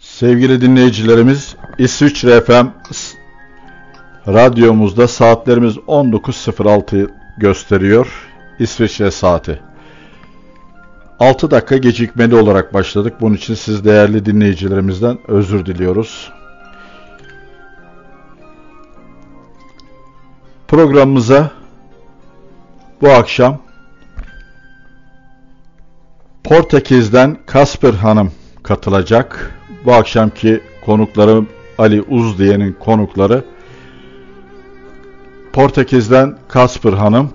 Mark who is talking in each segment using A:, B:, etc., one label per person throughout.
A: Sevgili dinleyicilerimiz, İsviçre FM radyomuzda saatlerimiz 19.06 gösteriyor. İsviçre saati. 6 dakika gecikmeli olarak başladık. Bunun için siz değerli dinleyicilerimizden özür diliyoruz. Programımıza bu akşam Portekiz'den Kasper Hanım katılacak. Bu akşamki konuklarım Ali Uzdiye'nin konukları Portekiz'den Kasper Hanım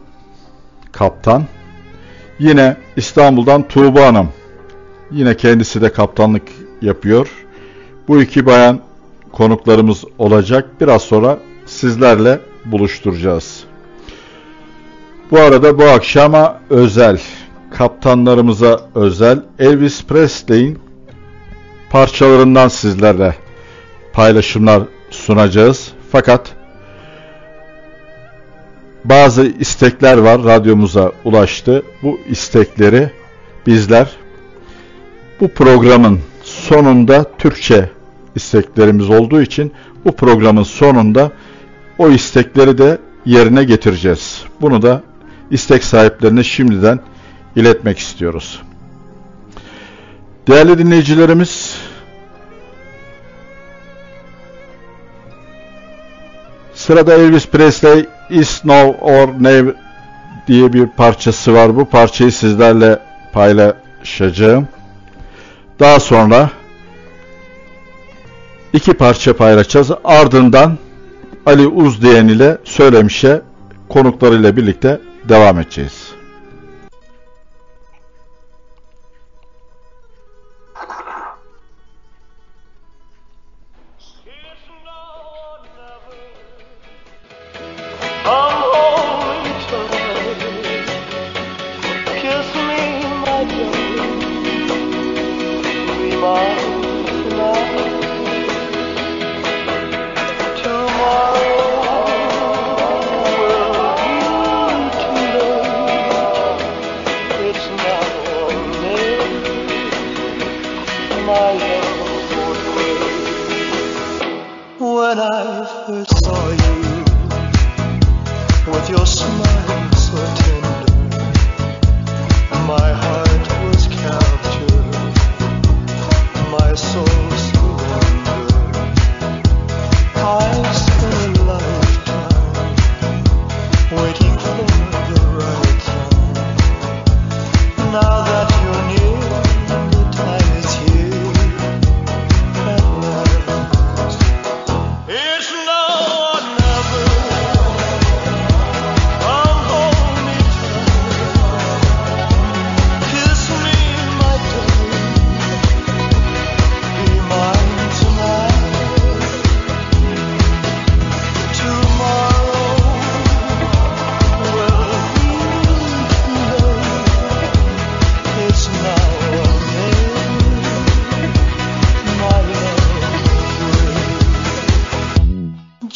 A: kaptan. Yine İstanbul'dan Tuğba Hanım. Yine kendisi de kaptanlık yapıyor. Bu iki bayan konuklarımız olacak. Biraz sonra sizlerle buluşturacağız. Bu arada bu akşama özel, kaptanlarımıza özel Elvis Presley'in parçalarından sizlerle paylaşımlar sunacağız. Fakat bazı istekler var radyomuza ulaştı. Bu istekleri bizler bu programın sonunda Türkçe isteklerimiz olduğu için bu programın sonunda o istekleri de yerine getireceğiz. Bunu da istek sahiplerine şimdiden iletmek istiyoruz. Değerli dinleyicilerimiz, sırada Elvis Presley Is Now or Never diye bir parçası var. Bu parçayı sizlerle paylaşacağım. Daha sonra iki parça paylaşacağız. Ardından Ali Uzdiyen ile söylemişe konuklarıyla birlikte devam edeceğiz.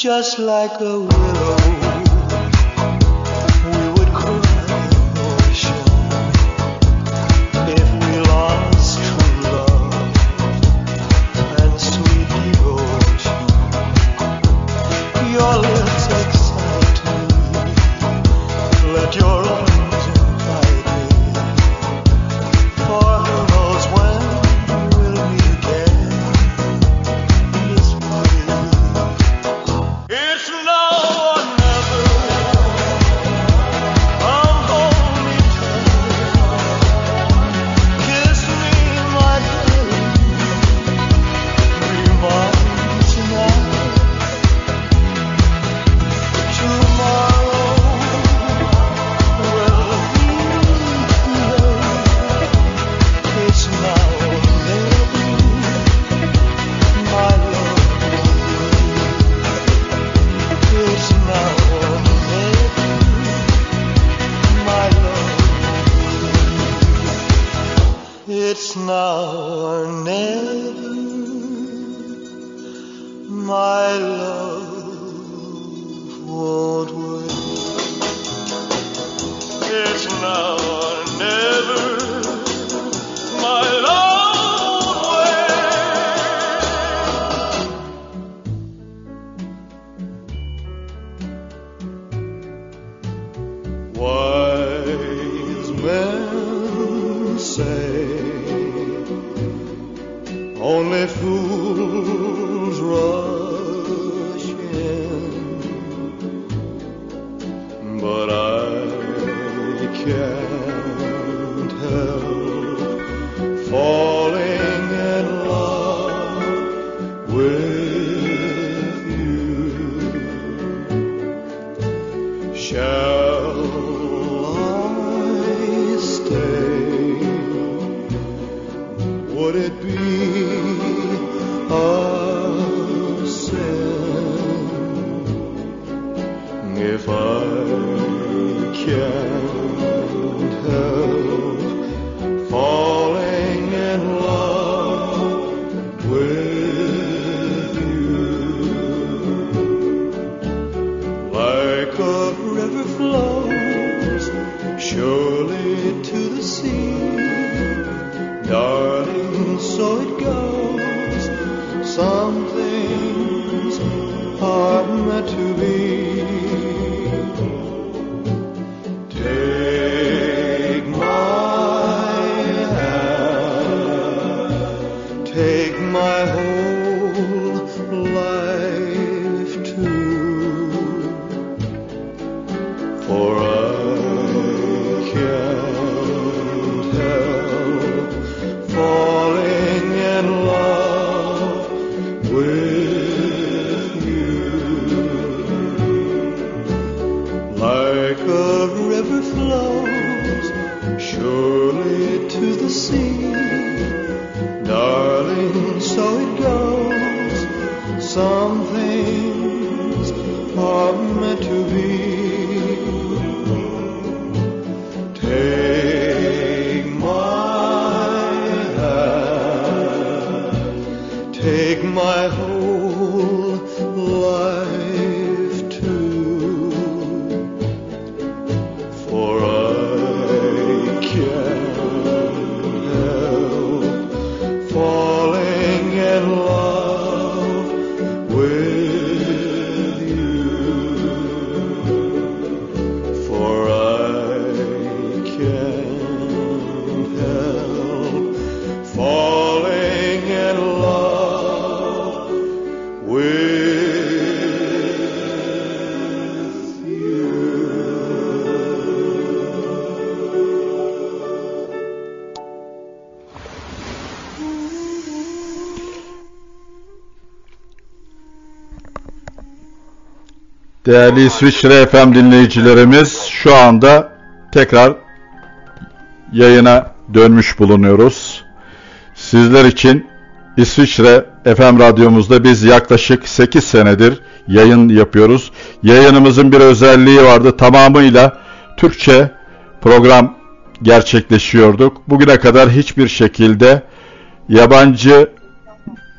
B: Just like a willow.
A: Değerli İsviçre FM dinleyicilerimiz şu anda tekrar yayına dönmüş bulunuyoruz. Sizler için İsviçre FM radyomuzda biz yaklaşık 8 senedir yayın yapıyoruz. Yayınımızın bir özelliği vardı. Tamamıyla Türkçe program gerçekleşiyorduk. Bugüne kadar hiçbir şekilde yabancı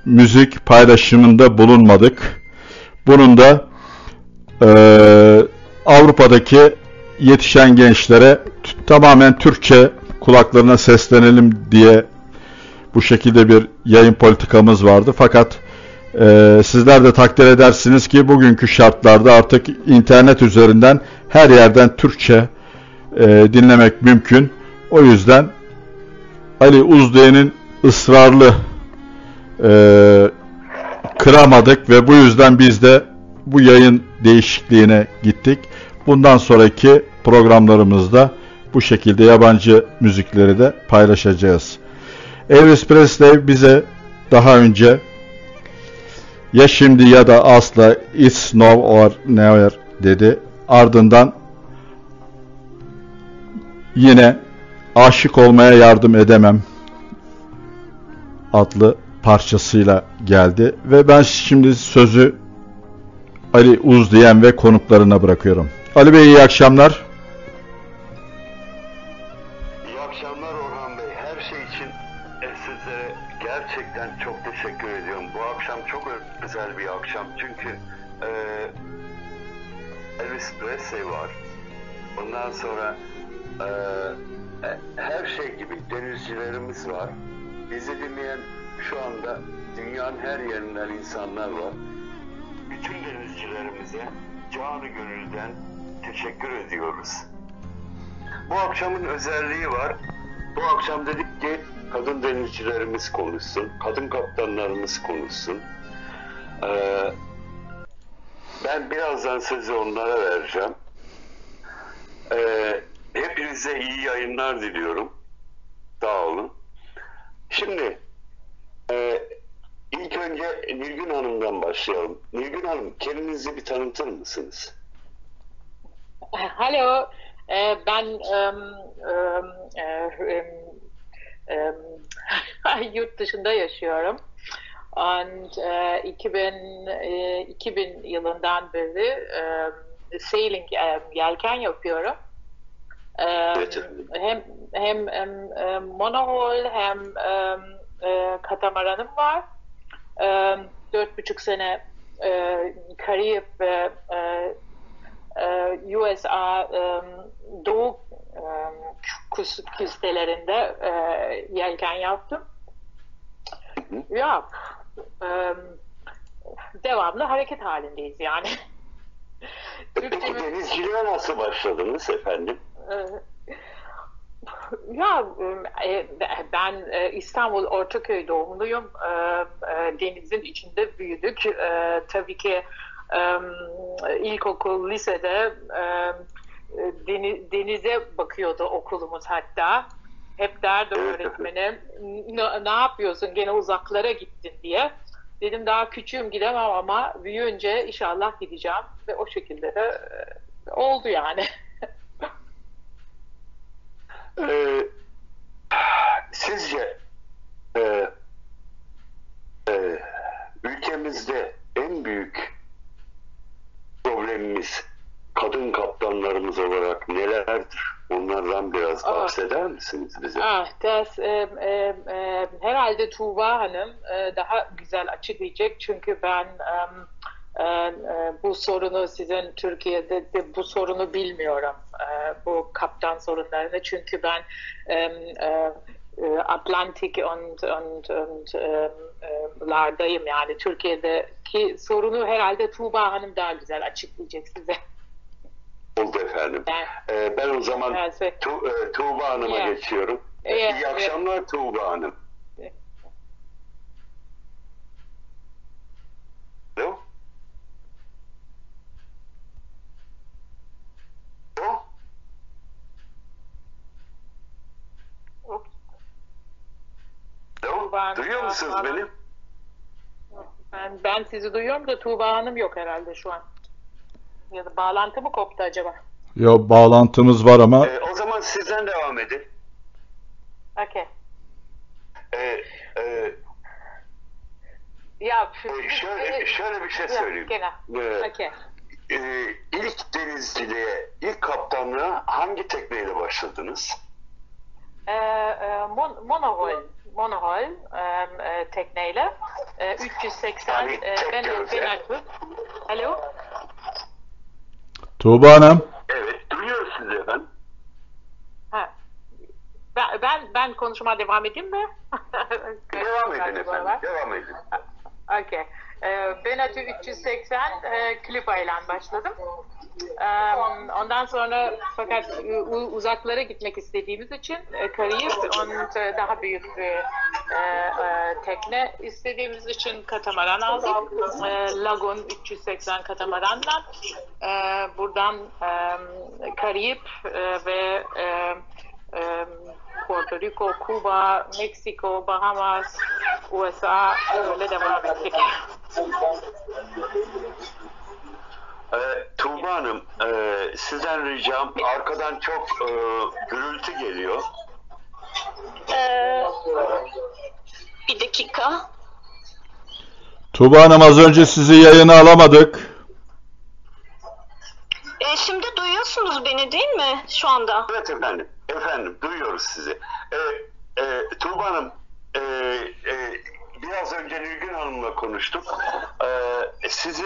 A: müzik paylaşımında bulunmadık. Bunun da eee, Avrupa'daki yetişen gençlere tamamen Türkçe kulaklarına seslenelim diye bu şekilde bir yayın politikamız vardı. Fakat eee, sizler de takdir edersiniz ki bugünkü şartlarda artık internet üzerinden her yerden Türkçe eee, dinlemek mümkün. O yüzden Ali Uzde'nin ısrarlı eee, kıramadık ve bu yüzden biz de bu yayın değişikliğine gittik. Bundan sonraki programlarımızda bu şekilde yabancı müzikleri de paylaşacağız. Elvis Presley bize daha önce ya şimdi ya da asla it's now or never dedi. Ardından yine aşık olmaya yardım edemem adlı parçasıyla geldi ve ben şimdi sözü Ali Uzdiyen ve konuklarına bırakıyorum. Ali Bey iyi akşamlar.
C: İyi akşamlar Orhan Bey. Her şey için e, sizlere gerçekten çok teşekkür ediyorum. Bu akşam çok özel bir akşam. Çünkü e, Elvis Presley var. Ondan sonra e, e, her şey gibi denizcilerimiz var. Bizi dinleyen şu anda dünyanın her yerinden insanlar var. Bütün denizcilerimize canı gönülden teşekkür ediyoruz. Bu akşamın özelliği var. Bu akşam dedik ki kadın denizcilerimiz konuşsun, kadın kaptanlarımız konuşsun. Ee, ben birazdan sözü onlara vereceğim. Ee, hepinize iyi yayınlar diliyorum. Sağ olun. Şimdi e, ilk önce Nilgün Hanım'dan başlayalım. Nilgün Hanım kendinizi bir tanıtır mısınız?
D: Hallo, äh, ben ähm, ähm, äh, ähm, yurt dışında yaşıyorum. Und äh, 2000, e, 2000 yılından beri e, sailing e, yelken yapıyorum. E, hem hem, hem e, monohull hem e, e, katamaranım var. E, Dört buçuk sene e, Karayip ve e, e, USA e, Doğu e, küstelerinde e, yelken yaptım. Ya e, devamlı hareket halindeyiz yani.
C: Peki denizciliğe nasıl başladınız efendim?
D: Ee, Ya e, ben e, İstanbul Ortaköy doğumluyum. E, e, Denizin içinde büyüdük. E, Tabii ki e, ilkokul, lisede e, deni- denize bakıyordu okulumuz hatta. Hep derdi
C: Evet.
D: öğretmenim ne, yapıyorsun gene uzaklara gittin diye. Dedim daha küçüğüm gidemem ama büyüyünce inşallah gideceğim ve o şekilde de e, oldu yani.
C: Ee, sizce e, e, ülkemizde en büyük problemimiz kadın kaptanlarımız olarak nelerdir? Onlardan biraz bahseder misiniz bize?
D: Ah, das ähm, ähm, ähm, herhalde Tuğba Hanım e, daha güzel açıklayacak çünkü ben e, e, bu sorunu sizin Türkiye'de de bu sorunu bilmiyorum e, bu kaptan sorunlarını çünkü ben e, e, Atlantik und und und e, lardayım yani Türkiye'deki sorunu herhalde Tuğba Hanım daha güzel açıklayacak size.
C: Oldu efendim.
D: Yani,
C: Ee, ben o zaman
D: yani,
C: tu, e, Tuğba Hanım'a
D: Yeah.
C: geçiyorum.
D: Yeah,
C: İyi akşamlar Tuğba Hanım.
D: Yeah.
C: Alo? Alo?
D: Ups.
C: Alo?
D: Tuğba Hanım,
C: Duyuyor musunuz
D: Tuğba
C: beni?
D: Ben, ben sizi duyuyorum da Tuğba Hanım yok herhalde şu an. Ya da bağlantı mı koptu acaba?
A: Yo bağlantımız var ama
C: Ee, o zaman sizden devam edin.
D: Okey.
C: Ee, e,
D: Ya
C: e, şöyle, şöyle bir şey söyleyeyim.
D: Gene.
C: Ee,
D: Okey.
C: e, ilk denizciliğe, ilk kaptanlığa hangi tekneyle başladınız?
D: Ee, e, mon, monohull, monohull e, e, tekneyle e, 380
C: Yani
D: e, ben
C: gözle.
D: ben açıp. Alo?
A: Tuğba Hanım
C: Evet, duyuyoruz sizi efendim.
D: Ha. Ben, ben ben konuşmaya devam edeyim mi?
C: Devam edin efendim, devam edin.
D: Okey. Ee, ben Atı 380 e, Cliff Island başladım. Ondan sonra fakat e, uzaklara gitmek istediğimiz için e, Karayip e, daha büyük bir e, tekne istediğimiz için katamaran aldık. Lagoon 380 katamaranla buradan Karayip ve Puerto Rico, Kuba, Meksiko, Bahamas, USA öyle devam ettik.
C: Ee, Tuğba Hanım, e, sizden ricam arkadan çok e, gürültü geliyor.
E: Ee, bir dakika.
A: Tuğba Hanım az önce sizi yayına alamadık.
E: Ee, şimdi duyuyorsunuz beni değil mi şu anda?
C: Evet efendim, efendim duyuyoruz sizi. Ee, e, Tuğba Hanım, e, e, biraz önce Nilgün Hanım'la konuştuk. Ee, sizi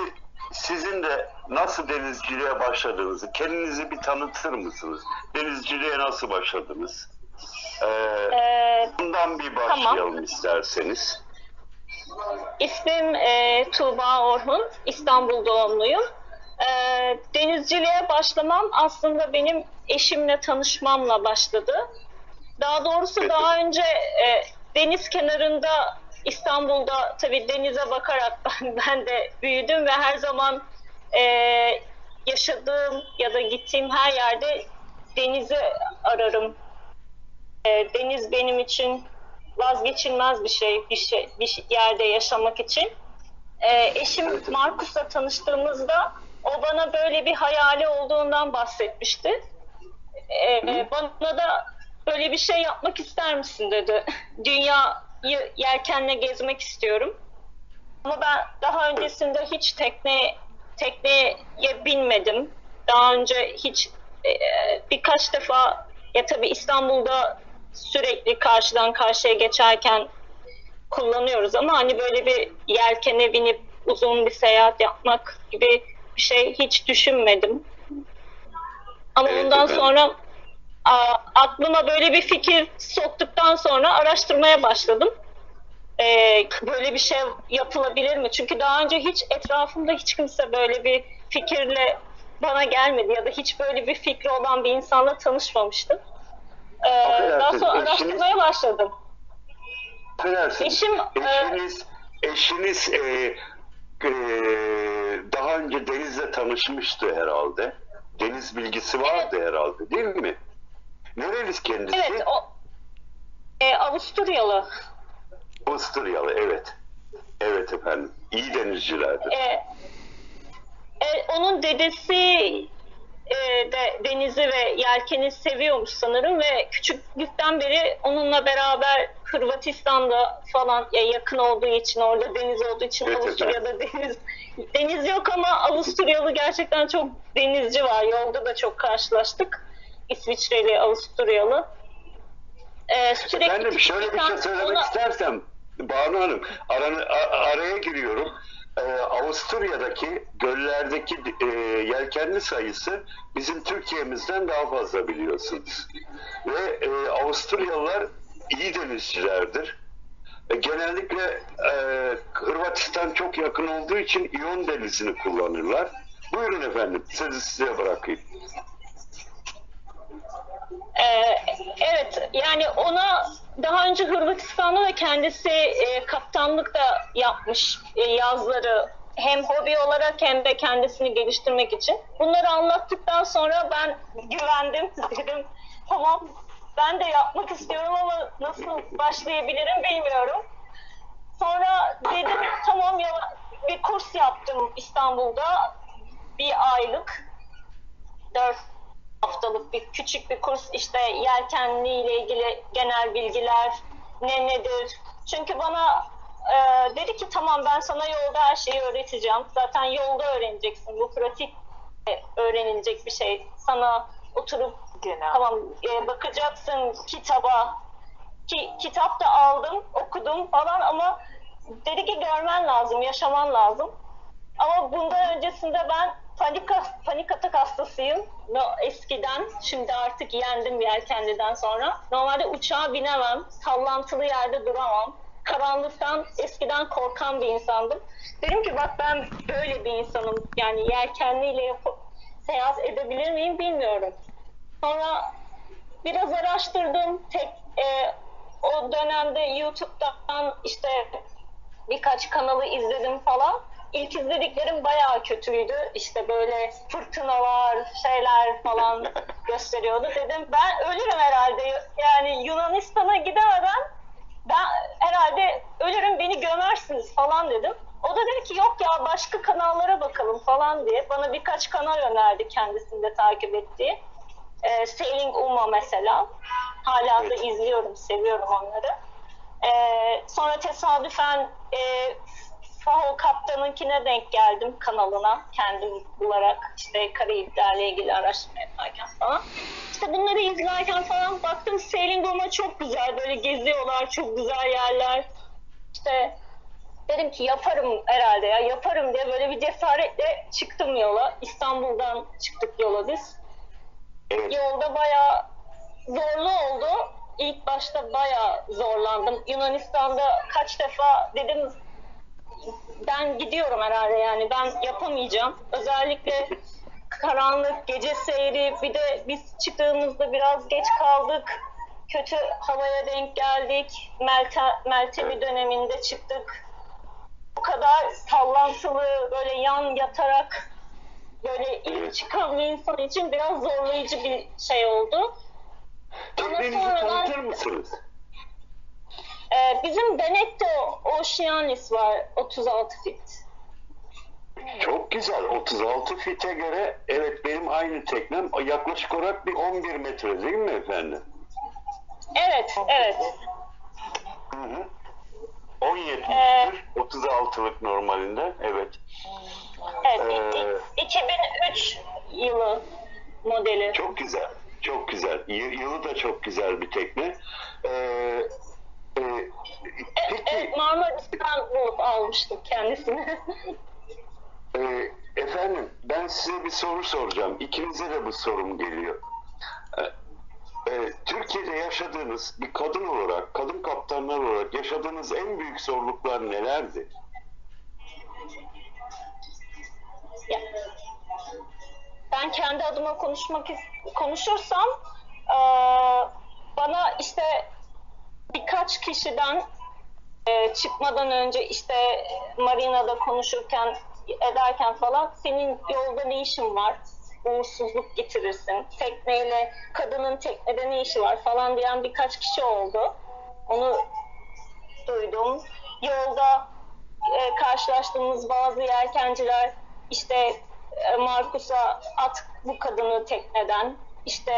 C: sizin de nasıl denizciliğe başladığınızı kendinizi bir tanıtır mısınız? Denizciliğe nasıl başladınız? Ee,
E: Ee,
C: bundan bir başlayalım isterseniz.
E: ismim e, Tuğba Orhun. İstanbul doğumluyum. Ee, denizciliğe başlamam aslında benim eşimle tanışmamla başladı. Daha doğrusu daha önce e, deniz kenarında İstanbul'da tabii denize bakarak ben, ben de büyüdüm ve her zaman e, yaşadığım ya da gittiğim her yerde denizi ararım. E, deniz benim için vazgeçilmez bir şey, bir şey, bir yerde yaşamak için. E, eşim Markus'la tanıştığımızda o bana böyle bir hayali olduğundan bahsetmişti. E, bana da böyle bir şey yapmak ister misin dedi. Dünyayı yelkenle gezmek istiyorum. Ama ben daha öncesinde hiç tekne tekneye binmedim. Daha önce hiç e, birkaç defa ya tabii İstanbul'da sürekli karşıdan karşıya geçerken kullanıyoruz ama hani böyle bir yelkene binip uzun bir seyahat yapmak gibi bir şey hiç düşünmedim. Ama
C: Evet,
E: ondan
C: efendim.
E: sonra aklıma böyle bir fikir soktuktan sonra araştırmaya başladım. Ee, böyle bir şey yapılabilir mi? Çünkü daha önce hiç etrafımda hiç kimse böyle bir fikirle bana gelmedi ya da hiç böyle bir fikri olan bir insanla tanışmamıştım. Ee, daha sonra
C: eşiniz-
E: araştırmaya başladım.
C: Affedersiniz.
E: Eşim, e,
C: eşiniz, eşiniz e, e, daha önce Deniz'le tanışmıştı herhalde. Deniz bilgisi vardı herhalde değil mi? Nereliz kendisi?
E: Evet, o e, Avusturyalı.
C: Avusturyalı, evet. Evet efendim. İyi denizcilerdir.
E: E, e, onun dedesi e, de denizi ve yelkeni seviyormuş sanırım ve küçüklükten beri onunla beraber Hırvatistan'da falan ya yakın olduğu için orada deniz olduğu için
C: Evet,
E: Avusturya'da deniz deniz yok ama Avusturyalı gerçekten çok denizci var. Yolda da çok karşılaştık. İsviçreli, Avusturyalı. E, sürekli
C: Efendim şöyle bir şey söylemek
E: ona-
C: istersem Banu Hanım aranı, araya giriyorum. Ee, Avusturya'daki göllerdeki e, yelkenli sayısı bizim Türkiye'mizden daha fazla biliyorsunuz. Ve e, Avusturyalılar iyi denizcilerdir. E, genellikle e, Hırvatistan çok yakın olduğu için İyon denizini kullanırlar. Buyurun efendim sözü size bırakayım.
E: Ee, evet yani ona daha önce Hırvatistan'da da kendisi e, kaptanlık da yapmış e, yazları hem hobi olarak hem de kendisini geliştirmek için. Bunları anlattıktan sonra ben güvendim dedim tamam ben de yapmak istiyorum ama nasıl başlayabilirim bilmiyorum. Sonra dedim tamam ya bir kurs yaptım İstanbul'da bir aylık dört haftalık bir küçük bir kurs işte yelkenli ile ilgili genel bilgiler ne nedir. Çünkü bana e, dedi ki tamam ben sana yolda her şeyi öğreteceğim. Zaten yolda öğreneceksin. Bu pratik öğrenilecek bir şey. Sana oturup
D: Genel.
E: tamam e, bakacaksın kitaba. Ki kitap da aldım, okudum falan ama dedi ki görmen lazım, yaşaman lazım. Ama bundan öncesinde ben panik, panik atak hastasıyım. No, eskiden, şimdi artık yendim yelkenliden sonra. Normalde uçağa binemem, sallantılı yerde duramam. Karanlıktan eskiden korkan bir insandım. Dedim ki bak ben böyle bir insanım. Yani yelkenliyle yapıp seyahat edebilir miyim bilmiyorum. Sonra biraz araştırdım. Tek, e, o dönemde YouTube'dan işte birkaç kanalı izledim falan. İlk izlediklerim bayağı kötüydü. İşte böyle fırtınalar, şeyler falan gösteriyordu. Dedim ben ölürüm herhalde. Yani Yunanistan'a gidemeden ben herhalde ölürüm beni gömersiniz falan dedim. O da dedi ki yok ya başka kanallara bakalım falan diye. Bana birkaç kanal önerdi kendisinde takip ettiği. Ee, Sailing Uma mesela. Hala da izliyorum, seviyorum onları. Ee, sonra tesadüfen e, Faho Kaptan'ınkine denk geldim kanalına kendim bularak işte Karayiplerle ilgili araştırma yaparken falan. İşte bunları izlerken falan baktım Sailing Uma çok güzel böyle geziyorlar çok güzel yerler. İşte dedim ki yaparım herhalde ya yaparım diye böyle bir cesaretle çıktım yola. İstanbul'dan çıktık yola biz. Yolda bayağı zorlu oldu. İlk başta bayağı zorlandım. Yunanistan'da kaç defa dedim ben gidiyorum herhalde yani ben yapamayacağım. Özellikle karanlık, gece seyri bir de biz çıktığımızda biraz geç kaldık. Kötü havaya denk geldik. Melte, Meltemi döneminde çıktık. O kadar sallantılı böyle yan yatarak böyle ilk çıkan bir insan için biraz zorlayıcı bir şey oldu. Sonradan
C: tanıtır mısınız?
E: E, bizim Benetto Oceanis var 36 fit.
C: Çok güzel. 36 fite göre evet benim aynı teknem yaklaşık olarak bir 11 metre değil mi efendim?
E: Evet, evet.
C: Hı hı. 17
E: Ee,
C: 36'lık normalinde. Evet.
E: Evet,
C: Ee,
E: i- i- 2003 yılı modeli.
C: Çok güzel. Çok güzel. Y- yılı da çok güzel bir tekne. Ee, e, peki
E: Evet, Marmaris'ten bulup almıştım kendisini.
C: e, efendim ben size bir soru soracağım. İkinize de bu sorum geliyor. Ee, e, Türkiye'de yaşadığınız bir kadın olarak, kadın kaptanlar olarak yaşadığınız en büyük zorluklar nelerdi?
E: Ya, ben kendi adıma konuşmak konuşursam eee, bana işte birkaç kişiden eee, çıkmadan önce işte marinada konuşurken ederken falan senin yolda ne işin var? Uğursuzluk getirirsin. Tekneyle kadının teknede ne işi var falan diyen birkaç kişi oldu. Onu duydum. Yolda e, karşılaştığımız bazı yelkenciler işte e, Markus'a at bu kadını tekneden işte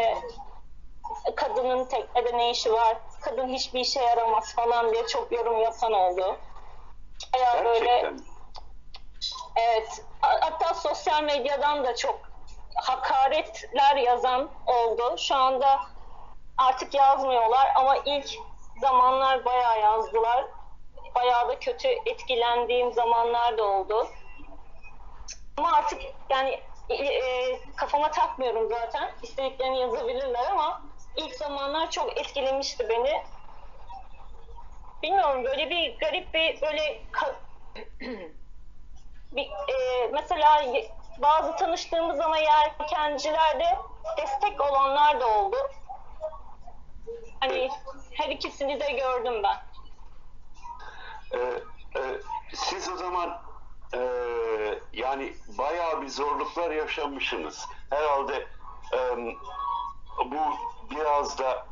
E: e, kadının teknede ne işi var kadın hiçbir işe yaramaz falan diye çok yorum yapan oldu. Bayağı böyle. Evet. Hatta sosyal medyadan da çok hakaretler yazan oldu. Şu anda artık yazmıyorlar ama ilk zamanlar bayağı yazdılar. Bayağı da kötü etkilendiğim zamanlar da oldu. Ama artık yani e, e, kafama takmıyorum zaten. İstediklerini yazabilirler ama ilk zamanlar çok etkilemişti beni. Bilmiyorum böyle bir garip bir böyle bir, e, mesela bazı tanıştığımız ama yelkencilerde destek olanlar da oldu. Hani her ikisini de gördüm ben.
C: Ee, e, siz o zaman e, yani bayağı bir zorluklar yaşamışsınız. Herhalde e, bu biraz da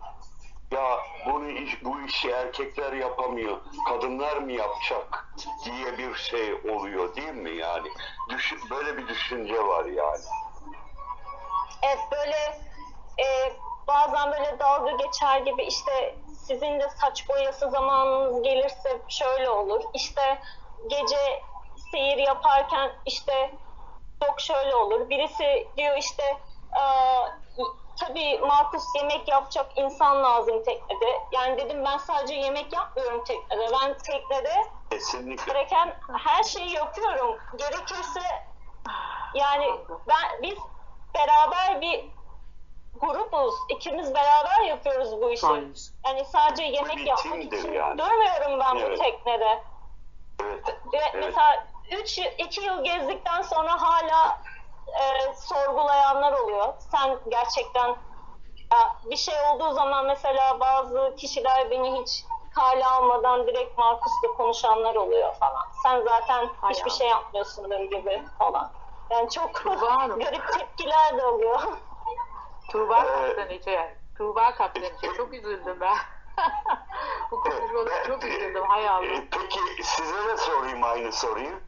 C: ya bunu bu işi erkekler yapamıyor, kadınlar mı yapacak diye bir şey oluyor değil mi yani? Düş- böyle bir düşünce var yani.
E: Evet böyle e, bazen böyle dalga geçer gibi işte sizin de saç boyası zamanınız gelirse şöyle olur. İşte gece seyir yaparken işte yok şöyle olur. Birisi diyor işte tabii Markus yemek yapacak insan lazım teknede. Yani dedim ben sadece yemek yapmıyorum teknede. Ben teknede
C: Kesinlikle.
E: gereken her şeyi yapıyorum. Gerekirse yani ben biz beraber bir grubuz. İkimiz beraber yapıyoruz bu işi. Yani sadece yemek
C: bir
E: yapmak için
C: yani.
E: durmuyorum ben
C: Evet.
E: bu teknede.
C: Evet.
E: Ve
C: Evet.
E: mesela 3 2 yıl gezdikten sonra hala e, sorgulayanlar oluyor. Sen gerçekten ya, bir şey olduğu zaman mesela bazı kişiler beni hiç kale almadan direkt Markus'la konuşanlar oluyor falan. Sen zaten
D: Hay
E: hiçbir
D: Allah.
E: şey yapmıyorsundur gibi falan. Yani çok garip tepkiler de oluyor.
D: Tuğba
C: Ee,
D: kaptan Ece. Tuğba kaptan Ece. Çok üzüldüm ben. Bu konuşmalara çok üzüldüm. Hay Allah.
C: E, Peki size de sorayım aynı soruyu.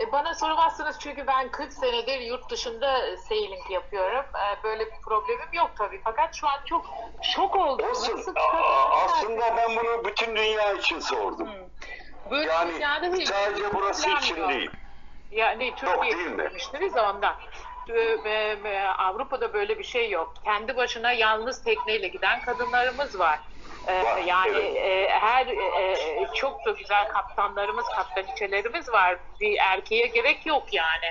D: E, bana sormazsınız çünkü ben 40 senedir yurt dışında sailing yapıyorum. E, böyle bir problemim yok tabii. Fakat şu an çok şok oldum. Nasıl kadınlar-
C: aslında ben bunu bütün dünya için sordum.
D: Böyle
C: Yani
D: dünyada
C: sadece burası
D: problem
C: için
D: yok.
C: değil.
D: Yani Türkiye
C: değil mi?
D: gitmiştiniz ondan. Ve Avrupa'da böyle bir şey yok. Kendi başına yalnız tekneyle giden kadınlarımız var. E,
C: Var,
D: yani
C: evet.
D: e, her e, çok da güzel kaptanlarımız, kaptaniçelerimiz var. Bir erkeğe gerek yok yani.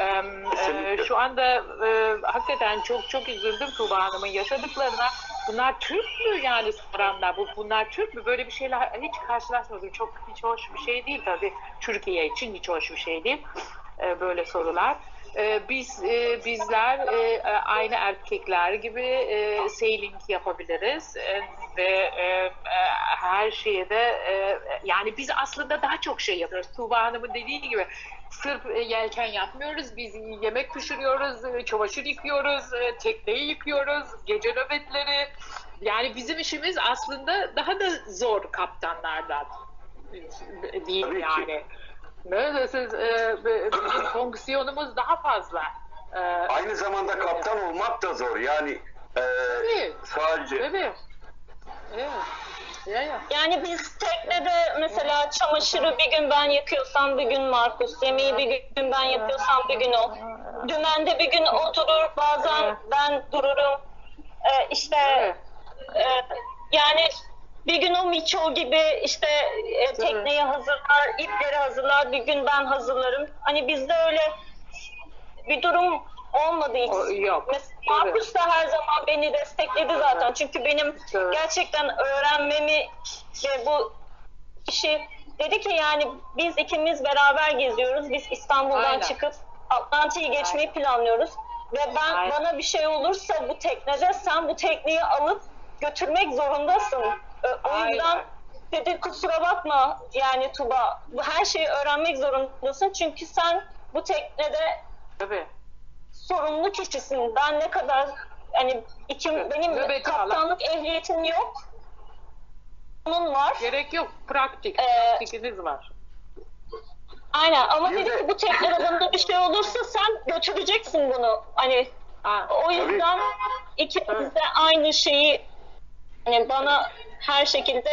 D: E,
C: Kesinlikle.
D: şu anda hakikaten çok çok üzüldüm Tuğba Hanım'ın yaşadıklarına. Bunlar Türk mü yani soranlar? Bu, bunlar Türk mü? Böyle bir şeyle hiç karşılaşmadım. Çok hiç hoş bir şey değil tabii. Türkiye için hiç hoş bir şey değil. Böyle sorular. E, biz e, bizler e, aynı erkekler gibi e, sailing yapabiliriz E, ve e, e, her şeye de e, yani biz aslında daha çok şey yapıyoruz. Tuğba Hanım'ın dediği gibi sırf e, yelken yapmıyoruz. Biz yemek pişiriyoruz, e, çamaşır yıkıyoruz, e, tekneyi yıkıyoruz, gece nöbetleri. Yani bizim işimiz aslında daha da zor kaptanlardan e, değil
C: Tabii ki.
D: yani. Böyle siz, e, fonksiyonumuz daha fazla. E,
C: Aynı zamanda kaptan olmak da zor. Yani e,
D: Tabii.
C: sadece
D: Tabii. Evet. Ya ya.
E: Yani biz teknede mesela çamaşırı bir gün ben yıkıyorsam bir gün Markus, yemeği bir gün ben yapıyorsam bir gün o. Dümende bir gün o durur, bazen ben dururum. Ee, işte e, yani bir gün o Miço gibi işte e, tekneyi hazırlar, ipleri hazırlar, bir gün ben hazırlarım. Hani bizde öyle bir durum olmadı hiç.
D: O- yok.
E: Mesela. Markus da her zaman beni destekledi zaten. Çünkü benim
D: Tabii.
E: gerçekten öğrenmemi ve bu işi dedi ki yani biz ikimiz beraber geziyoruz. Biz İstanbul'dan
D: Aynen.
E: çıkıp Atlantik'i geçmeyi planlıyoruz. Ve ben
D: Aynen.
E: bana bir şey olursa bu teknede sen bu tekneyi alıp götürmek zorundasın. Ee, O yüzden dedi kusura bakma yani Tuba bu her şeyi öğrenmek zorundasın çünkü sen bu teknede
D: Tabii.
E: sorumlu kişisin. Ben ne kadar hani içim benim
D: nöbeti
E: kaptanlık ehliyetim yok. Onun var.
D: Gerek yok. Praktik.
E: Ee,
D: Praktikiniz var.
E: Aynen ama dedi
C: de-
E: ki bu teknede bunda bir şey olursa sen götüreceksin bunu. Hani
D: Ha.
E: o yüzden ikimiz de aynı şeyi hani bana her şekilde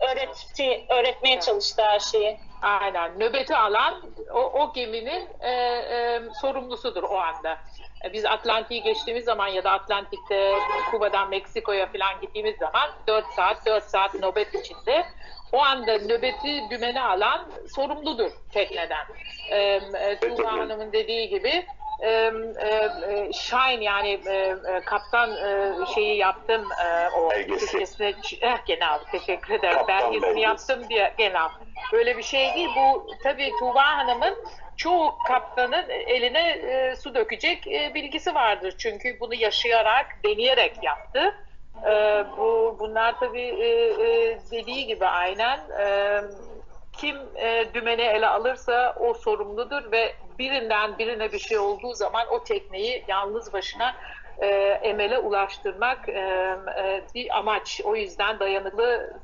E: öğretti, öğretmeye çalıştı her şeyi.
D: Aynen. Nöbeti alan o, o geminin e, e, sorumlusudur o anda. E, Biz Atlantik'i geçtiğimiz zaman ya da Atlantik'te Kuba'dan Meksiko'ya falan gittiğimiz zaman 4 saat 4 saat nöbet içinde o anda nöbeti dümene alan sorumludur tekneden. E, e, Tuğba. Hanım'ın dediği gibi e, e, Shine yani e, e, kaptan e, şeyi yaptım e, o
C: Belgesi.
D: Türkçesine eh, genau teşekkür ederim.
C: Kaptan
D: Belgesini
C: belgesi.
D: yaptım diye genau. Böyle bir şey değil. Bu tabii Tuğba Hanım'ın çoğu kaptanın eline e, su dökecek e, bilgisi vardır. Çünkü bunu yaşayarak, deneyerek yaptı. E, bu bunlar tabii e, e, dediği gibi aynen e, kim e, dümeni ele alırsa o sorumludur ve birinden birine bir şey olduğu zaman o tekneyi yalnız başına e, emele ulaştırmak e, e, bir amaç. O yüzden dayanıklı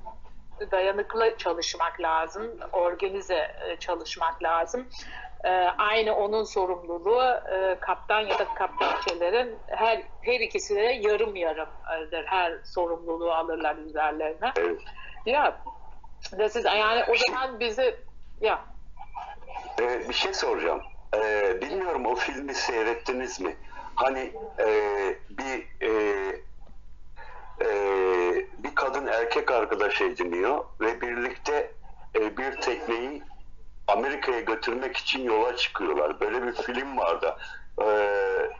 D: dayanıklı çalışmak lazım, organize e, çalışmak lazım. E, aynı onun sorumluluğu e, kaptan ya da kaptançelerin her her ikisi de yarım yarımdır. Her sorumluluğu alırlar üzerlerine.
C: Evet.
D: Ya, das ist yani o zaman bizi ya
C: Ee, bir şey soracağım. Ee, bilmiyorum o filmi seyrettiniz mi? Hani e, bir e, e, bir kadın erkek arkadaş ediniyor ve birlikte e, bir tekneyi Amerika'ya götürmek için yola çıkıyorlar. Böyle bir film vardı. Ee,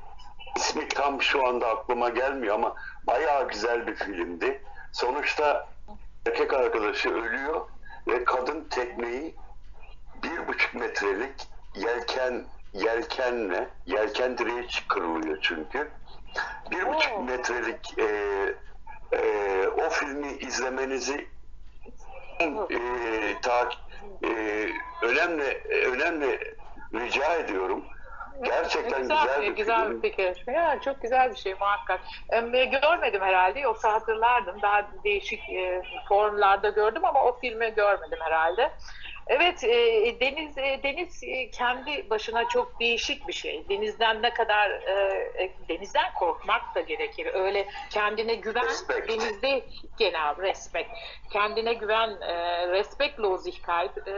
C: ismi tam şu anda aklıma gelmiyor ama bayağı güzel bir filmdi. Sonuçta erkek arkadaşı ölüyor ve kadın tekneyi bir buçuk metrelik yelken yelkenle yelken direği çıkarılıyor çünkü bir buçuk metrelik e, e, o filmi izlemenizi e, ta, e, önemli önemli rica ediyorum gerçekten
D: güzel,
C: güzel, bir
D: güzel
C: film
D: bir fikir. Ya, çok güzel bir şey muhakkak. Em, e, görmedim herhalde yoksa hatırlardım. Daha değişik e, formlarda gördüm ama o filmi görmedim herhalde. Evet, e, deniz e, deniz e, kendi başına çok değişik bir şey. Denizden ne kadar e, e, denizden korkmak da gerekir. Öyle kendine güven,
C: Respekt.
D: denizde genel respect. Kendine güven, e, respektlosigkeit e,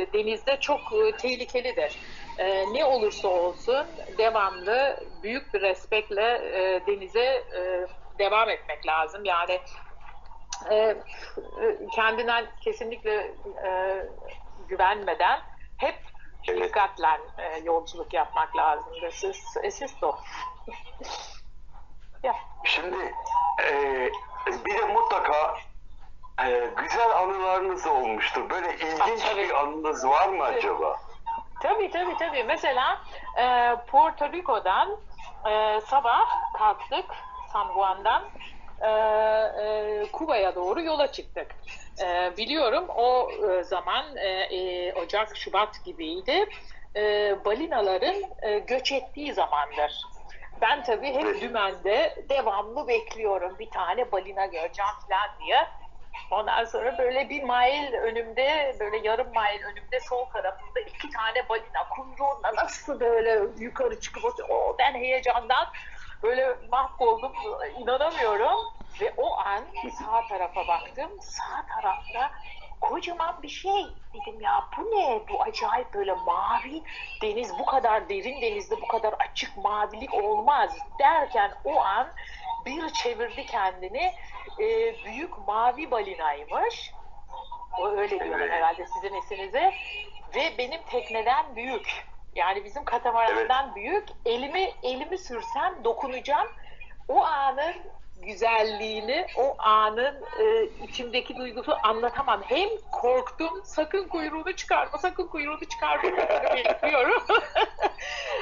D: e, denizde çok e, tehlikelidir. E, ne olursa olsun devamlı büyük bir respektle e, denize e, devam etmek lazım. Yani e, kendinden kesinlikle e, güvenmeden hep
C: Evet.
D: dikkatle e, yolculuk yapmak lazımdır. Siz, siz de o. ya.
C: Şimdi e, bir de mutlaka e, güzel anılarınız olmuştur. Böyle ilginç
D: Ah,
C: bir anınız var mı acaba?
D: Tabii tabii tabii. Mesela e, Puerto Rico'dan e, sabah kalktık San Juan'dan e, e, Kuba'ya doğru yola çıktık. E, biliyorum o e, zaman e, e, Ocak, Şubat gibiydi. E, balinaların e, göç ettiği zamandır. Ben tabii hep dümende devamlı bekliyorum. Bir tane balina göreceğim falan diye. Ondan sonra böyle bir mile önümde, böyle yarım mile önümde sol tarafında iki tane balina kuyruğunda nasıl böyle yukarı çıkıp. Oo, ben heyecandan böyle mahvoldum, inanamıyorum. Ve o an sağ tarafa baktım. Sağ tarafta kocaman bir şey. Dedim ya bu ne? Bu acayip böyle mavi deniz bu kadar derin denizde bu kadar açık mavilik olmaz derken o an bir çevirdi kendini e, büyük mavi balinaymış. O öyle diyorlar
C: Evet.
D: herhalde sizin esinize. Ve benim tekneden büyük. Yani bizim katamarandan büyük. Elimi elimi sürsem dokunacağım. O anın güzelliğini, o anın e, içimdeki duygusu anlatamam. Hem korktum, sakın kuyruğunu çıkarma, sakın kuyruğunu çıkarma bekliyorum.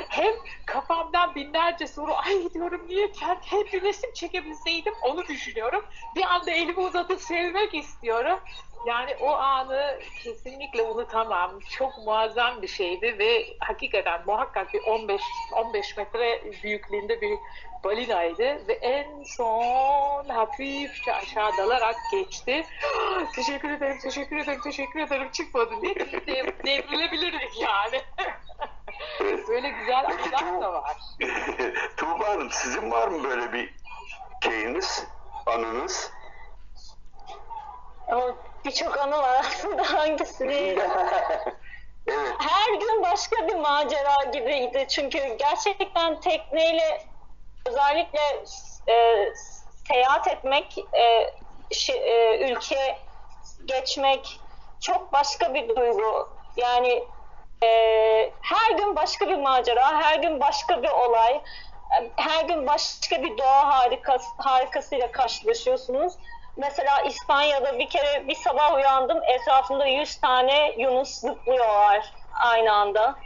D: Hem kafamdan binlerce soru, ay diyorum niye kent hep bir resim çekebilseydim onu düşünüyorum. Bir anda elimi uzatıp sevmek istiyorum. Yani o anı kesinlikle unutamam. Çok muazzam bir şeydi ve hakikaten muhakkak bir 15 15 metre büyüklüğünde bir balinaydı ve en son hafifçe aşağı dalarak geçti. teşekkür ederim, teşekkür ederim, teşekkür ederim çıkmadı diye dev- devrilebilirdik yani. Böyle güzel anılar da var.
C: Tuğba Hanım sizin var mı böyle bir şeyiniz, anınız?
E: Ama birçok anı var aslında hangisini her gün başka bir macera gibiydi. Çünkü gerçekten tekneyle özellikle e, seyahat etmek, e, şi- e, ülke geçmek çok başka bir duygu. Yani e, her gün başka bir macera, her gün başka bir olay, e, her gün başka bir doğa harikası, harikasıyla karşılaşıyorsunuz. Mesela İspanya'da bir kere bir sabah uyandım, etrafımda 100 tane yunus zıplıyorlar aynı anda.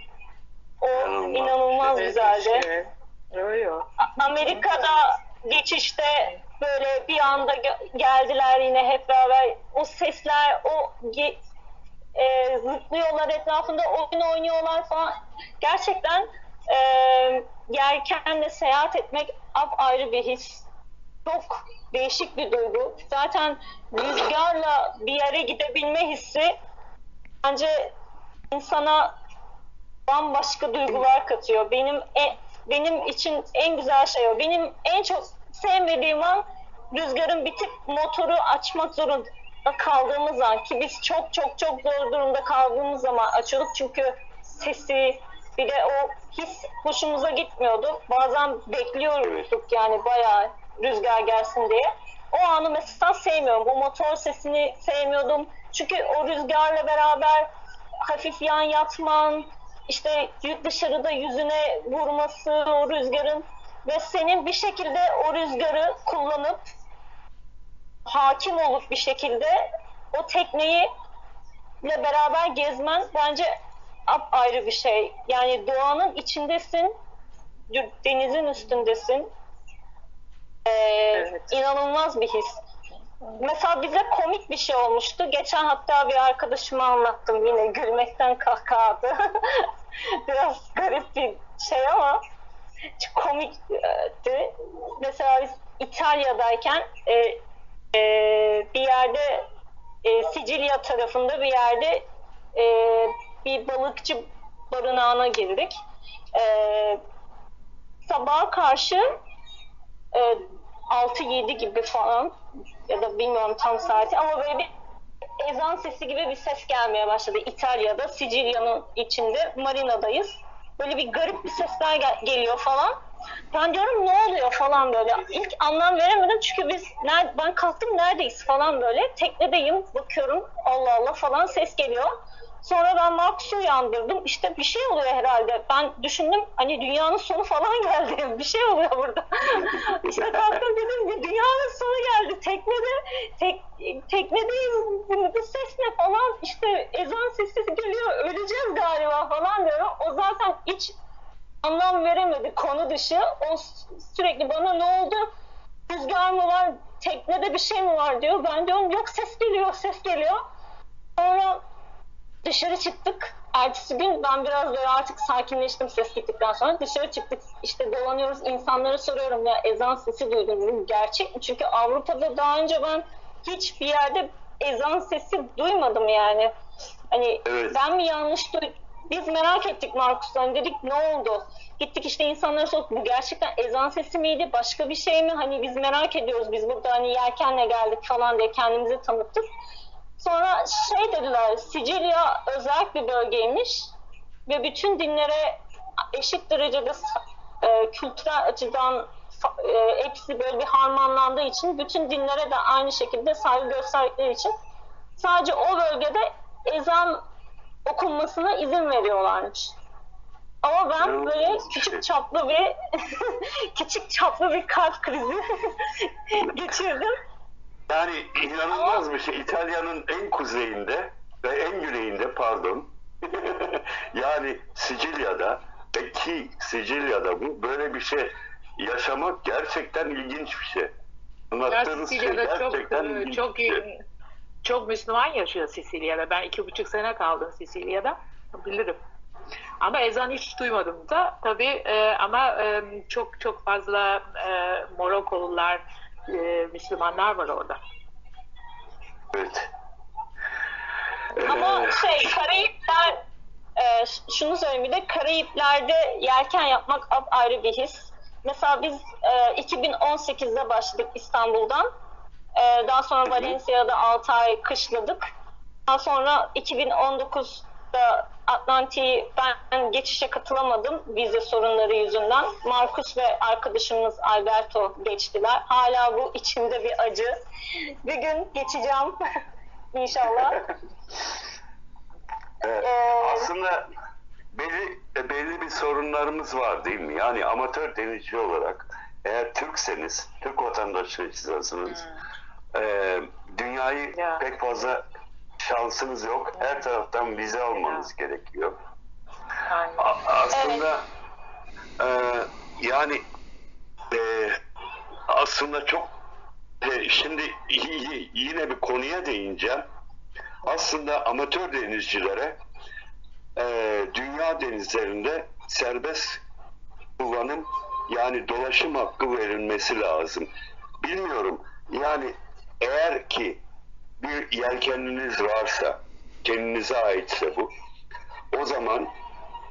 E: O
C: İnanılmaz.
E: inanılmaz güzeldi.
D: Şey.
E: Amerika'da geçişte böyle bir anda ge- geldiler yine hep beraber. O sesler, o e, zıplıyorlar etrafında oyun oynuyorlar falan. Gerçekten e, yelkenle seyahat etmek ayrı bir his. Çok değişik bir duygu. Zaten rüzgarla bir yere gidebilme hissi bence insana bambaşka duygular katıyor. Benim e- benim için en güzel şey o. Benim en çok sevmediğim an rüzgarın bitip motoru açmak zorunda kaldığımız an ki biz çok çok çok zor durumda kaldığımız zaman açıyorduk çünkü sesi bir de o his hoşumuza gitmiyordu. Bazen bekliyorduk yani bayağı rüzgar gelsin diye. O anı mesela sevmiyorum. O motor sesini sevmiyordum. Çünkü o rüzgarla beraber hafif yan yatman, işte dışarıda yüzüne vurması o rüzgarın ve senin bir şekilde o rüzgarı kullanıp hakim olup bir şekilde o tekneyi ile beraber gezmen bence ayrı bir şey. Yani doğanın içindesin, denizin üstündesin. Ee,
D: Evet.
E: inanılmaz bir his. Mesela bize komik bir şey olmuştu. Geçen hatta bir arkadaşıma anlattım yine gülmekten kahkahadı. Biraz garip bir şey ama komikti. Mesela biz İtalya'dayken e, e, bir yerde e, Sicilya tarafında bir yerde e, bir balıkçı barınağına girdik. E, sabaha karşı e, 6-7 gibi falan ya da bilmiyorum tam saati ama böyle bir ezan sesi gibi bir ses gelmeye başladı İtalya'da, Sicilya'nın içinde, marinadayız. Böyle bir garip bir sesler gel- geliyor falan. Ben diyorum ne oluyor falan böyle. İlk anlam veremedim çünkü biz ben kalktım neredeyiz falan böyle. Teknedeyim bakıyorum Allah Allah falan ses geliyor. Sonra ben Markus'u uyandırdım. İşte bir şey oluyor herhalde. Ben düşündüm hani dünyanın sonu falan geldi. Bir şey oluyor burada. işte kalktım dedim ki dünyanın sonu geldi. Teknede tek, teknedeyim. Bu, bu ses ne falan. İşte ezan sesi geliyor. Öleceğiz galiba falan diyorum. O zaten hiç anlam veremedi konu dışı. O sürekli bana ne oldu? Rüzgar mı var? Teknede bir şey mi var diyor. Ben diyorum yok ses geliyor, ses geliyor. Sonra dışarı çıktık. Ertesi gün ben biraz böyle artık sakinleştim ses gittikten sonra. Dışarı çıktık işte dolanıyoruz insanlara soruyorum ya ezan sesi duydum dedim. Gerçek mi? Çünkü Avrupa'da daha önce ben hiçbir yerde ezan sesi duymadım yani. Hani
C: Evet.
E: ben mi yanlış duydum? Biz merak ettik Markus'tan dedik ne oldu? Gittik işte insanlara sorduk bu gerçekten ezan sesi miydi başka bir şey mi? Hani biz merak ediyoruz biz burada hani yelkenle geldik falan diye kendimizi tanıttık. Sonra şey dediler, Sicilya özel bir bölgeymiş ve bütün dinlere eşit derecede e, kültürel açıdan e, hepsi böyle bir harmanlandığı için bütün dinlere de aynı şekilde saygı gösterdikleri için sadece o bölgede ezan okunmasına izin veriyorlarmış. Ama ben
C: İnanılmaz
E: böyle küçük çaplı bir küçük çaplı bir kalp krizi geçirdim.
C: Yani inanılmaz bir şey. İtalya'nın en kuzeyinde ve en güneyinde pardon. yani Sicilya'da ki Sicilya'da bu böyle bir şey yaşamak gerçekten ilginç bir şey. Anlattığınız şey
D: Sicilya'da çok
C: gerçekten
D: e,
C: ilginç
D: çok
C: bir şey.
D: iyi- çok Müslüman yaşıyor Sicilya'da. Ben iki buçuk sene kaldım Sicilya'da. Bilirim. Ama ezan hiç duymadım da tabii e, ama e, çok çok fazla e, Morokolular, e, Müslümanlar var orada.
C: Evet.
E: Ama
C: Ee,
E: şey Karayipler e, şunu söyleyeyim bir de Karayipler'de yelken yapmak ayrı bir his. Mesela biz e, 2018'de başladık İstanbul'dan. E, daha sonra Valencia'da 6 ay kışladık. Daha sonra 2019'da Atlantik'i ben geçişe katılamadım vize sorunları yüzünden. Markus ve arkadaşımız Alberto geçtiler. Hala bu içimde bir acı. Bir gün geçeceğim inşallah.
C: Evet.
E: Ee,
C: Aslında belli belli bir sorunlarımız var değil mi? Yani amatör denizci olarak eğer Türkseniz, Türk vatandaşıysanız e, dünyayı
D: Ya.
C: pek fazla şansınız yok. Her taraftan vize almanız gerekiyor. A- aslında e, yani e, aslında çok e, şimdi yine bir konuya değineceğim. Aslında amatör denizcilere e, dünya denizlerinde serbest kullanım yani dolaşım hakkı verilmesi lazım. Bilmiyorum yani eğer ki bir yelkeniniz varsa kendinize aitse bu o zaman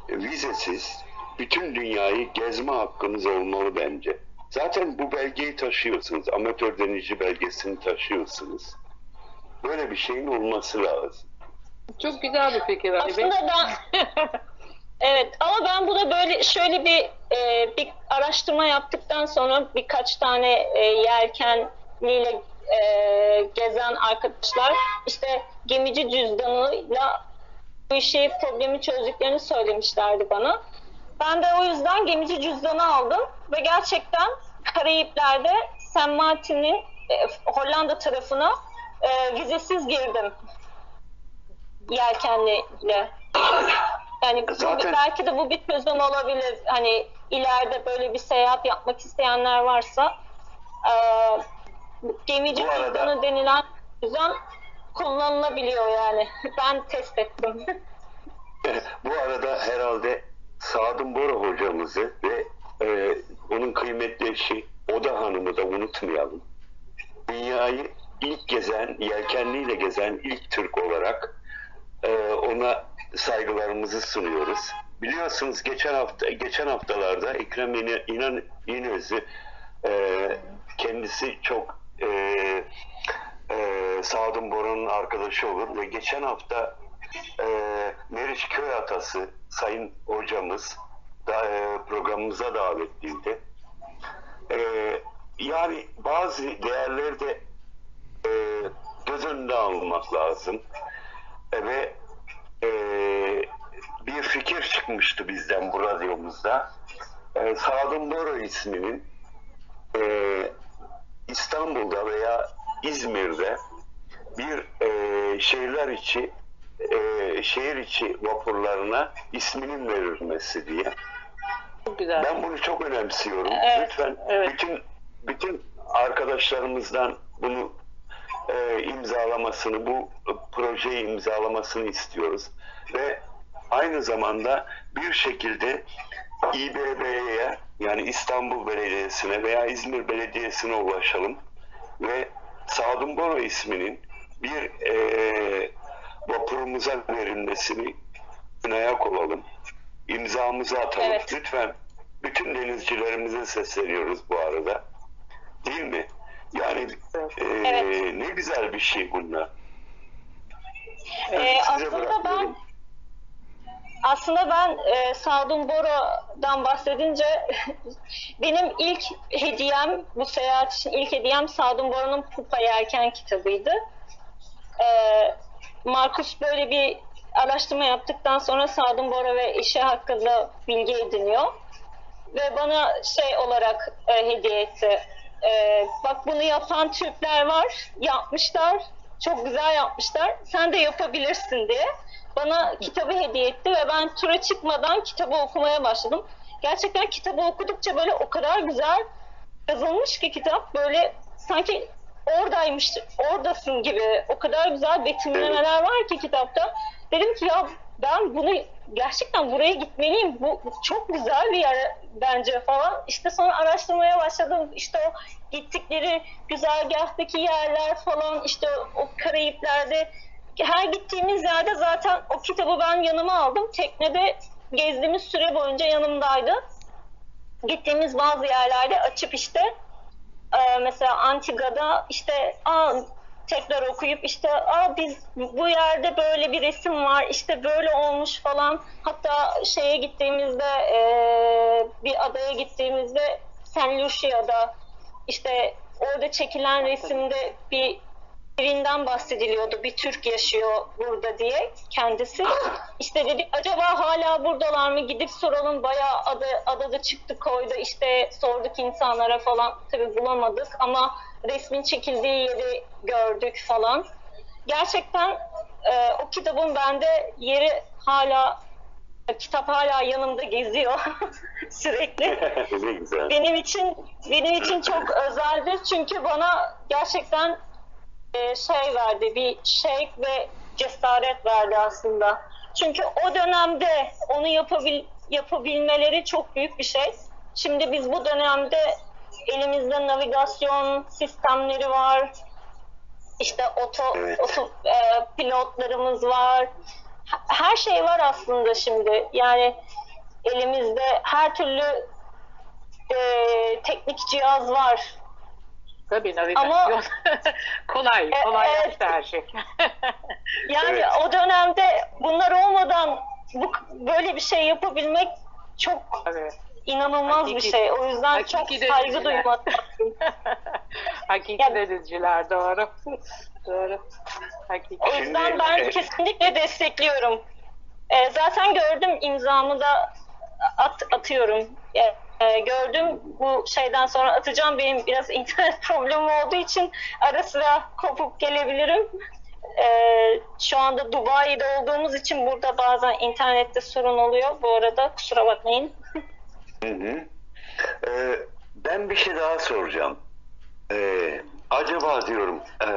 C: vizesiz bütün dünyayı gezme hakkınız olmalı bence. Zaten bu belgeyi taşıyorsunuz. Amatör denizci belgesini taşıyorsunuz. Böyle bir şeyin olması lazım.
D: Çok güzel bir fikir Ali Bey.
E: Aslında ben evet ama ben bu da böyle şöyle bir e, bir araştırma yaptıktan sonra birkaç tane e, yelkenliyle e, gezen arkadaşlar işte gemici cüzdanıyla bu işi problemi çözdüklerini söylemişlerdi bana. Ben de o yüzden gemici cüzdanı aldım ve gerçekten Karayipler'de St. Martin'in e, Hollanda tarafına e, vizesiz girdim yelkenliyle. Yani
C: Zaten-
E: belki de bu bir çözüm olabilir. Hani ileride böyle bir seyahat yapmak isteyenler varsa e, gemici
C: Bu arada-
E: denilen cüzdan kullanılabiliyor yani. Ben test ettim.
C: Bu arada herhalde Sadun Bora hocamızı ve e, onun kıymetli eşi Oda Hanım'ı da unutmayalım. Dünyayı ilk gezen, yelkenliyle gezen ilk Türk olarak e, ona saygılarımızı sunuyoruz. Biliyorsunuz geçen hafta geçen haftalarda Ekrem İnan İnözü e, kendisi çok e, e, Sadun Bora'nın arkadaşı olur ve geçen hafta e, Meriç Köy Atası Sayın Hocamız da, e, programımıza davetliydi. e, yani bazı değerleri de e, göz önünde almak lazım. E, ve e, bir fikir çıkmıştı bizden bu radyomuzda. E, Sadun Boro isminin e, İstanbul'da veya İzmir'de bir e, şehirler içi e, şehir içi vapurlarına isminin verilmesi diye.
D: Çok güzel.
C: Ben bunu çok önemsiyorum.
E: Evet,
C: Lütfen
D: evet.
C: bütün bütün arkadaşlarımızdan bunu e, imzalamasını, bu projeyi imzalamasını istiyoruz. Ve aynı zamanda bir şekilde İBB'ye yani İstanbul Belediyesi'ne veya İzmir Belediyesi'ne ulaşalım ve Sadun Boro isminin bir e, vapurumuza verilmesini ayak olalım. İmzamızı atalım.
E: Evet.
C: Lütfen bütün denizcilerimize sesleniyoruz bu arada. Değil mi? Yani e,
E: Evet.
C: ne güzel bir şey bunlar.
E: Ee, aslında ben. Aslında ben e, Sadun Bora'dan bahsedince benim ilk hediyem bu seyahat için ilk hediyem Sadun Bora'nın Pupa Yelken kitabıydı. Ee, Markus böyle bir araştırma yaptıktan sonra Sadun Bora ve eşi hakkında bilgi ediniyor. Ve bana şey olarak e, hediye etti. E, bak bunu yapan Türkler var, yapmışlar, çok güzel yapmışlar. Sen de yapabilirsin diye. Bana kitabı hediye etti ve ben tura çıkmadan kitabı okumaya başladım. Gerçekten kitabı okudukça böyle o kadar güzel yazılmış ki kitap böyle sanki oradaymış, oradasın gibi o kadar güzel betimlemeler var ki kitapta. Dedim ki ya ben bunu gerçekten buraya gitmeliyim. Bu çok güzel bir yer bence falan. İşte sonra araştırmaya başladım. İşte o gittikleri güzergahtaki yerler falan işte o Karayipler'de her gittiğimiz yerde zaten o kitabı ben yanıma aldım. Teknede gezdiğimiz süre boyunca yanımdaydı. Gittiğimiz bazı yerlerde açıp işte e, mesela Antiga'da işte aa, tekrar okuyup işte aa biz bu yerde böyle bir resim var işte böyle olmuş falan hatta şeye gittiğimizde e, bir adaya gittiğimizde San Lucia'da işte orada çekilen resimde bir birinden bahsediliyordu. Bir Türk yaşıyor burada diye kendisi. İşte dedik acaba hala buradalar mı? Gidip soralım. Bayağı ada, adada çıktı koydu. İşte sorduk insanlara falan. Tabii bulamadık ama resmin çekildiği yeri gördük falan. Gerçekten e, o kitabın bende yeri hala kitap hala yanımda geziyor sürekli benim için benim için çok özeldir çünkü bana gerçekten e, şey verdi bir şevk ve cesaret verdi aslında. Çünkü o dönemde onu yapabil, yapabilmeleri çok büyük bir şey. Şimdi biz bu dönemde elimizde navigasyon sistemleri var. İşte oto,
C: Evet.
E: oto e, pilotlarımız var. Her şey var aslında şimdi. Yani elimizde her türlü e, teknik cihaz var.
D: Tabii navigasyon. kolay,
E: E,
D: kolay
E: evet.
D: her şey.
E: Yani
C: Evet.
E: o dönemde bunlar olmadan bu böyle bir şey yapabilmek çok
D: Tabii.
E: inanılmaz bir
D: Hakiki-
E: şey. O yüzden
D: hakiki
E: çok
D: denizciler.
E: saygı duymak lazım.
D: Hakiki
E: Ya-
D: denizciler doğru. doğru. Hakiki.
E: O yüzden
C: Şimdi,
E: ben kesinlikle destekliyorum. E, zaten gördüm imzamı da at, atıyorum. E, e, gördüm bu şeyden sonra atacağım. Benim biraz internet problemi olduğu için ara sıra kopup gelebilirim. E, şu anda Dubai'de olduğumuz için burada bazen internette sorun oluyor. Bu arada kusura bakmayın.
C: Hı hı. Ee, ben bir şey daha soracağım. Ee, acaba diyorum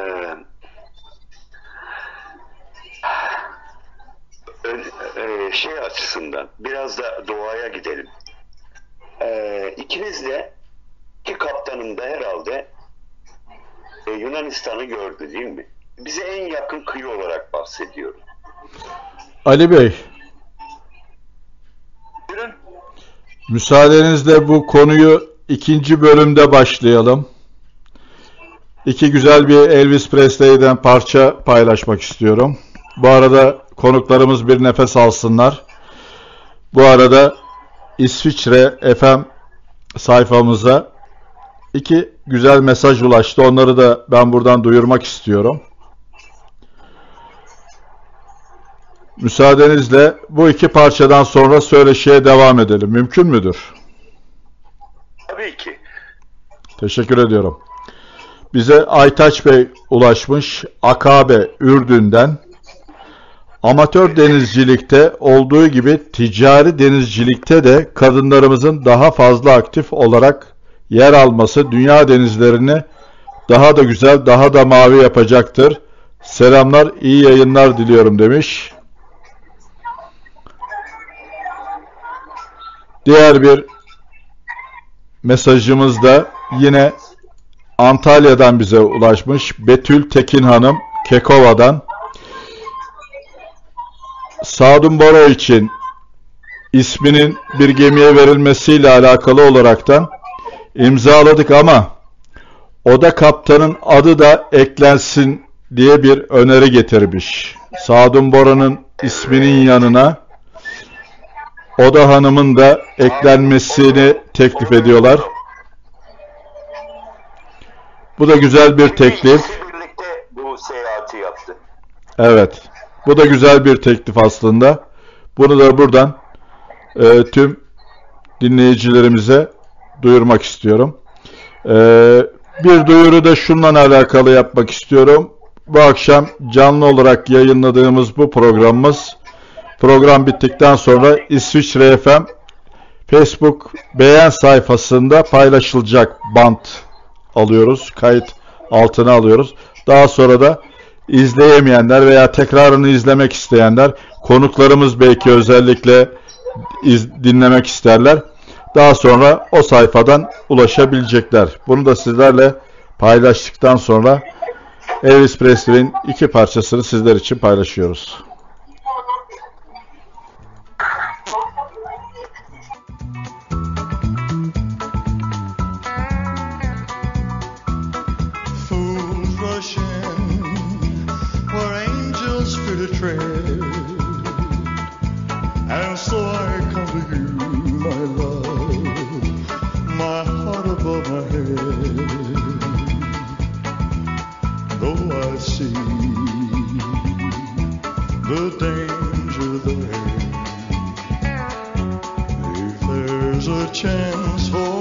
C: ö- ee, şey açısından biraz da doğaya gidelim. Ee, ikiniz de iki kaptanım da herhalde e, Yunanistan'ı gördü değil mi? Bize en yakın kıyı olarak bahsediyorum.
A: Ali Bey,
C: Buyurun.
A: müsaadenizle bu konuyu ikinci bölümde başlayalım. İki güzel bir Elvis Presley'den parça paylaşmak istiyorum. Bu arada konuklarımız bir nefes alsınlar. Bu arada İsviçre FM sayfamıza iki güzel mesaj ulaştı. Onları da ben buradan duyurmak istiyorum. Müsaadenizle bu iki parçadan sonra söyleşiye devam edelim. Mümkün müdür?
C: Tabii ki.
A: Teşekkür ediyorum. Bize Aytaç Bey ulaşmış Akabe Ürdün'den. Amatör denizcilikte olduğu gibi ticari denizcilikte de kadınlarımızın daha fazla aktif olarak yer alması dünya denizlerini daha da güzel, daha da mavi yapacaktır. Selamlar, iyi yayınlar diliyorum demiş. Diğer bir mesajımız da yine Antalya'dan bize ulaşmış. Betül Tekin Hanım Kekova'dan. Sadun Boro için isminin bir gemiye verilmesiyle alakalı olaraktan imzaladık ama oda kaptanın adı da eklensin diye bir öneri getirmiş. Sadun Bora'nın isminin yanına Oda Hanım'ın da eklenmesini teklif ediyorlar. Bu da güzel bir teklif.
C: Birlikte bu seyahati yaptı.
A: Evet. Bu da güzel bir teklif aslında. Bunu da buradan e, tüm dinleyicilerimize duyurmak istiyorum. E, bir duyuru da şununla alakalı yapmak istiyorum. Bu akşam canlı olarak yayınladığımız bu programımız program bittikten sonra İsviçre FM Facebook beğen sayfasında paylaşılacak bant alıyoruz. Kayıt altına alıyoruz. Daha sonra da izleyemeyenler veya tekrarını izlemek isteyenler konuklarımız belki özellikle iz, dinlemek isterler. Daha sonra o sayfadan ulaşabilecekler. Bunu da sizlerle paylaştıktan sonra Elvis Presley'in iki parçasını sizler için paylaşıyoruz.
B: The danger there, if there's a chance for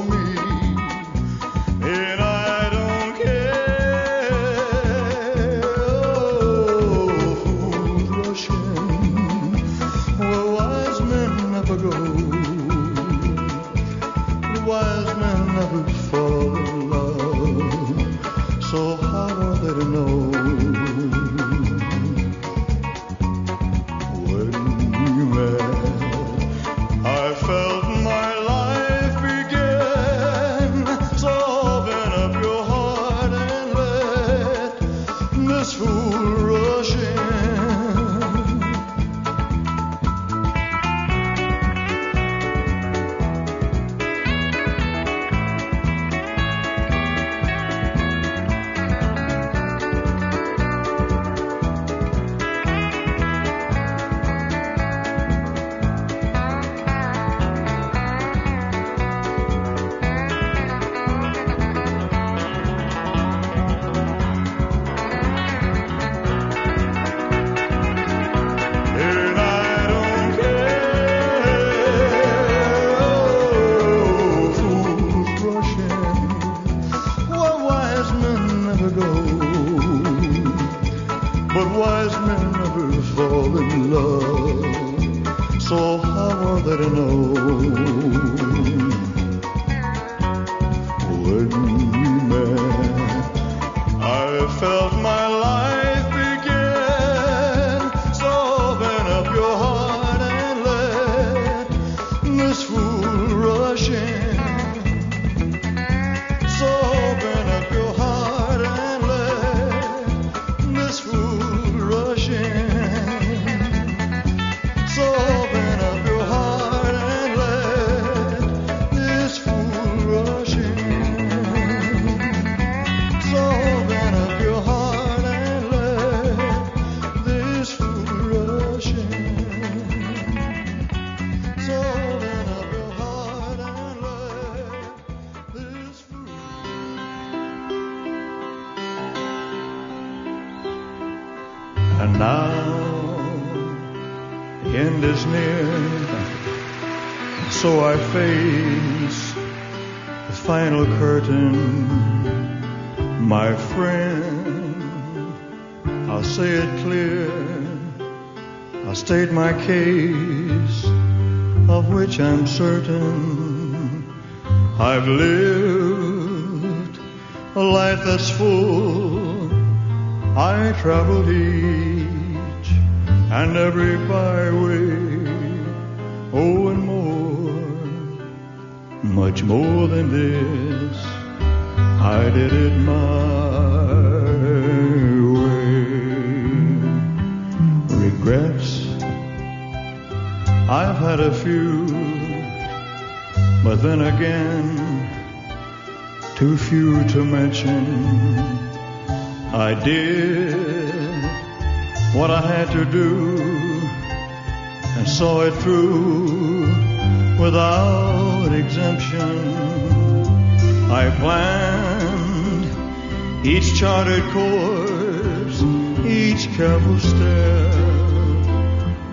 B: each charted course, each careful step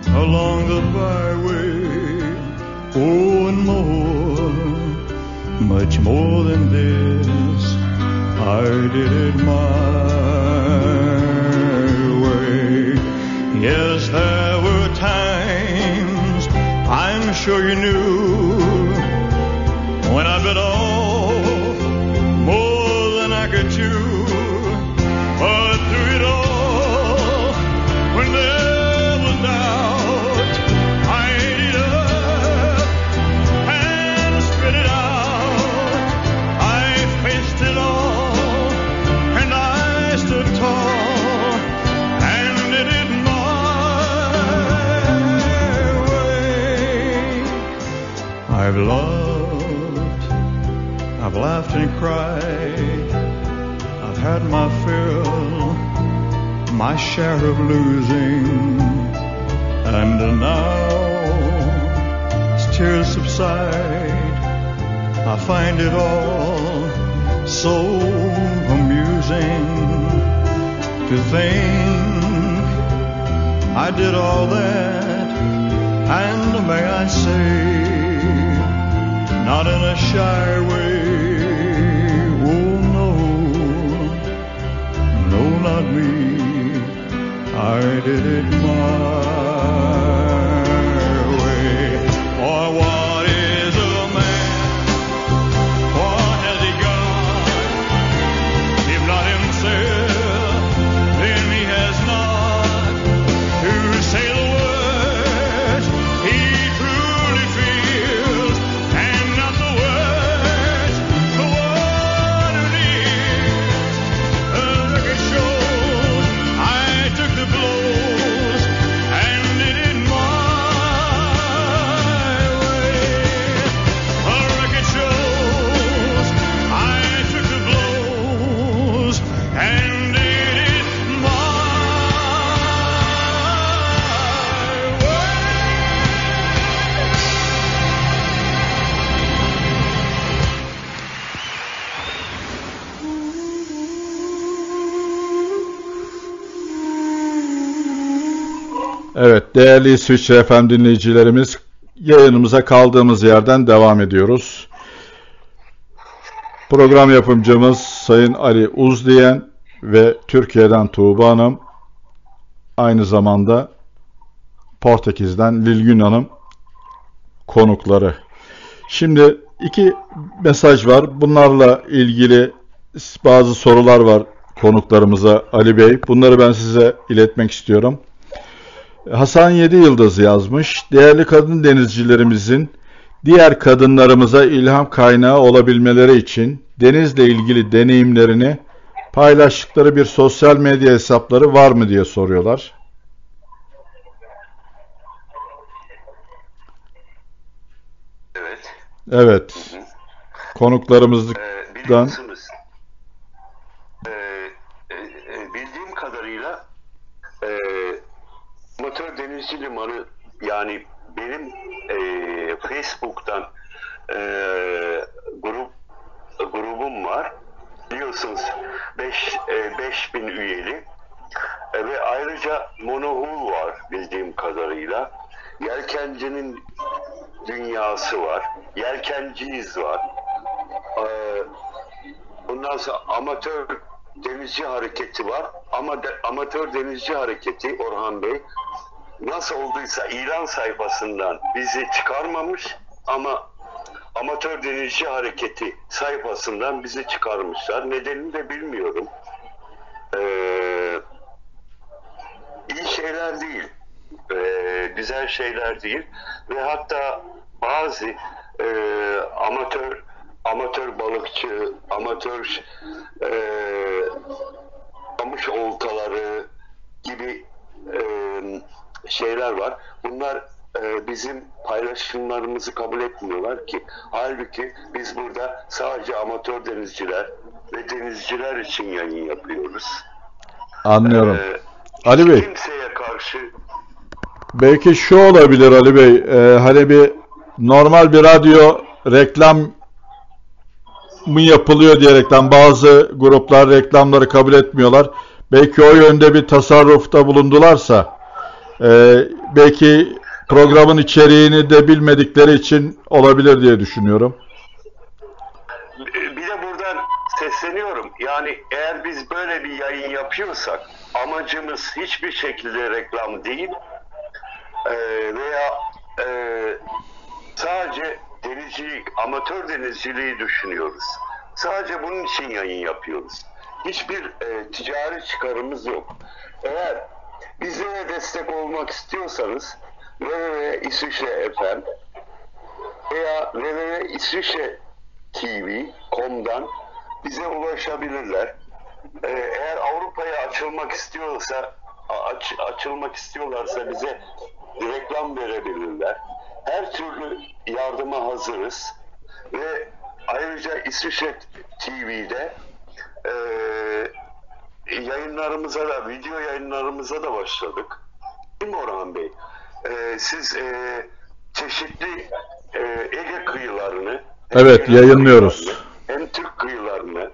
B: along the byway. Oh, and more, much more than this. I did it my way. Yes, there were times I'm sure you knew when I bit off loved, I've laughed and cried, I've had my fill, my share of losing, and now as tears subside, I find it all so amusing to think I did all that, and may I say, not in a shy way. Oh no, no, not me. I did it my
A: değerli İsviçre FM dinleyicilerimiz yayınımıza kaldığımız yerden devam ediyoruz. Program yapımcımız Sayın Ali Uzdiyen ve Türkiye'den Tuğba Hanım aynı zamanda Portekiz'den Lilgün Hanım konukları. Şimdi iki mesaj var. Bunlarla ilgili bazı sorular var konuklarımıza Ali Bey. Bunları ben size iletmek istiyorum. Hasan Yedi Yıldız yazmış. Değerli kadın denizcilerimizin diğer kadınlarımıza ilham kaynağı olabilmeleri için denizle ilgili deneyimlerini paylaştıkları bir sosyal medya hesapları var mı diye soruyorlar.
C: Evet.
A: Evet. Konuklarımızdan
C: Ee, e, e, bildiğim kadarıyla e, denizci limanı yani benim e, Facebook'tan e, grup grubum var. Biliyorsunuz 5 5000 üyeli. E, E, ve ayrıca monohull var bildiğim kadarıyla. Yelkencinin dünyası var. Yelkenciyiz var. Ee, ondan sonra amatör denizci hareketi var. Ama de- amatör denizci hareketi Orhan Bey nasıl olduysa ilan sayfasından bizi çıkarmamış ama amatör denizci hareketi sayfasından bizi çıkarmışlar. Nedenini de bilmiyorum. Ee, iyi şeyler değil. Ee, güzel şeyler değil. Ve hatta bazı e, amatör amatör balıkçı, amatör e, kamış oltaları gibi e, şeyler var. Bunlar e, bizim paylaşımlarımızı kabul etmiyorlar ki. Halbuki biz burada sadece amatör denizciler ve denizciler için yayın yapıyoruz.
A: Anlıyorum.
C: Ee,
A: Ali Bey.
C: Kimseye karşı
A: Belki şu olabilir Ali Bey. e, hani bir normal bir radyo reklam mı yapılıyor diyerekten bazı gruplar reklamları kabul etmiyorlar. Belki o yönde bir tasarrufta bulundularsa e, belki programın içeriğini de bilmedikleri için olabilir diye düşünüyorum.
C: bir de buradan sesleniyorum. Yani eğer biz böyle bir yayın yapıyorsak amacımız hiçbir şekilde reklam değil Ee, veya e, sadece denizcilik, amatör denizciliği düşünüyoruz. Sadece bunun için yayın yapıyoruz. Hiçbir e, ticari çıkarımız yok. Eğer bizlere destek olmak istiyorsanız www.isviçre FM veya www.isviçre TV.com'dan bize ulaşabilirler. Ee, eğer Avrupa'ya açılmak istiyorsa aç, açılmak istiyorlarsa bize reklam verebilirler. Her türlü yardıma hazırız ve ayrıca İsviçre TV'de e, yayınlarımıza da video yayınlarımıza da başladık. Değil mi Orhan Bey? E, siz e, çeşitli e, Ege kıyılarını
A: Evet, yayınlıyoruz.
C: kıyılarını, hem Türk kıyılarını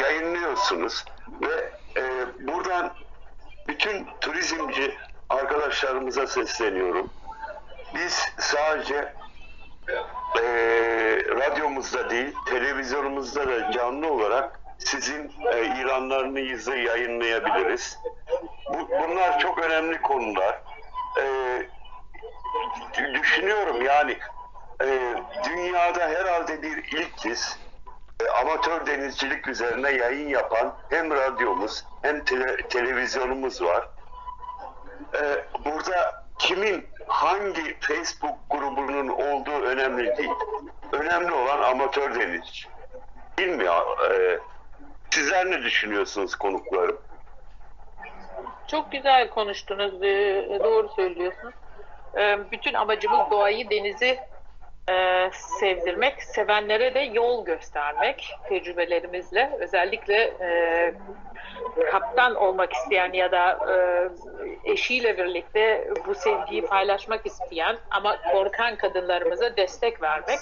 C: yayınlıyorsunuz ve e, buradan bütün turizmci arkadaşlarımıza sesleniyorum. Biz sadece e, radyomuzda değil, televizyonumuzda da canlı olarak sizin e, ilanlarınızı yayınlayabiliriz. Bu, bunlar çok önemli konular. E, düşünüyorum yani e, dünyada herhalde bir ilkiz e, amatör denizcilik üzerine yayın yapan hem radyomuz hem tele- televizyonumuz var. E, burada kimin hangi Facebook grubunun olduğu önemli değil. Önemli olan amatör denizci. Ya? E, sizler ne düşünüyorsunuz konuklarım?
D: Çok güzel konuştunuz, ee, doğru söylüyorsunuz. Ee, Bütün amacımız doğayı, denizi e, sevdirmek, sevenlere de yol göstermek tecrübelerimizle. Özellikle e, kaptan olmak isteyen ya da e, eşiyle birlikte bu sevgiyi paylaşmak isteyen ama korkan kadınlarımıza destek vermek.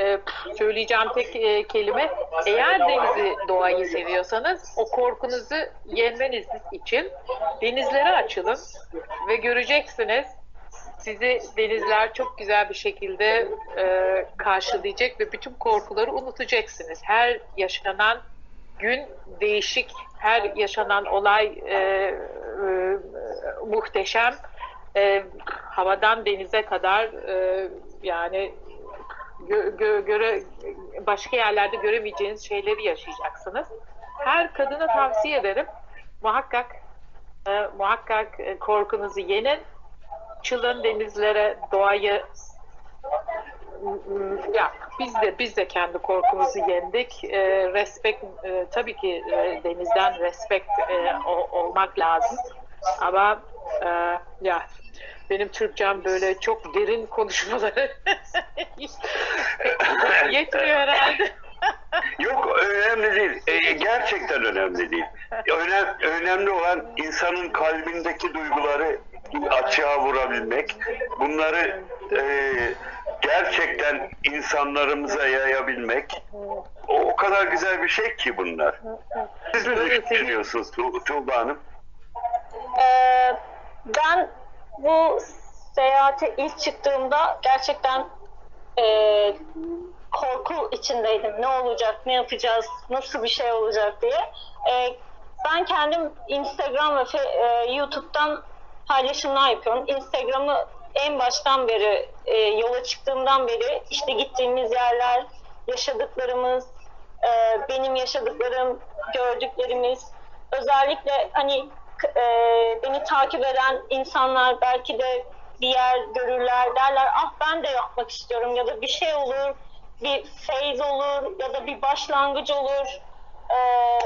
D: Ee, söyleyeceğim tek e, kelime eğer denizi doğayı seviyorsanız o korkunuzu yenmeniz için denizlere açılın ve göreceksiniz sizi denizler çok güzel bir şekilde e, karşılayacak ve bütün korkuları unutacaksınız. Her yaşanan gün değişik, her yaşanan olay e, e, muhteşem. E, havadan denize kadar e, yani gö- gö- göre başka yerlerde göremeyeceğiniz şeyleri yaşayacaksınız. Her kadına tavsiye ederim. Muhakkak e, muhakkak e, korkunuzu yenin. Çılın denizlere, doğayı ya biz de biz de kendi korkumuzu yendik. E, respect e, tabii ki e, denizden respect e, o- olmak lazım. Ama e, ya benim Türkçem böyle çok derin konuşmaları yetmiyor herhalde.
C: Yok önemli değil. Ee, gerçekten önemli değil. Önem, önemli olan insanın kalbindeki duyguları açığa vurabilmek. Bunları e, gerçekten insanlarımıza yayabilmek. O, o kadar güzel bir şey ki bunlar. Siz ne düşünüyorsunuz Tu- Tuğba Hanım?
E: Ee, ben bu seyahate ilk çıktığımda gerçekten e, korku içindeydim. Ne olacak, ne yapacağız, nasıl bir şey olacak diye. E, ben kendim Instagram ve e, YouTube'dan paylaşımlar yapıyorum. Instagram'ı en baştan beri, e, yola çıktığımdan beri işte gittiğimiz yerler, yaşadıklarımız, e, benim yaşadıklarım, gördüklerimiz, özellikle hani e, beni takip eden insanlar belki de bir yer görürler derler. Ah ben de yapmak istiyorum ya da bir şey olur bir feyz olur ya da bir başlangıç olur. Ee,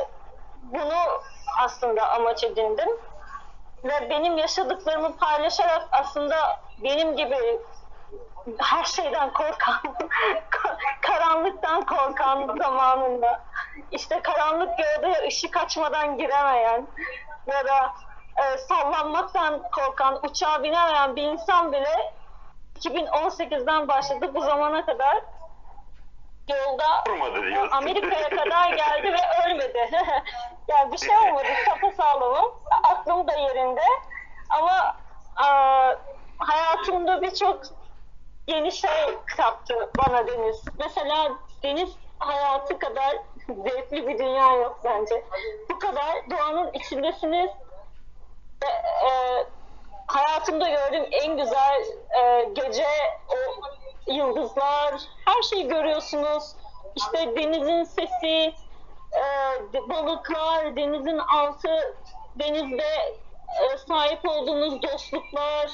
E: bunu aslında amaç edindim. Ve benim yaşadıklarımı paylaşarak aslında benim gibi her şeyden korkan, karanlıktan korkan zamanında, işte karanlık gördüğü ışık açmadan giremeyen ya da e, sallanmaktan korkan, uçağa binemeyen bir insan bile 2018'den başladı bu zamana kadar yolda. Amerika'ya kadar geldi ve ölmedi. yani bir şey olmadı. Sapa sağlamım. Aklım da yerinde. Ama e, hayatımda birçok yeni şey kattı bana Deniz. Mesela Deniz hayatı kadar zevkli bir dünya yok bence. Bu kadar doğanın içindesiniz. Ve, e, hayatımda gördüğüm en güzel e, gece o yıldızlar, her şeyi görüyorsunuz. İşte denizin sesi, e, balıklar, denizin altı, denizde e, sahip olduğunuz dostluklar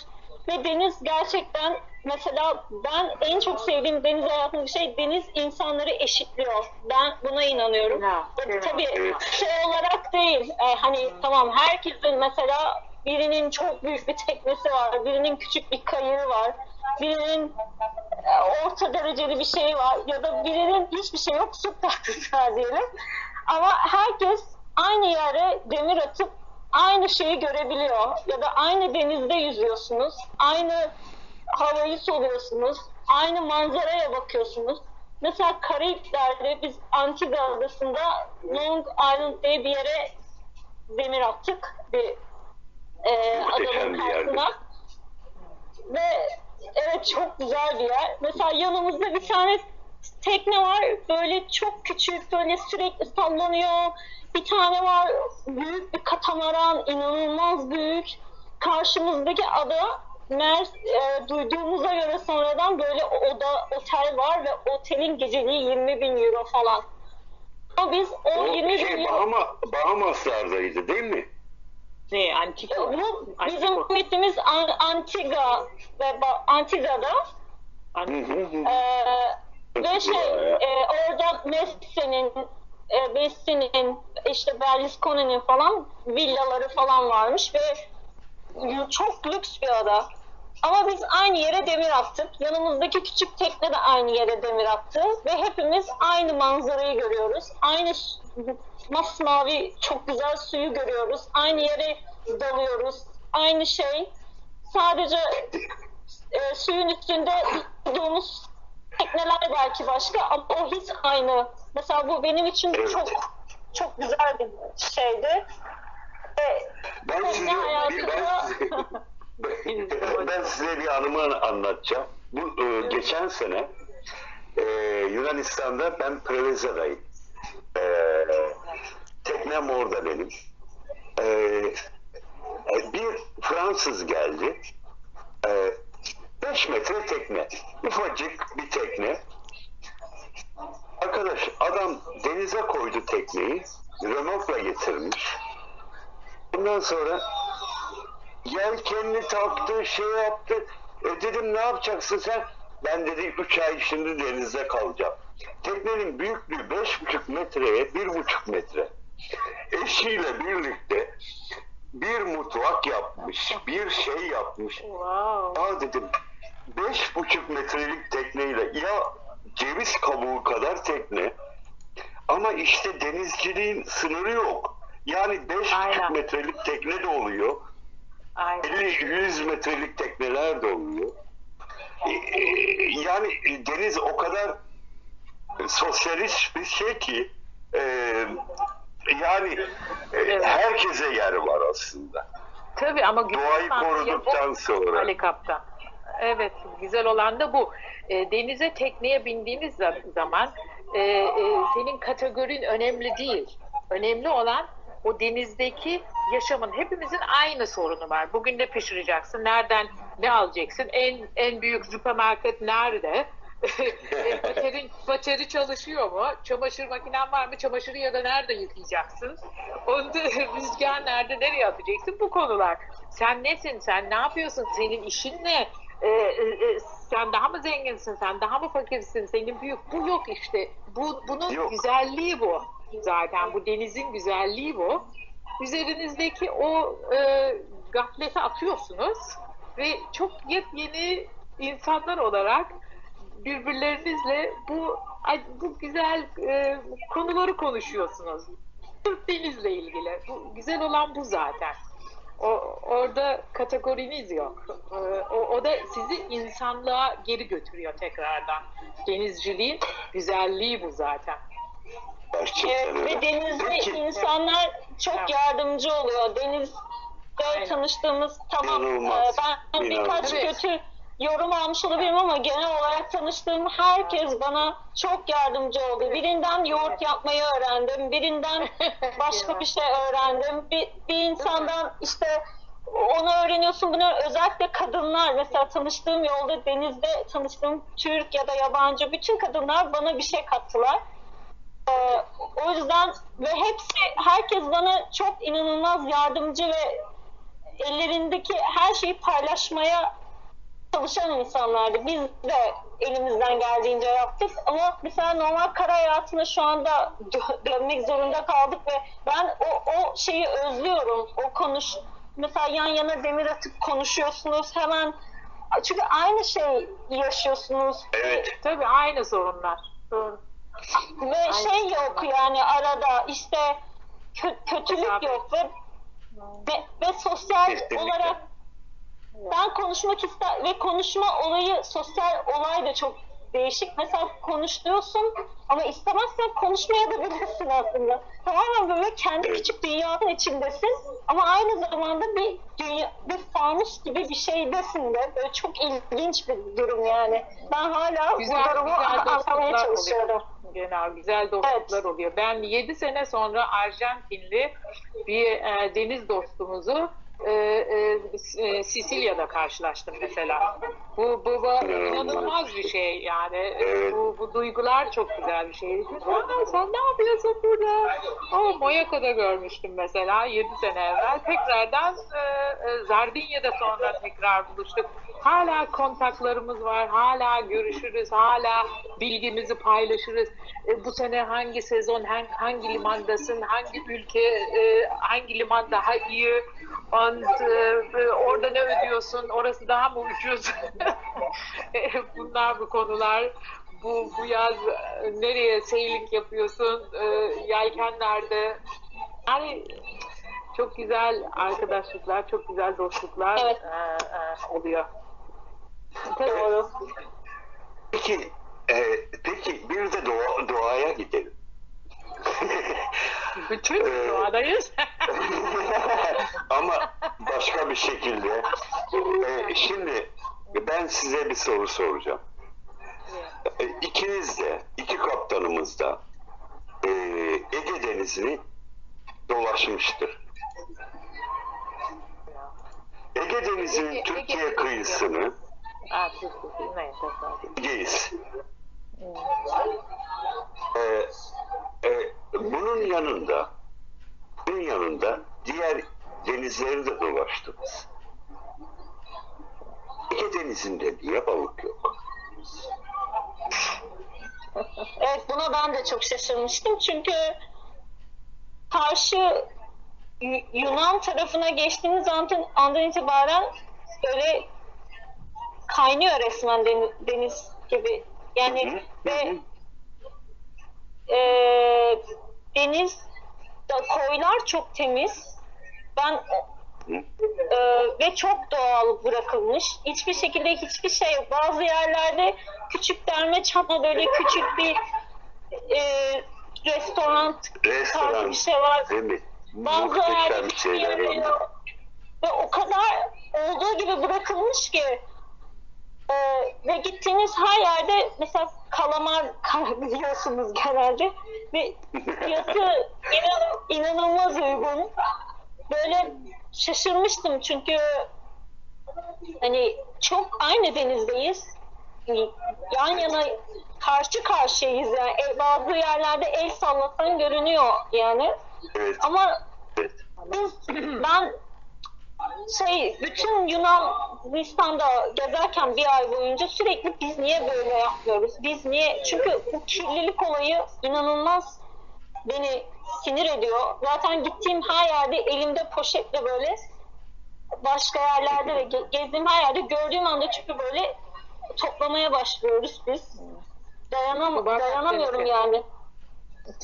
E: ve deniz gerçekten mesela ben en çok sevdiğim deniz hayatında bir şey deniz insanları eşitliyor. Ben buna inanıyorum.
D: Ya, evet.
E: tabii
C: Evet.
E: şey olarak değil. e, hani tamam herkesin mesela birinin çok büyük bir teknesi var, birinin küçük bir kayığı var, birinin e, orta dereceli bir şey var ya da birinin hiçbir şey yok, var diyelim. Ama herkes aynı yere demir atıp aynı şeyi görebiliyor ya da aynı denizde yüzüyorsunuz, aynı havayı soluyorsunuz, aynı manzaraya bakıyorsunuz. Mesela Karayipler'de biz Antigua adasında Long Island diye bir yere demir attık bir e, adanın karşısına. Ve evet çok güzel bir yer. Mesela yanımızda bir tane tekne var. Böyle çok küçük, böyle sürekli sallanıyor. Bir tane var büyük bir katamaran, inanılmaz büyük. Karşımızdaki ada Mer, e, duyduğumuza göre sonradan böyle oda, otel var ve otelin geceliği 20 bin euro falan. Ama biz o,
C: O
E: 20 bin
C: şey
E: euro...
C: Bahama, Bahamaslardaydı değil mi?
D: Ne? Antika.
E: Bu bizim
D: Antika.
E: gittiğimiz An- Antigua ve Ba-
C: hı.
E: Ee, ve şey e, orada Messi'nin e, Messi'nin işte Berlusconi'nin falan villaları falan varmış ve çok lüks bir ada. Ama biz aynı yere demir attık. Yanımızdaki küçük tekne de aynı yere demir attı. Ve hepimiz aynı manzarayı görüyoruz. Aynı masmavi çok güzel suyu görüyoruz. Aynı yere dalıyoruz. Aynı şey. Sadece e, suyun üstünde durduğumuz tekneler belki başka ama o his aynı. Mesela bu benim için çok çok güzel bir şeydi. Ve
C: Ben
E: hayatında
C: size, ben size bir anımı anlatacağım. Bu e, geçen sene e, Yunanistan'da ben Preveza'dayım. E, teknem orada benim. E, e, bir Fransız geldi. 5 metre tekne. Ufacık bir tekne. Arkadaş adam denize koydu tekneyi. Römorkla getirmiş. Ondan sonra yelkenini taktı, şey yaptı. E dedim ne yapacaksın sen? Ben dedi 3 ay şimdi denizde kalacağım. Teknenin büyüklüğü beş buçuk metreye bir buçuk metre. Eşiyle birlikte bir mutfak yapmış, bir şey yapmış.
D: Wow.
C: Aa dedim beş buçuk metrelik tekneyle ya ceviz kabuğu kadar tekne ama işte denizciliğin sınırı yok. Yani beş buçuk metrelik tekne de oluyor.
D: Aynen.
C: 50-100 metrelik tekneler de oluyor. Ee, e, yani deniz o kadar sosyalist bir şey ki e, yani e, herkese yer var aslında.
D: Tabii ama
C: Doğayı
D: şey
C: koruduktan sonra.
D: Ali Kaptan. Evet, güzel olan da bu. E, denize tekneye bindiğiniz za- zaman e, e, senin kategorin önemli değil. Önemli olan o denizdeki yaşamın. Hepimizin aynı sorunu var. Bugün ne pişireceksin? Nereden ne alacaksın? En en büyük süpermarket nerede? E, Baterin, bateri çalışıyor mu? Çamaşır makinen var mı? Çamaşırı ya da nerede yıkayacaksın? Onda rüzgar nerede? Nereye atacaksın? Bu konular. Sen nesin? Sen ne yapıyorsun? Senin işin ne? Ee, e, sen daha mı zenginsin? Sen daha mı fakirsin? Senin büyük. Bu yok işte. Bu bunun
C: Yok.
D: güzelliği bu. Zaten bu denizin güzelliği bu. Üzerinizdeki o e, gafleti atıyorsunuz ve çok yepyeni insanlar olarak birbirlerinizle bu bu güzel e, konuları konuşuyorsunuz. Sırf denizle ilgili. Bu, güzel olan bu zaten. O, orada kategoriniz yok. E, o, o da sizi insanlığa geri götürüyor tekrardan. Denizciliğin güzelliği bu zaten.
C: Gerçekten öyle.
E: ve denizde
C: Peki,
E: insanlar çok yardımcı oluyor. Denizde
D: Aynen.
E: tanıştığımız tamam
C: İnanılmaz.
E: e, ben
C: İnanılmaz.
E: birkaç
D: Evet.
E: kötü yorum almış olabilirim ama genel olarak tanıştığım herkes bana çok yardımcı oldu. Birinden yoğurt yapmayı öğrendim, birinden başka bir şey öğrendim. Bir, bir insandan işte onu öğreniyorsun bunu özellikle kadınlar mesela tanıştığım yolda denizde tanıştığım Türk ya da yabancı bütün kadınlar bana bir şey kattılar. Ee, o yüzden ve hepsi herkes bana çok inanılmaz yardımcı ve ellerindeki her şeyi paylaşmaya çalışan insanlardı. Biz de elimizden geldiğince yaptık ama mesela normal kara hayatına şu anda dö- dönmek zorunda kaldık ve ben o, o şeyi özlüyorum. O konuş mesela yan yana demir atıp konuşuyorsunuz hemen çünkü aynı şey yaşıyorsunuz.
C: Evet.
D: Tabii aynı sorunlar. Doğru.
E: Ve şey yok yani arada işte kö- kötülük yok ve ve, ve sosyal
C: Kesinlikle.
E: olarak ben konuşmak ister ve konuşma olayı sosyal olay da çok değişik. Mesela konuşuyorsun ama istemezsen konuşmaya da bilirsin aslında. Tamamen böyle kendi
C: Evet.
E: küçük dünyanın içindesin ama aynı zamanda bir dünya, bir fanus gibi bir şeydesin de. Böyle çok ilginç bir durum yani. Ben hala
D: Güzel,
E: bu durumu anlamaya çalışıyorum.
D: oluyor. Genel güzel dostluklar oluyor. Ben 7 sene sonra Arjantinli bir e, deniz dostumuzu e, e, e, Sicilya'da karşılaştım mesela. Bu, bu, bu inanılmaz bir şey yani. E,
C: Evet.
D: Bu, bu duygular çok güzel bir şey. Aa, sen ne yapıyorsun burada? O Monaco'da görmüştüm mesela 7 sene evvel. Tekrardan e, e, Zardinya'da sonra tekrar buluştuk. Hala kontaklarımız var. Hala görüşürüz. Hala bilgimizi paylaşırız. E, bu sene hangi sezon, hangi, hangi limandasın, hangi ülke, e, hangi liman daha iyi, and, e, orada ne ödüyorsun, orası daha mı ucuz? Bunlar bu konular. Bu, bu yaz nereye sailing yapıyorsun, e, yelken nerede? Yani çok güzel arkadaşlıklar, çok güzel dostluklar
E: Evet.
D: e, e, oluyor. Tabii.
E: Doğru.
C: Peki, e, peki bir de doğa, doğaya gidelim.
D: Bütün
C: Ee,
D: doğadayız.
C: Ama başka bir şekilde. E, şimdi ben size bir soru soracağım. E, İkiniz de, iki kaptanımız da e, Ege Denizi'ni dolaşmıştır. Ege Denizi'nin Türkiye kıyısını
D: Ah,
C: E, e, bunun yanında bunun yanında diğer denizleri de dolaştınız. Ege Denizi'nde niye balık yok?
E: Evet buna ben de çok şaşırmıştım çünkü karşı Yunan tarafına geçtiğiniz andan, andan itibaren böyle kaynıyor resmen deniz, deniz gibi. Yani
C: Hı hı,
E: ve e, deniz da koylar çok temiz. Ben
C: Hı?
E: e, ve çok doğal bırakılmış. Hiçbir şekilde hiçbir şey yok. Bazı yerlerde küçük derme çatma böyle küçük bir e, restoran tarzı
C: Restoran
E: bir şey var.
C: değil mi?
E: Bazı yerde hiçbir
C: onlar.
E: yok. ve o kadar olduğu gibi bırakılmış ki e, ve gittiğiniz her yerde mesela kalamar biliyorsunuz genelde ve fiyatı inan, inanılmaz uygun. Böyle şaşırmıştım çünkü hani çok aynı denizdeyiz. Yan yana karşı karşıyayız yani. E, bazı yerlerde el sallasan görünüyor yani.
C: Evet.
E: Ama
C: evet.
E: biz, ben şey bütün Yunanistan'da gezerken bir ay boyunca sürekli biz niye böyle yapmıyoruz? Biz niye? Çünkü bu kirlilik olayı inanılmaz beni sinir ediyor. Zaten gittiğim her yerde elimde poşetle böyle başka yerlerde ve ge- gezdiğim her yerde gördüğüm anda çünkü böyle toplamaya başlıyoruz biz. Dayanam dayanamıyorum yani.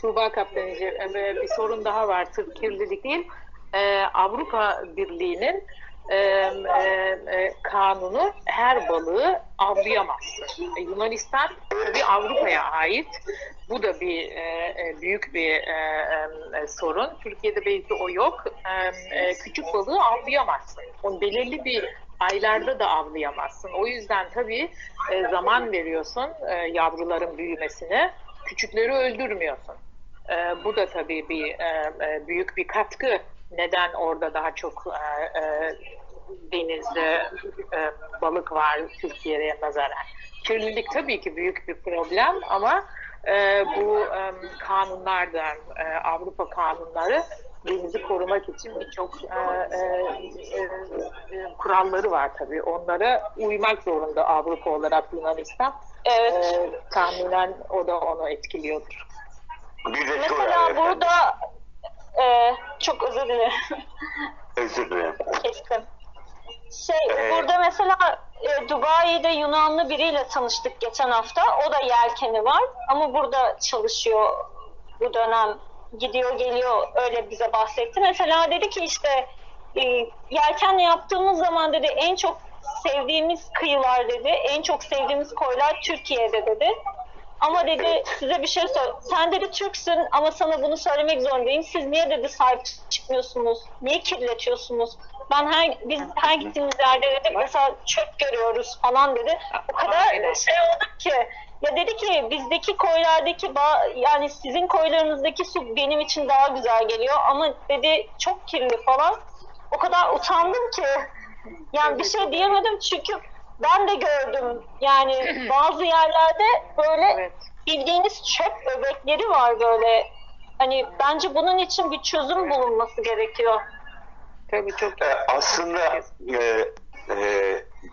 D: Tuğba Kaptanıcı e, bir sorun daha var. Sırf kirlilik değil. Ee, Avrupa Birliği'nin e, e, e, kanunu her balığı avlayamazsın. E, Yunanistan tabii Avrupa'ya ait. Bu da bir e, e, büyük bir e, e, sorun. Türkiye'de belki o yok. E, e, küçük balığı avlayamazsın. O belirli bir aylarda da avlayamazsın. O yüzden tabii e, zaman veriyorsun e, yavruların büyümesine. Küçükleri öldürmüyorsun. E, bu da tabii bir e, e, büyük bir katkı. Neden orada daha çok e, e, denizde e, balık var Türkiye'ye nazaran? Kirlilik tabii ki büyük bir problem ama e, bu e, kanunlardan, e, Avrupa kanunları denizi korumak için birçok e, e, e, e, kuralları var tabii. Onlara uymak zorunda Avrupa olarak Yunanistan.
E: Evet.
D: E, tahminen o da onu etkiliyordur.
E: Mesela burada e, çok özür dilerim.
C: Özür dilerim.
E: Kestim. Şey
C: Ee,
E: burada mesela e, Dubai'de Yunanlı biriyle tanıştık geçen hafta. O da yelkeni var ama burada çalışıyor bu dönem. Gidiyor geliyor öyle bize bahsetti. Mesela dedi ki işte e, yelkenle yaptığımız zaman dedi en çok sevdiğimiz kıyılar dedi. En çok sevdiğimiz koylar Türkiye'de dedi. Ama dedi size bir şey sor. Sen dedi Türksün ama sana bunu söylemek zorundayım. Siz niye dedi sahip çıkmıyorsunuz? Niye kirletiyorsunuz? Ben her biz her gittiğimiz yerde dedi mesela çöp görüyoruz falan dedi. O kadar şey olduk ki ya dedi ki bizdeki koylardaki ba- yani sizin koylarınızdaki su benim için daha güzel geliyor ama dedi çok kirli falan. O kadar utandım ki yani bir şey diyemedim çünkü ben de gördüm yani bazı yerlerde böyle
D: Evet.
E: bildiğiniz çöp öbekleri var böyle. Hani bence bunun için bir çözüm bulunması gerekiyor.
D: Tabii çok
C: E, aslında e, e,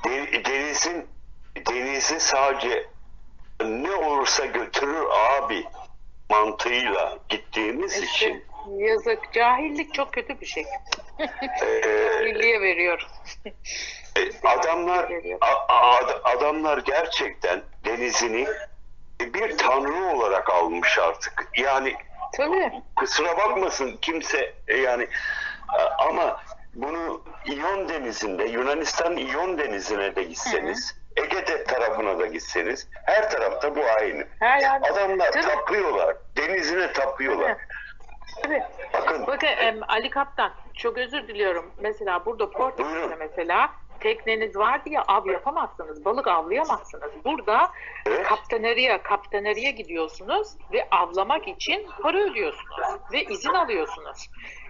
C: de- denizin denizi sadece ne olursa götürür abi mantığıyla gittiğimiz
D: İşte
C: için
D: yazık. Cahillik çok kötü bir şey.
C: e,
D: Cahilliğe veriyor.
C: E, adamlar a- a- adamlar gerçekten denizini bir tanrı olarak almış artık. Yani
D: Tabii.
C: kusura bakmasın kimse e, yani e, ama bunu İyon denizinde Yunanistan İyon denizine de gitseniz Ege de tarafına da gitseniz her tarafta bu aynı.
D: Her yerde.
C: Adamlar
D: Tabii.
C: tapıyorlar. Denizine tapıyorlar.
D: Tabii.
C: Bakın
D: Bakın em, Ali Kaptan çok özür diliyorum. Mesela burada Portekiz'de mesela tekneniz var diye av yapamazsınız. Balık avlayamazsınız. Burada
C: Evet.
D: kaptaneriye kaptaneriye gidiyorsunuz ve avlamak için para ödüyorsunuz ve izin alıyorsunuz.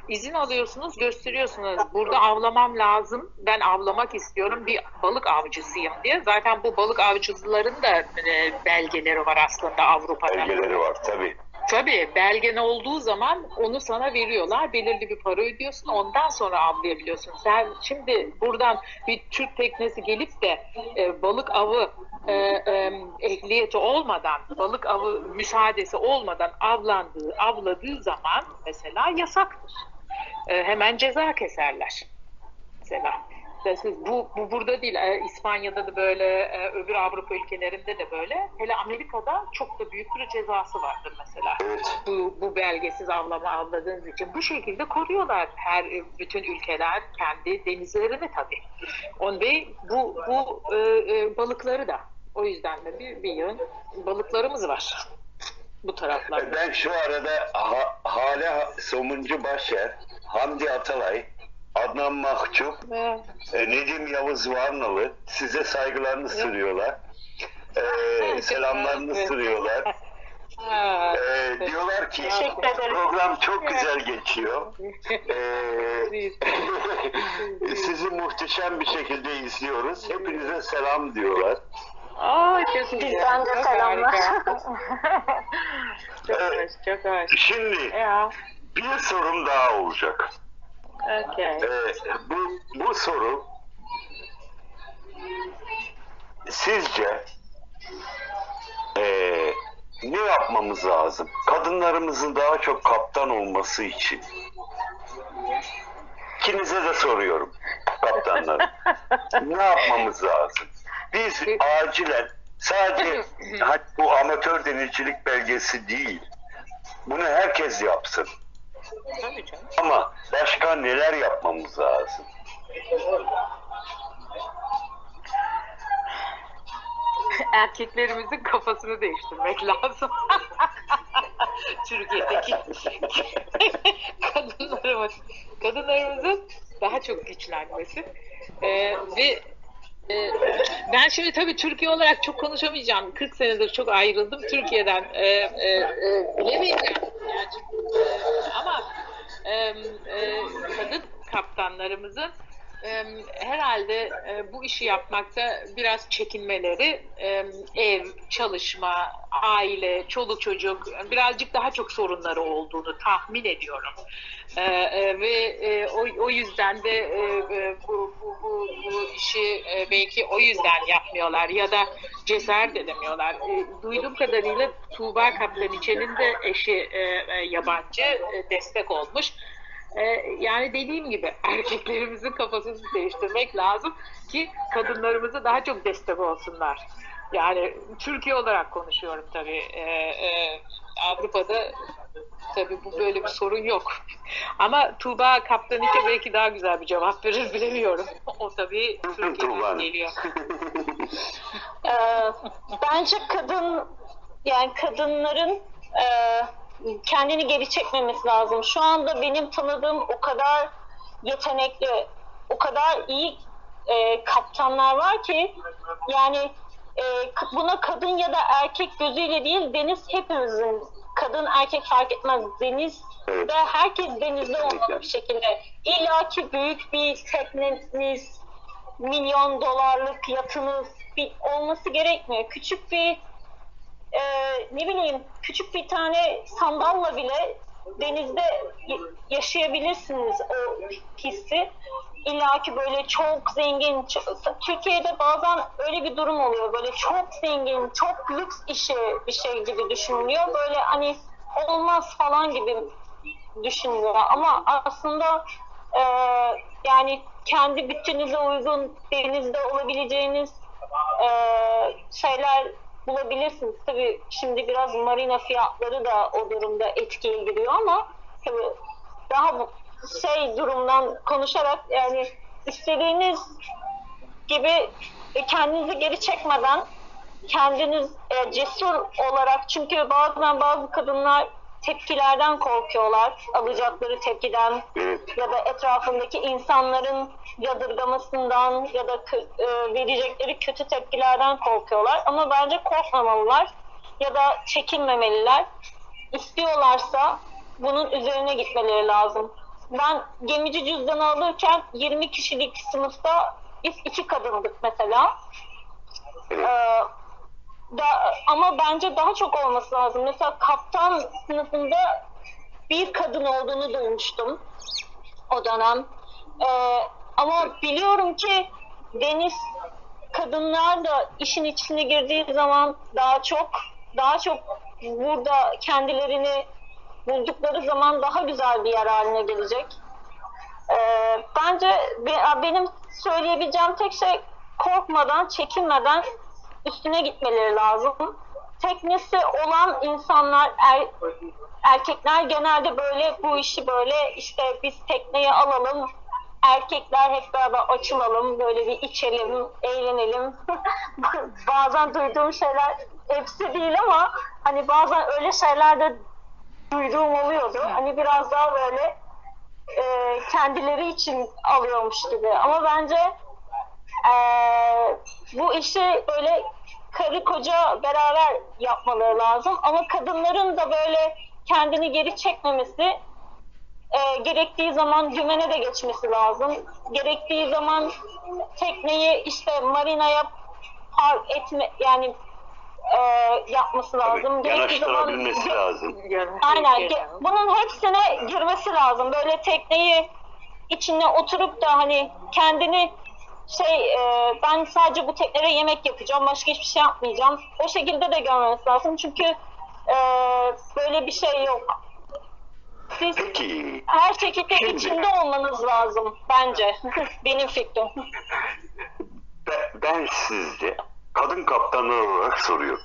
D: İzin alıyorsunuz, gösteriyorsunuz. Burada avlamam lazım. Ben avlamak istiyorum. Bir balık avcısıyım diye. Zaten bu balık avcıların da e, belgeleri var aslında Avrupa'da.
C: belgeleri var tabii.
D: Tabii belgen olduğu zaman onu sana veriyorlar. Belirli bir para ödüyorsun. Ondan sonra avlayabiliyorsun. Sen şimdi buradan bir Türk teknesi gelip de e, balık avı e, e, ehliyeti olmadan, balık avı müsaadesi olmadan avlandığı, avladığı zaman mesela yasaktır. E, hemen ceza keserler. Mesela. Mesela Bu, bu burada değil. E, İspanya'da da böyle, e, öbür Avrupa ülkelerinde de böyle. Hele Amerika'da çok da büyük bir cezası vardır mesela.
C: Evet.
D: Bu, bu belgesiz avlama avladığınız için. Bu şekilde koruyorlar her e, bütün ülkeler kendi denizlerini tabii. On ve bu, bu e, e, balıkları da. O yüzden de bir, bir yön balıklarımız var. Bu taraflarda.
C: Ben şu arada ha, Hale Somuncu Başer, Hamdi Atalay Adnan Mahcup,
D: Evet.
C: e, Nedim Yavuz Varnalı size saygılarını. E, selamlarını
D: Evet.
C: sunuyorlar.
D: Ha,
C: E, diyorlar ki
E: Teşekkür ederim.
C: program çok güzel geçiyor. E,
D: Biz-
C: sizi muhteşem bir şekilde izliyoruz. Hepinize selam diyorlar.
D: Aa, çok güzel.
E: Bizden de selamlar.
D: çok hoş, çok hoş.
C: Şimdi
D: Ya,
C: bir sorum daha olacak. Ee, bu, bu soru sizce ee, ne yapmamız lazım? Kadınlarımızın daha çok kaptan olması için. İkinize de soruyorum kaptanlar. ne yapmamız lazım? Biz acilen sadece hani bu amatör denizcilik belgesi değil. Bunu herkes yapsın.
D: Tabii canım.
C: Ama başka neler yapmamız lazım?
D: erkeklerimizin kafasını değiştirmek lazım. Türkiye'deki kadınlarımız, kadınlarımızın daha çok güçlenmesi Ee, ve e, ben şimdi tabii Türkiye olarak çok konuşamayacağım. 40 senedir çok ayrıldım Türkiye'den. E, e, e, bilemeyeceğim. Yani, e, ama e, e, kadın kaptanlarımızın e, herhalde e, bu işi yapmakta biraz çekinmeleri e, ev, çalışma, aile, çoluk çocuk birazcık daha çok sorunları olduğunu tahmin ediyorum. E, e, ve e, o, o yüzden de e, e, bu, bu, bu, bu işi e, belki o yüzden yapmıyorlar ya da cesaret edemiyorlar. E, duyduğum kadarıyla Tuğba Kaptaniçe'nin de eşi e, e, yabancı e, destek olmuş. Ee, yani dediğim gibi erkeklerimizin kafasını değiştirmek lazım ki kadınlarımıza daha çok destek olsunlar. Yani Türkiye olarak konuşuyorum tabii. Ee, e, Avrupa'da tabii bu böyle bir sorun yok. Ama Tuğba Kaptanike belki daha güzel bir cevap verir bilemiyorum. O tabii Türkiye'den geliyor.
E: Ee, bence kadın yani kadınların e, kendini geri çekmemesi lazım. Şu anda benim tanıdığım o kadar yetenekli, o kadar iyi e, kaptanlar var ki yani e, buna kadın ya da erkek gözüyle değil deniz hepimizin kadın erkek fark etmez deniz
C: Evet.
E: ve herkes denizde olmalı bir şekilde. İlla ki büyük bir tekneniz, milyon dolarlık yatınız bir, olması gerekmiyor. Küçük bir e, ne bileyim küçük bir tane sandalla bile denizde yaşayabilirsiniz o hissi. İlla ki böyle çok zengin, Türkiye'de bazen öyle bir durum oluyor. Böyle çok zengin, çok lüks işi bir şey gibi düşünülüyor. Böyle hani olmaz falan gibi düşünülüyor. Ama aslında e, yani kendi bütçenize uygun denizde olabileceğiniz e, şeyler bulabilirsiniz. Tabii şimdi biraz marina fiyatları da o durumda etkiye giriyor ama tabii daha bu şey durumdan konuşarak yani istediğiniz gibi kendinizi geri çekmeden kendiniz e, cesur olarak çünkü bazen bazı kadınlar tepkilerden korkuyorlar. Alacakları tepkiden
C: Evet.
E: ya da etrafındaki insanların yadırgamasından ya da e, verecekleri kötü tepkilerden korkuyorlar. Ama bence korkmamalılar ya da çekinmemeliler. İstiyorlarsa bunun üzerine gitmeleri lazım. Ben gemici cüzdanı alırken 20 kişilik sınıfta biz iki kadındık mesela. Ee, da, ama bence daha çok olması lazım. Mesela kaptan sınıfında bir kadın olduğunu duymuştum o dönem. Ee, ama biliyorum ki deniz kadınlar da işin içine girdiği zaman daha çok daha çok burada kendilerini buldukları zaman daha güzel bir yer haline gelecek. Ee, bence be- benim söyleyebileceğim tek şey korkmadan, çekinmeden üstüne gitmeleri lazım. Teknesi olan insanlar, er- erkekler genelde böyle bu işi böyle işte biz tekneyi alalım, erkekler hep beraber açılalım, böyle bir içelim, eğlenelim. bazen duyduğum şeyler hepsi değil ama hani bazen öyle şeyler de duyduğum oluyordu. Hani biraz daha böyle e, kendileri için alıyormuş gibi. Ama bence e, bu işi böyle karı koca beraber yapmaları lazım. Ama kadınların da böyle kendini geri çekmemesi, e, gerektiği zaman dümene de geçmesi lazım. Gerektiği zaman tekneyi işte marinaya park etme yani e, yapması lazım.
C: Tabii,
E: Gerektiği zaman
C: lazım.
E: Aynen. Ge- Bunun hepsine girmesi lazım. Böyle tekneyi içine oturup da hani kendini şey e, ben sadece bu teknede yemek yapacağım. Başka hiçbir şey yapmayacağım. O şekilde de görmemesi lazım. Çünkü e, böyle bir şey yok. Siz
C: Peki
E: her şekilde
C: Şimdi-
E: içinde olmanız lazım bence. Benim fikrim.
C: ben, ben sizce kadın kaptanlar olarak soruyorum.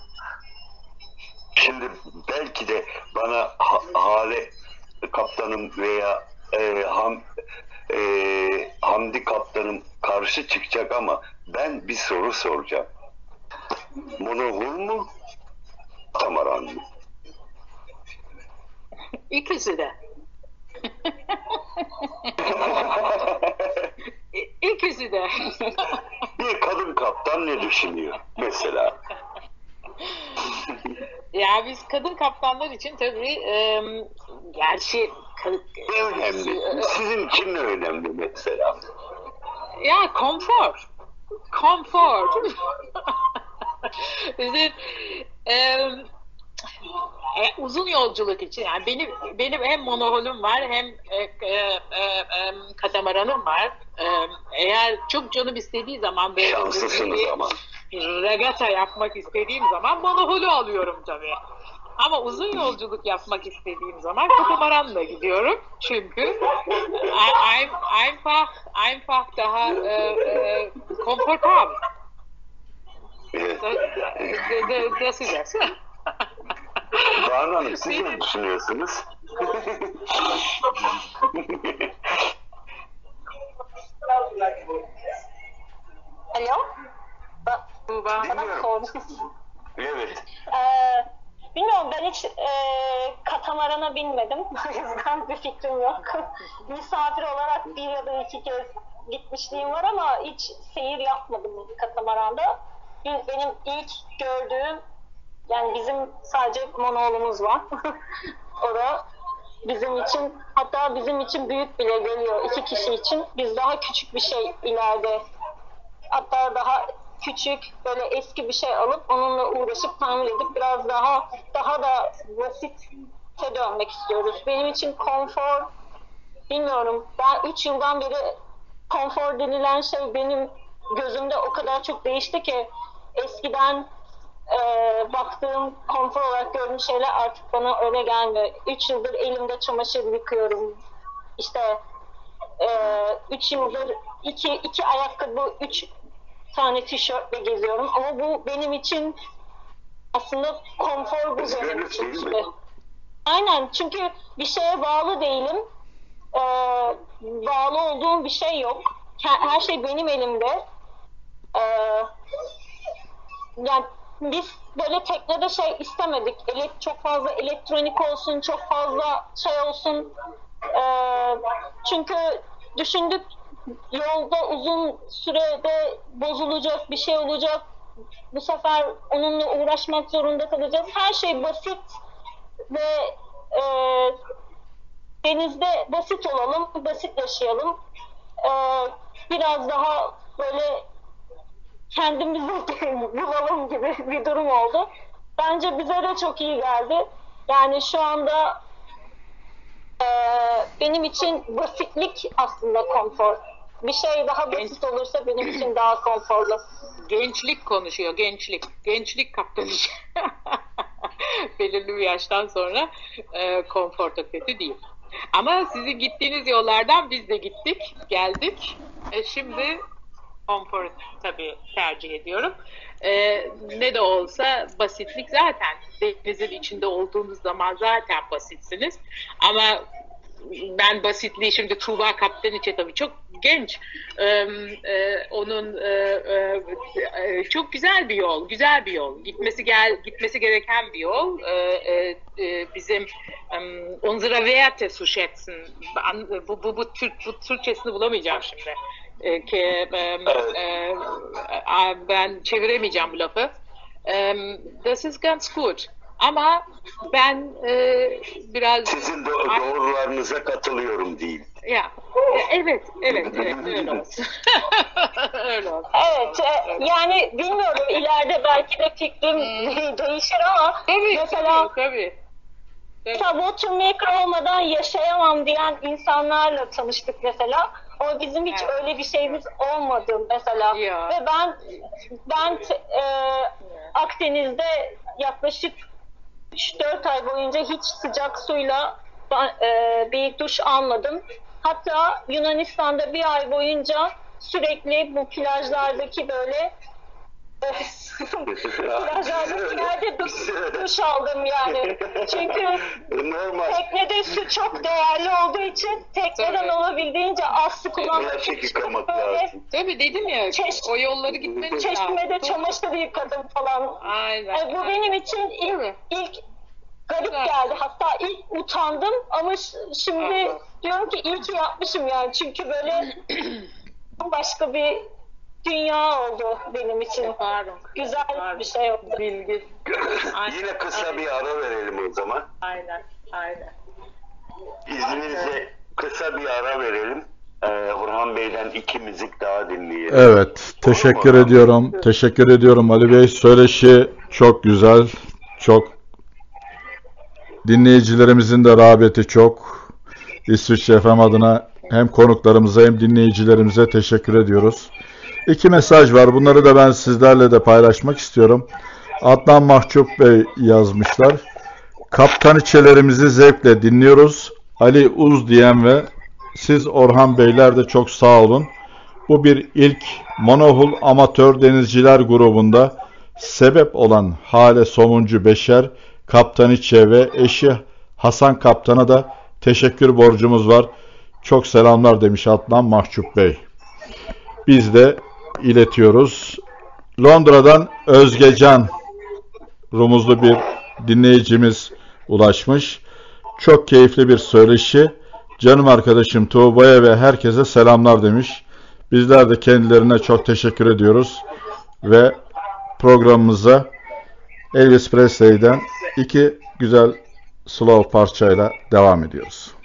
C: Şimdi belki de bana ha- Hale kaptanım veya e, Ham, e, Hamdi kaptanım karşı çıkacak ama ben bir soru soracağım. Monohul mu? Tamaran mı?
D: İkisi de. İkisi de.
C: bir kadın kaptan ne düşünüyor mesela?
D: ya biz kadın kaptanlar için tabii e, gerçi
C: Ne önemli? Sizin için ne önemli mesela?
D: ya konfor. Konfor. Bizim e, e, uzun yolculuk için yani benim benim hem monoholum var hem e, e, e, e, katamaranım var. E, eğer çok canım istediği zaman böyle
C: Şanslısınız ama.
D: regata yapmak istediğim zaman monoholü alıyorum tabii. Ama uzun yolculuk yapmak istediğim zaman katamaranla gidiyorum. Çünkü I'm, einfach, einfach daha e, e, komfortabel. Das ist es.
C: Banu Hanım siz ne düşünüyorsunuz?
E: Alo? Ba-. Bana
C: Dinliyorum.
E: sordun.
C: evet.
E: Ee, bilmiyorum ben hiç e, katamarana binmedim. O yüzden bir fikrim yok. Misafir olarak bir ya da iki kez gitmişliğim var ama hiç seyir yapmadım katamaranda. Benim ilk gördüğüm yani bizim sadece monoğlumuz var. o da bizim için hatta bizim için büyük bile geliyor iki kişi için. Biz daha küçük bir şey ileride hatta daha küçük böyle eski bir şey alıp onunla uğraşıp tamir edip biraz daha daha da basite dönmek istiyoruz. Benim için konfor bilmiyorum ben 3 yıldan beri konfor denilen şey benim gözümde o kadar çok değişti ki eskiden e, baktığım konfor olarak gördüğüm şeyler artık bana öyle gelmiyor. 3 yıldır elimde çamaşır yıkıyorum. İşte 3 yıldır iki, iki ayakkabı, üç tane tişörtle geziyorum. Ama bu benim için aslında konfor bu benim için. işte. Aynen çünkü bir şeye bağlı değilim. Ee, bağlı olduğum bir şey yok. Her, her şey benim elimde. Ee, yani biz böyle teknede şey istemedik. Ele, çok fazla elektronik olsun, çok fazla şey olsun. Ee, çünkü düşündük yolda uzun sürede bozulacak bir şey olacak. Bu sefer onunla uğraşmak zorunda kalacağız. Her şey basit ve e, denizde basit olalım, basit yaşayalım. E, biraz daha böyle kendimizi bulalım gibi bir durum oldu. Bence bize de çok iyi geldi. Yani şu anda e, benim için basitlik aslında konfor. Bir şey daha basit olursa benim için daha konforlu.
D: Gençlik konuşuyor, gençlik. Gençlik kaptanı. Belirli bir yaştan sonra e, konfor da kötü değil. Ama sizin gittiğiniz yollardan biz de gittik, geldik. E, şimdi konfor tabii tercih ediyorum. E, ne de olsa basitlik zaten denizin içinde olduğunuz zaman zaten basitsiniz. Ama ben basitliği şimdi Tuğba Kaptaniç'e tabii çok genç. E, e, onun e, e, e, çok güzel bir yol, güzel bir yol. Gitmesi gel gitmesi gereken bir yol. E, e, e, bizim um, unsere Werte Bu, bu, bu, Türk, bu Türkçesini bulamayacağım şimdi. E, ki, e, e, ben çeviremeyeceğim bu lafı. E, das ist ganz gut. Ama ben e, biraz
C: Sizin do- doğrularınıza katılıyorum değil.
D: ya evet evet evet öyle olsun. öyle olsun.
E: Evet, e, yani bilmiyorum ileride belki de fikrim değişir ama
D: Tabii
E: mesela
D: tabii. tabii.
E: mesela Watermaker olmadan yaşayamam diyen insanlarla tanıştık mesela. Ama bizim hiç
D: Evet.
E: öyle bir şeyimiz olmadı mesela.
D: Ya.
E: Ve ben ben e, Akdeniz'de yaklaşık 3-4 ay boyunca hiç sıcak suyla e, bir duş almadım. Hatta Yunanistan'da bir ay boyunca sürekli bu plajlardaki böyle e, plajlardaki yerde duş, duş aldım yani. Çünkü
C: Normal.
E: teknede su çok değerli olduğu için tekneden
D: Tabii.
E: olabildiğince az su kullanmak
C: Gerçek
E: için
C: yıkamak
E: böyle
C: lazım.
D: Tabii dedim ya
E: Çeş-
D: o yolları gitmek lazım.
E: çeşmede çamaşır yıkadım falan.
D: Aynen.
E: Yani bu benim için ilk, ilk garip
D: Güzel.
E: geldi. Hatta ilk utandım ama ş- şimdi
D: Aha.
E: diyorum ki iyi ki yapmışım yani. Çünkü böyle başka bir dünya oldu benim için.
D: Pardon.
E: Güzel
D: Pardon.
E: bir şey oldu.
D: Bilgi. Aynen.
C: Yine kısa bir ara verelim o zaman.
D: Aynen. Aynen.
C: İzninizle kısa bir ara verelim. Ee, Orhan Bey'den iki müzik daha dinleyelim.
A: Evet, teşekkür
C: Olur
A: ediyorum. Teşekkür ediyorum Ali Bey. Söyleşi çok güzel, çok dinleyicilerimizin de rağbeti çok. İsviçre FM adına hem konuklarımıza hem dinleyicilerimize teşekkür ediyoruz. İki mesaj var. Bunları da ben sizlerle de paylaşmak istiyorum. Adnan Mahcup Bey yazmışlar. Kaptaniçelerimizi zevkle dinliyoruz. Ali Uz diyen ve siz Orhan Beyler de çok sağ olun. Bu bir ilk monohul amatör denizciler grubunda sebep olan Hale Somuncu Beşer, Kaptaniçe ve eşi Hasan Kaptan'a da teşekkür borcumuz var. Çok selamlar demiş Adnan Mahcup Bey. Biz de iletiyoruz. Londra'dan Özgecan rumuzlu bir dinleyicimiz ulaşmış. Çok keyifli bir söyleşi. Canım arkadaşım Tuğba'ya ve herkese selamlar demiş. Bizler de kendilerine çok teşekkür ediyoruz. Ve programımıza Elvis Presley'den iki güzel slow parçayla devam ediyoruz.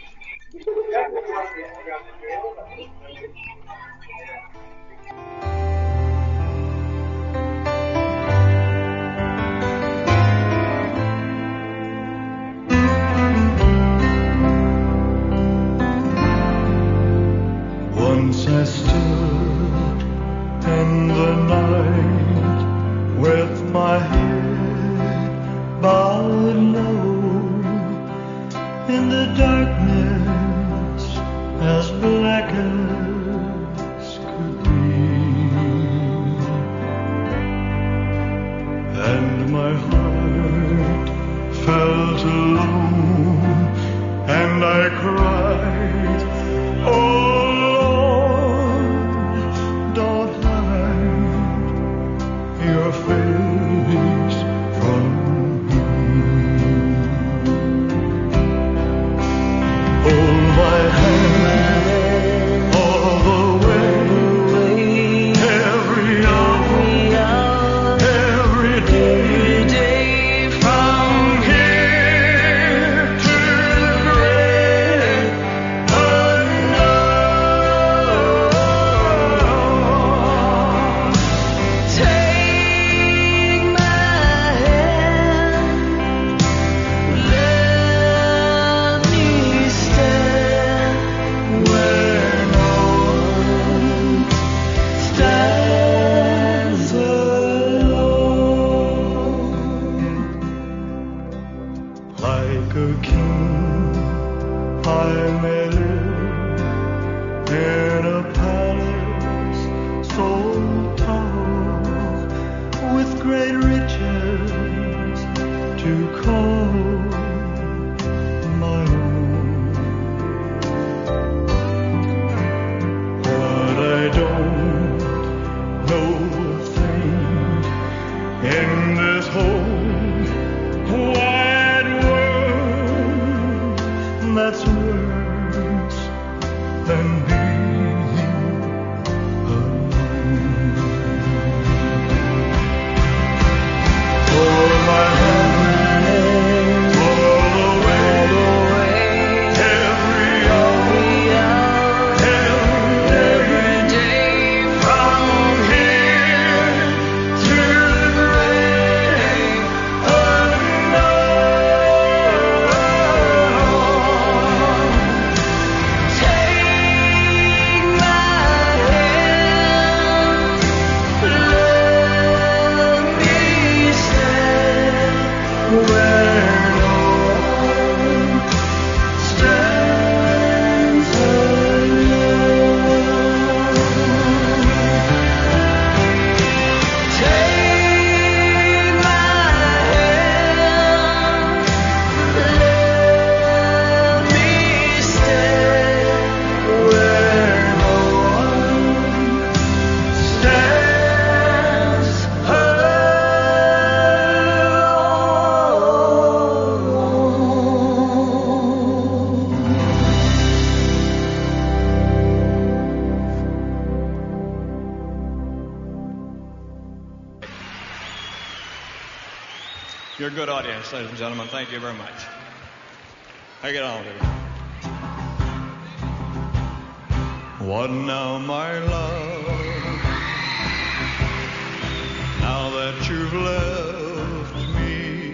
F: Ladies and gentlemen. Thank you very much. Take it on, baby.
B: What now, my love? Now that you've left me,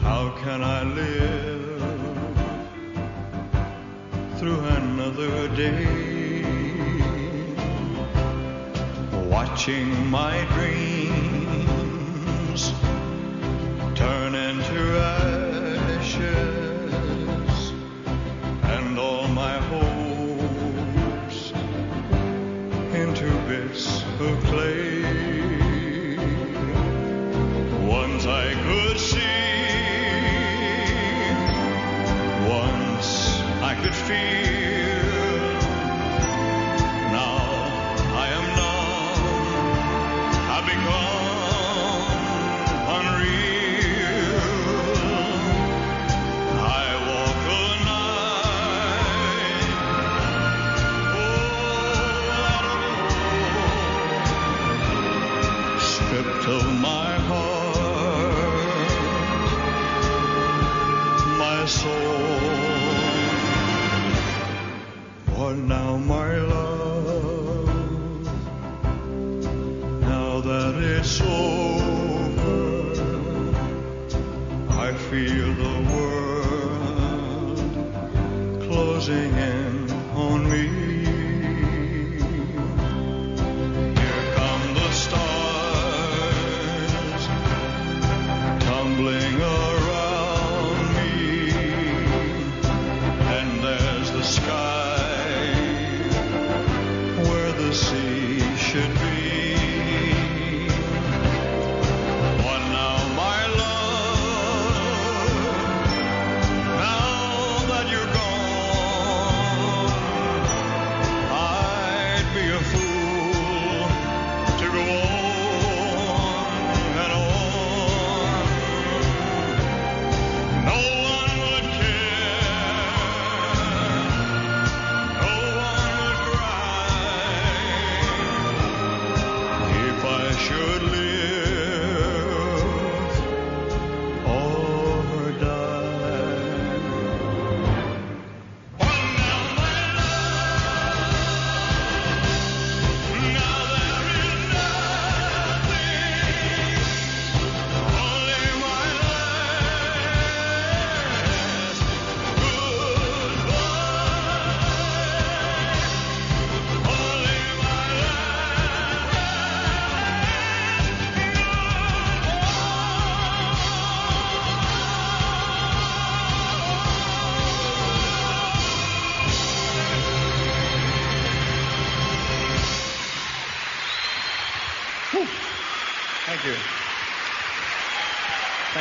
B: how can I live through another day? Watching my dreams turn into ashes and all my hopes into bits of clay.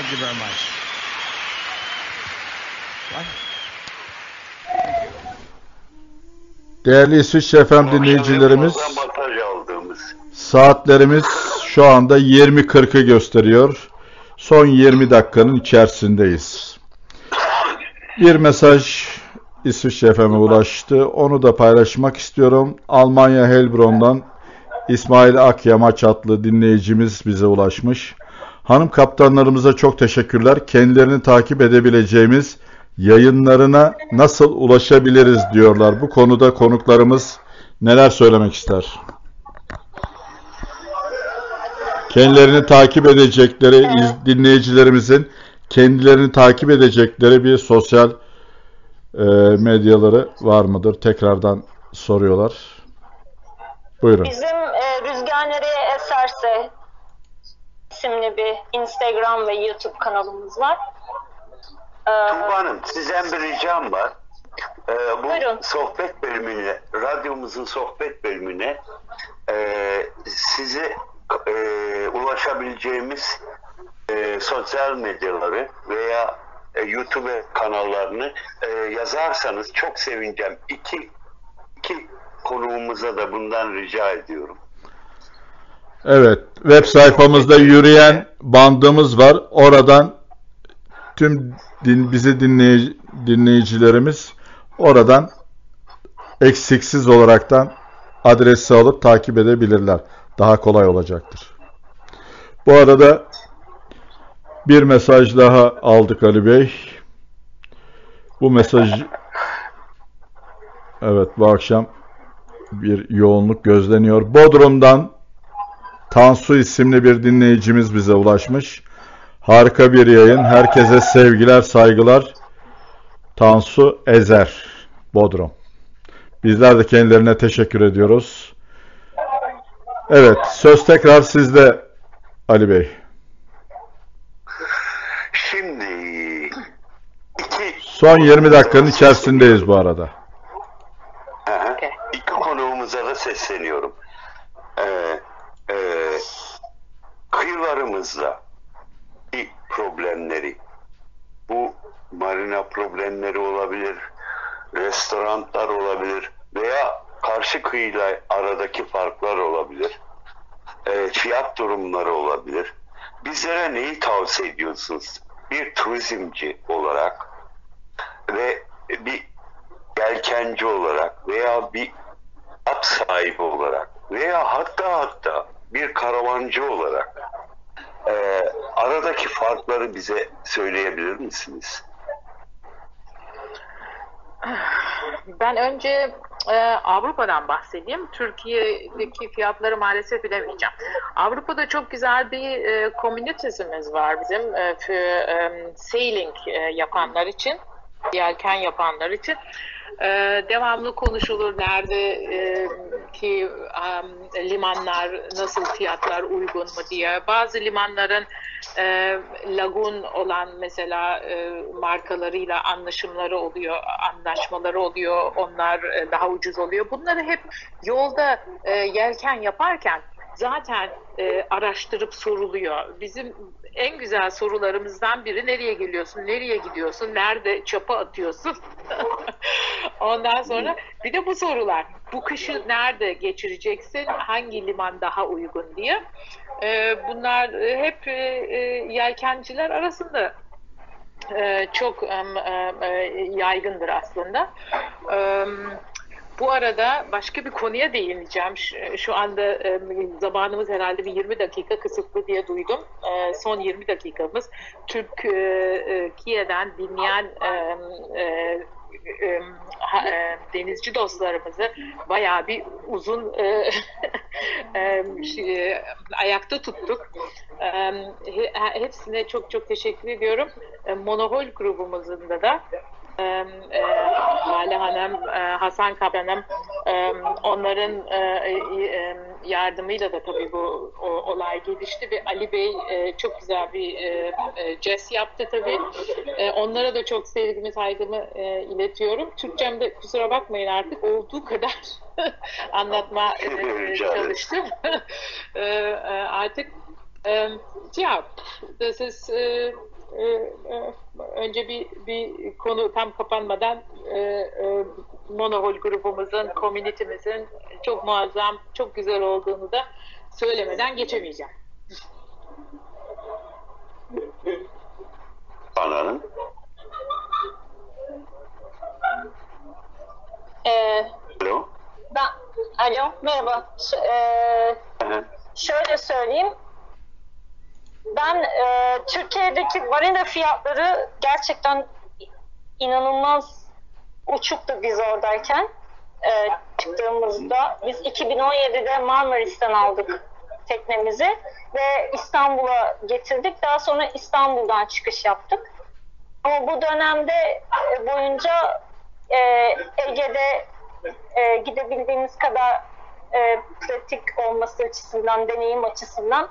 F: Thank you very much. What?
A: Değerli İsviçre FM dinleyicilerimiz, saatlerimiz şu anda 20.40'ı gösteriyor. Son 20 dakikanın içerisindeyiz. Bir mesaj İsviçre FM'e ulaştı. Onu da paylaşmak istiyorum. Almanya Helbron'dan İsmail Akyamaç adlı dinleyicimiz bize ulaşmış. Hanım kaptanlarımıza çok teşekkürler. Kendilerini takip edebileceğimiz yayınlarına nasıl ulaşabiliriz diyorlar. Bu konuda konuklarımız neler söylemek ister? Kendilerini takip edecekleri iz- dinleyicilerimizin kendilerini takip edecekleri bir sosyal e, medyaları var mıdır? Tekrardan soruyorlar. Buyurun.
E: Bizim e, Rüzgar Nereye Eserse isimli bir Instagram ve YouTube kanalımız var. Ee,
C: Tuğba Hanım sizden bir ricam var. Ee, bu
E: Buyurun.
C: sohbet bölümüne, radyomuzun sohbet bölümüne e, size e, ulaşabileceğimiz e, sosyal medyaları veya e, YouTube kanallarını e, yazarsanız çok sevineceğim. İki, iki konuğumuza da bundan rica ediyorum.
A: Evet, web sayfamızda yürüyen bandımız var. Oradan tüm din, bizi dinley- dinleyicilerimiz oradan eksiksiz olaraktan adresi alıp takip edebilirler. Daha kolay olacaktır. Bu arada bir mesaj daha aldık Ali Bey. Bu mesaj Evet bu akşam bir yoğunluk gözleniyor. Bodrum'dan Tansu isimli bir dinleyicimiz bize ulaşmış. Harika bir yayın. Herkese sevgiler, saygılar. Tansu Ezer, Bodrum. Bizler de kendilerine teşekkür ediyoruz. Evet, söz tekrar sizde Ali Bey.
C: Şimdi iki
A: Son 20 dakikanın içerisindeyiz bu arada.
C: Aha. İki konuğumuza da sesleniyorum. Ee, e, kıyılarımızda problemleri, bu marina problemleri olabilir, restoranlar olabilir veya karşı kıyıyla aradaki farklar olabilir, Ee, fiyat durumları olabilir. Bizlere neyi tavsiye ediyorsunuz? Bir turizmci olarak ve bir yelkenci olarak veya bir at sahibi olarak veya hatta hatta bir karavancı olarak e, aradaki farkları bize söyleyebilir misiniz?
D: Ben önce e, Avrupa'dan bahsedeyim. Türkiye'deki fiyatları maalesef bilemeyeceğim. Avrupa'da çok güzel bir e, komünitesimiz var bizim e, f- e, sailing e, yapanlar için, yelken yapanlar için. E, devamlı konuşulur nerede e, ki e, limanlar nasıl fiyatlar uygun mu diye. Bazı limanların e, lagun olan mesela e, markalarıyla anlaşımları oluyor, anlaşmaları oluyor. Onlar e, daha ucuz oluyor. Bunları hep yolda e, yelken yaparken zaten e, araştırıp soruluyor. Bizim en güzel sorularımızdan biri nereye geliyorsun, nereye gidiyorsun, nerede çapa atıyorsun. Ondan sonra bir de bu sorular. Bu kışı nerede geçireceksin, hangi liman daha uygun diye. E, bunlar e, hep e, e, yelkenciler arasında e, çok yaygındır aslında. Em, bu arada başka bir konuya değineceğim. Şu, anda e, zamanımız herhalde bir 20 dakika kısıtlı diye duydum. E, son 20 dakikamız Türkiye'den dinleyen e, e, e, denizci dostlarımızı bayağı bir uzun ayakta tuttuk. He- hepsine çok çok teşekkür ediyorum. Monohol grubumuzun da e, e, Hanım, e, Hasan Kaplanım e, onların e, e, yardımıyla da tabii bu o, olay gelişti ve Ali Bey e, çok güzel bir e, e, jest yaptı tabii. E, onlara da çok sevgimi saygımı e, iletiyorum. Türkçemde kusura bakmayın artık olduğu kadar anlatma e, çalıştım. e, e, artık e, ya this is e, e, e, ee, e, önce bir, bir konu tam kapanmadan e, e, Monogol grubumuzun, komünitimizin çok muazzam, çok güzel olduğunu da söylemeden geçemeyeceğim.
C: Anladım.
E: Ee, alo. Ben, alo, merhaba. Ee, şöyle söyleyeyim, ben eee, Türkiye'deki marina fiyatları gerçekten inanılmaz uçuktu biz oradayken. Eee, çıktığımızda. Biz 2017'de Marmaris'ten aldık teknemizi ve İstanbul'a getirdik. Daha sonra İstanbul'dan çıkış yaptık. Ama bu dönemde e, boyunca e, Ege'de e, gidebildiğimiz kadar e, pratik olması açısından, deneyim açısından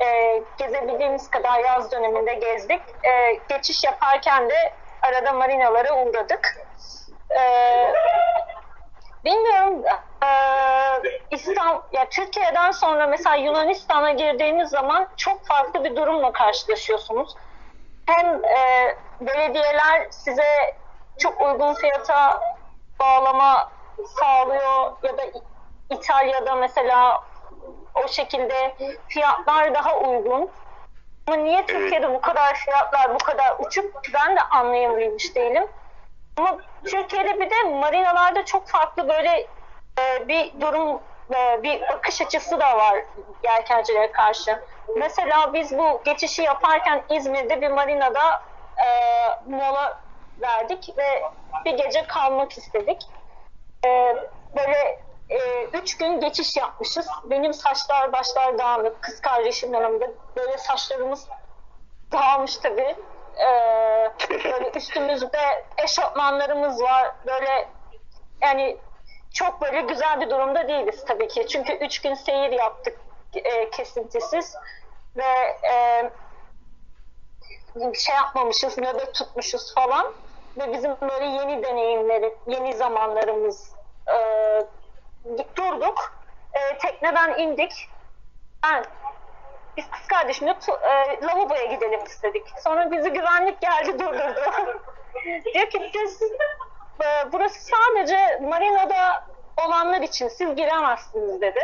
E: e, gezebildiğimiz kadar yaz döneminde gezdik. E, geçiş yaparken de arada marinalara uğradık. E, bilmiyorum e, İstanbul, ya Türkiye'den sonra mesela Yunanistan'a girdiğiniz zaman çok farklı bir durumla karşılaşıyorsunuz hem e, belediyeler size çok uygun fiyata bağlama sağlıyor ya da İtalya'da mesela o şekilde fiyatlar daha uygun. Ama niye Türkiye'de bu kadar fiyatlar bu kadar uçuk ben de anlayabilmiş değilim. Ama Türkiye'de bir de marinalarda çok farklı böyle e, bir durum, e, bir bakış açısı da var yelkencilere karşı. Mesela biz bu geçişi yaparken İzmir'de bir marinada e, mola verdik ve bir gece kalmak istedik. E, böyle e, üç gün geçiş yapmışız. Benim saçlar başlar dağınık. Kız kardeşim yanımda. Böyle saçlarımız dağılmış tabii. Ee, böyle üstümüzde eşofmanlarımız var. Böyle yani çok böyle güzel bir durumda değiliz tabii ki. Çünkü üç gün seyir yaptık e, kesintisiz ve e, şey yapmamışız, nöbet tutmuşuz falan ve bizim böyle yeni deneyimleri, yeni zamanlarımız e, durduk. E, tekneden indik. Ben biz kız kardeşimle tu- e, lavaboya gidelim istedik. Sonra bizi güvenlik geldi durdurdu. Diyor ki siz e, burası sadece marinada olanlar için siz giremezsiniz dedi.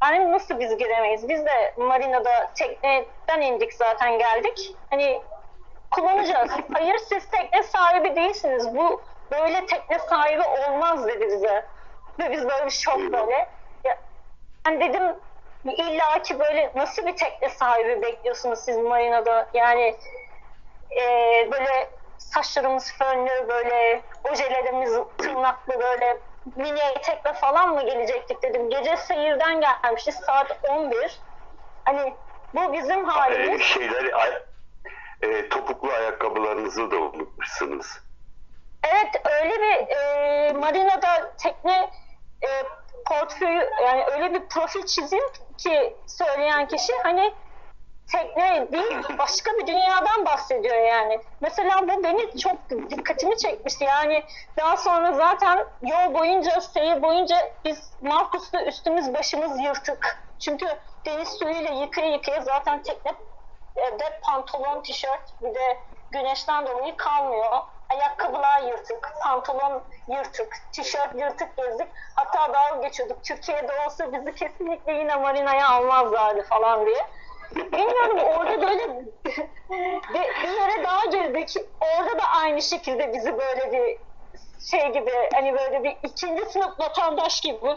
E: Hani nasıl biz giremeyiz? Biz de marinada tekneden indik zaten geldik. Hani kullanacağız. Hayır siz tekne sahibi değilsiniz. Bu böyle tekne sahibi olmaz dedi bize. Ve biz böyle bir şok böyle. Ya, ben dedim illa ki böyle nasıl bir tekne sahibi bekliyorsunuz siz marinada? Yani e, böyle saçlarımız fönlü böyle ojelerimiz tırnaklı böyle mini etekle falan mı gelecektik dedim. Gece seyirden gelmişiz saat 11. Hani bu bizim halimiz.
C: şeyler ay- e, topuklu ayakkabılarınızı da unutmuşsunuz.
E: Evet öyle bir e, marinada tekne e, portföyü yani öyle bir profil çiziyor ki söyleyen kişi hani tekne değil başka bir dünyadan bahsediyor yani. Mesela bu beni çok dikkatimi çekmişti yani daha sonra zaten yol boyunca seyir boyunca biz Markus'ta üstümüz başımız yırtık. Çünkü deniz suyuyla yıkaya yıkaya zaten tekne evde pantolon, tişört bir de güneşten dolayı kalmıyor. Ayakkabılar yırtık, pantolon yırtık, tişört yırtık gezdik. Hatta dalga geçiyorduk. Türkiye'de olsa bizi kesinlikle yine marinaya almazlardı falan diye. Bilmiyorum orada böyle bir, yere daha girdik. Orada da aynı şekilde bizi böyle bir şey gibi hani böyle bir ikinci sınıf vatandaş gibi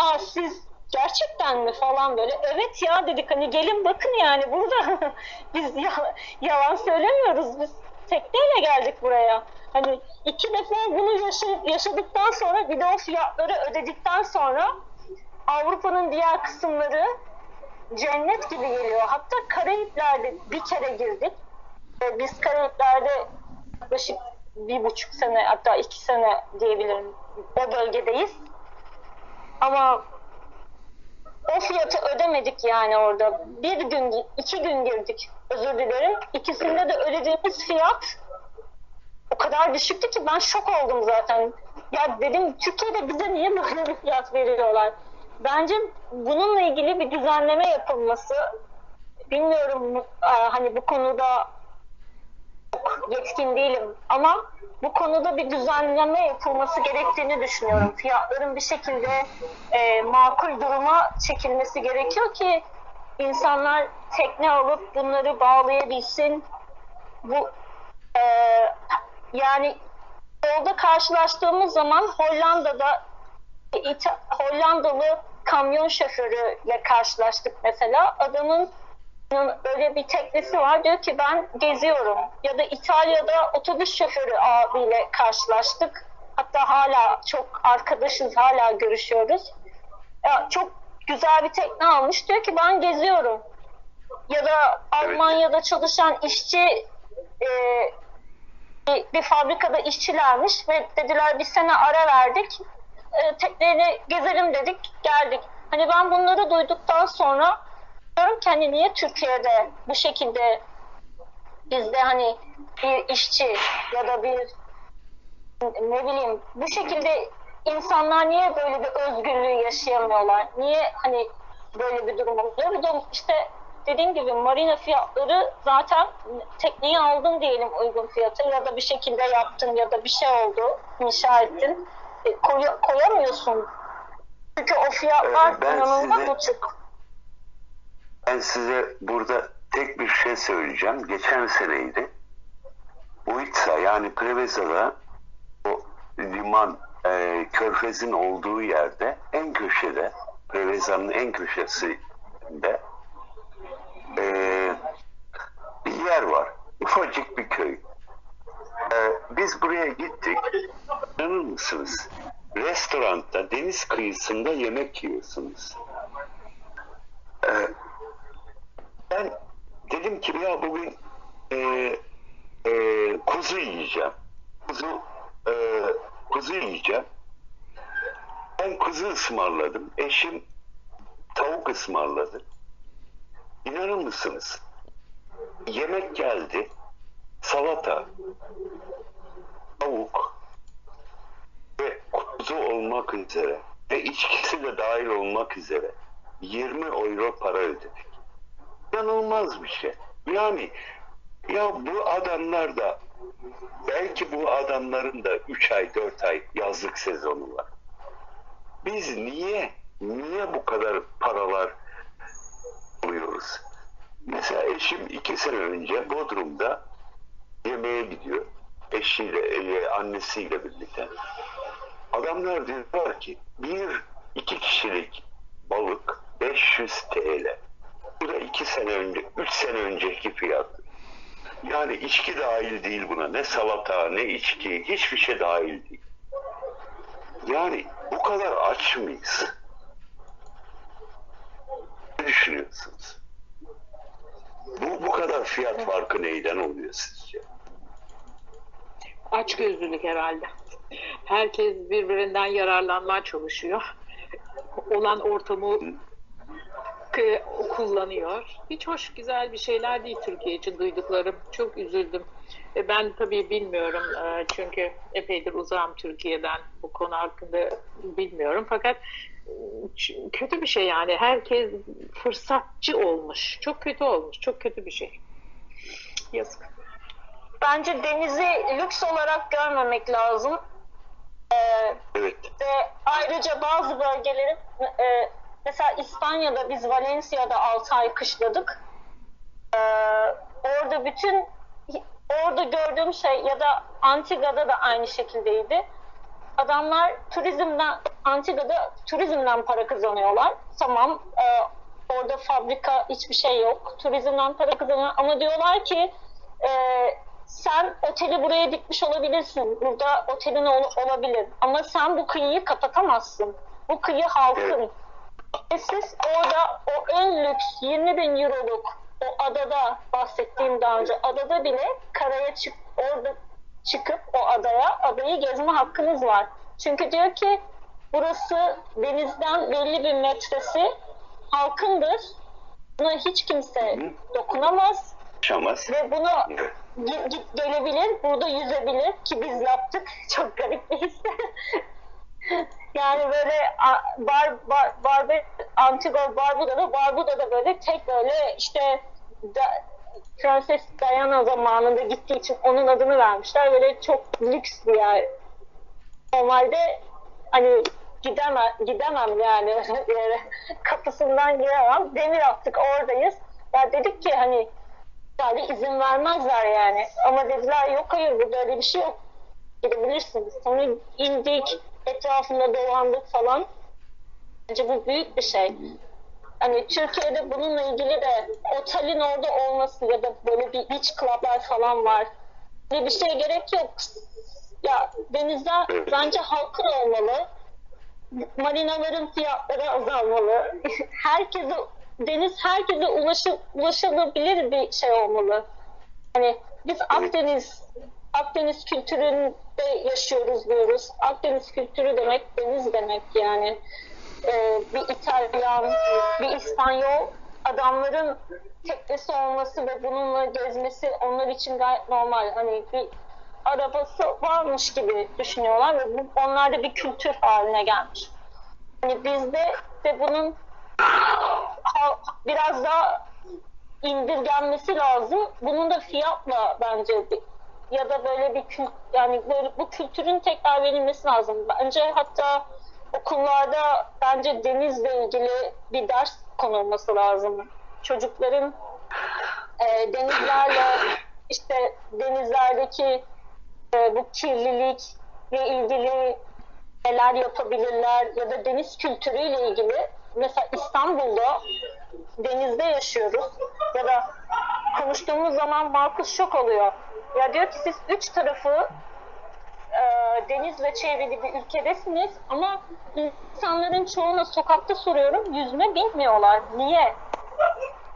E: Aa siz gerçekten mi falan böyle evet ya dedik hani gelin bakın yani burada biz ya- yalan söylemiyoruz biz tekneyle geldik buraya hani iki defa bunu yaşa- yaşadıktan sonra bir de o fiyatları ödedikten sonra Avrupa'nın diğer kısımları cennet gibi geliyor. Hatta Karayipler'de bir kere girdik. Ee, Biz Karayipler'de yaklaşık bir buçuk sene hatta iki sene diyebilirim o bölgedeyiz. Ama o fiyatı ödemedik yani orada. Bir gün, iki gün girdik. Özür dilerim. İkisinde de ödediğimiz fiyat o kadar düşüktü ki ben şok oldum zaten. Ya dedim Türkiye'de bize niye böyle bir fiyat veriyorlar? Bence bununla ilgili bir düzenleme yapılması bilmiyorum e, hani bu konuda çok yetkin değilim ama bu konuda bir düzenleme yapılması gerektiğini düşünüyorum. Fiyatların bir şekilde e, makul duruma çekilmesi gerekiyor ki insanlar tekne alıp bunları bağlayabilsin. Bu e, yani yolda karşılaştığımız zaman Hollanda'da İta- Hollandalı kamyon şoförüyle karşılaştık mesela. Adamın öyle bir teknesi var. Diyor ki ben geziyorum. Ya da İtalya'da otobüs şoförü abiyle karşılaştık. Hatta hala çok arkadaşız, hala görüşüyoruz. Ya çok güzel bir tekne almış. Diyor ki ben geziyorum. Ya da Almanya'da çalışan işçi e, bir, bir fabrikada işçilermiş ve dediler bir sene ara verdik. E, tekneyle gezelim dedik, geldik. Hani ben bunları duyduktan sonra diyorum ki hani niye Türkiye'de bu şekilde bizde hani bir işçi ya da bir ne bileyim bu şekilde insanlar niye böyle bir özgürlüğü yaşayamıyorlar? Niye hani böyle bir durum oluyor? Bir de işte dediğim gibi marina fiyatları zaten tekneyi aldın diyelim uygun fiyatı ya da bir şekilde yaptın ya da bir şey oldu inşa ettin. E, koy- koyamıyorsun. Çünkü o fiyatlar
C: Ee,
E: inanılmaz
C: size-
E: uçuk.
C: Ben size burada tek bir şey söyleyeceğim. Geçen seneydi. Uitsa yani Preveza'da o liman e, körfezin olduğu yerde en köşede Preveza'nın en köşesinde e, bir yer var. Ufacık bir köy. E, biz buraya gittik. İnanır mısınız? Restoranda deniz kıyısında yemek yiyorsunuz. E, ben dedim ki ya bugün e, e, kuzu yiyeceğim. Kuzu e, kuzu yiyeceğim. Ben kuzu ısmarladım. Eşim tavuk ısmarladı. İnanır mısınız? Yemek geldi. Salata, tavuk ve kuzu olmak üzere ve içkisi de dahil olmak üzere 20 euro para ödedik inanılmaz bir şey. Yani ya bu adamlar da belki bu adamların da 3 ay 4 ay yazlık sezonu var. Biz niye niye bu kadar paralar alıyoruz? Mesela eşim iki sene önce Bodrum'da yemeğe gidiyor. Eşiyle, e, annesiyle birlikte. Adamlar diyorlar ki bir iki kişilik balık 500 TL. Bu da iki sene önce, üç sene önceki fiyat. Yani içki dahil değil buna. Ne salata, ne içki, hiçbir şey dahil değil. Yani bu kadar aç mıyız? Ne düşünüyorsunuz? Bu, bu kadar fiyat farkı neyden oluyor sizce?
D: Açgözlülük herhalde. Herkes birbirinden yararlanmaya çalışıyor. Olan ortamı kullanıyor. Hiç hoş güzel bir şeyler değil Türkiye için duyduklarım. Çok üzüldüm. E, Ben tabii bilmiyorum e, çünkü epeydir uzağım Türkiye'den. Bu konu hakkında bilmiyorum. Fakat kötü bir şey yani. Herkes fırsatçı olmuş. Çok kötü olmuş. Çok kötü bir şey. Yazık.
E: Bence denizi lüks olarak görmemek lazım. Ee,
C: Evet.
E: ve ayrıca bazı bölgelerin e, mesela İspanya'da biz Valencia'da 6 ay kışladık. Ee, orada bütün orada gördüğüm şey ya da Antiga'da da aynı şekildeydi. Adamlar turizmden Antiga'da turizmden para kazanıyorlar. Tamam e, orada fabrika hiçbir şey yok. Turizmden para kazanıyorlar ama diyorlar ki e, sen oteli buraya dikmiş olabilirsin. Burada otelin ol- olabilir. Ama sen bu kıyıyı kapatamazsın. Bu kıyı halkın. Ve siz orada o en lüks 20 bin euroluk o adada bahsettiğim daha önce adada bile karaya çık orada çıkıp o adaya adayı gezme hakkınız var. Çünkü diyor ki burası denizden belli bir metresi halkındır. Buna hiç kimse dokunamaz
C: Yaşamaz.
E: ve bunu ge- ge- gelebilir, burada yüzebilir ki biz yaptık. Çok garip bir his. Yani böyle bar, bar, Barbe, Antigua Barbuda'da, Barbuda'da böyle tek böyle işte da, Prenses Diana zamanında gittiği için onun adını vermişler. Böyle çok lüks bir yer. Normalde hani gidemem, gidemem yani kapısından giremem. Demir attık oradayız. Ya dedik ki hani yani izin vermezler yani. Ama dediler yok hayır burada öyle bir şey yok. gidebilirsiniz. Sonra indik, etrafında dolandık falan. Bence bu büyük bir şey. Hani Türkiye'de bununla ilgili de otelin orada olması ya da böyle bir beach club'lar falan var. Diye bir şey gerek yok. Ya denizler bence halkın olmalı. Marinaların fiyatları azalmalı. herkese deniz herkese ulaşı, ulaşılabilir bir şey olmalı. Hani biz Akdeniz Akdeniz kültüründe yaşıyoruz diyoruz. Akdeniz kültürü demek deniz demek yani. Ee, bir İtalyan, bir İspanyol adamların teknesi olması ve bununla gezmesi onlar için gayet normal. Hani bir arabası varmış gibi düşünüyorlar ve bu onlarda bir kültür haline gelmiş. Hani bizde de bunun biraz daha indirgenmesi lazım. Bunun da fiyatla bence ya da böyle bir kül, yani böyle bu kültürün tekrar verilmesi lazım. Bence hatta okullarda bence denizle ilgili bir ders konulması lazım. Çocukların e, denizlerle işte denizlerdeki e, bu kirlilikle ilgili neler yapabilirler ya da deniz kültürüyle ilgili mesela İstanbul'da denizde yaşıyoruz ya da konuştuğumuz zaman Markus şok oluyor. Ya diyor ki siz üç tarafı e, denizle çevrili bir ülkedesiniz ama insanların çoğuna sokakta soruyorum yüzme bilmiyorlar. Niye?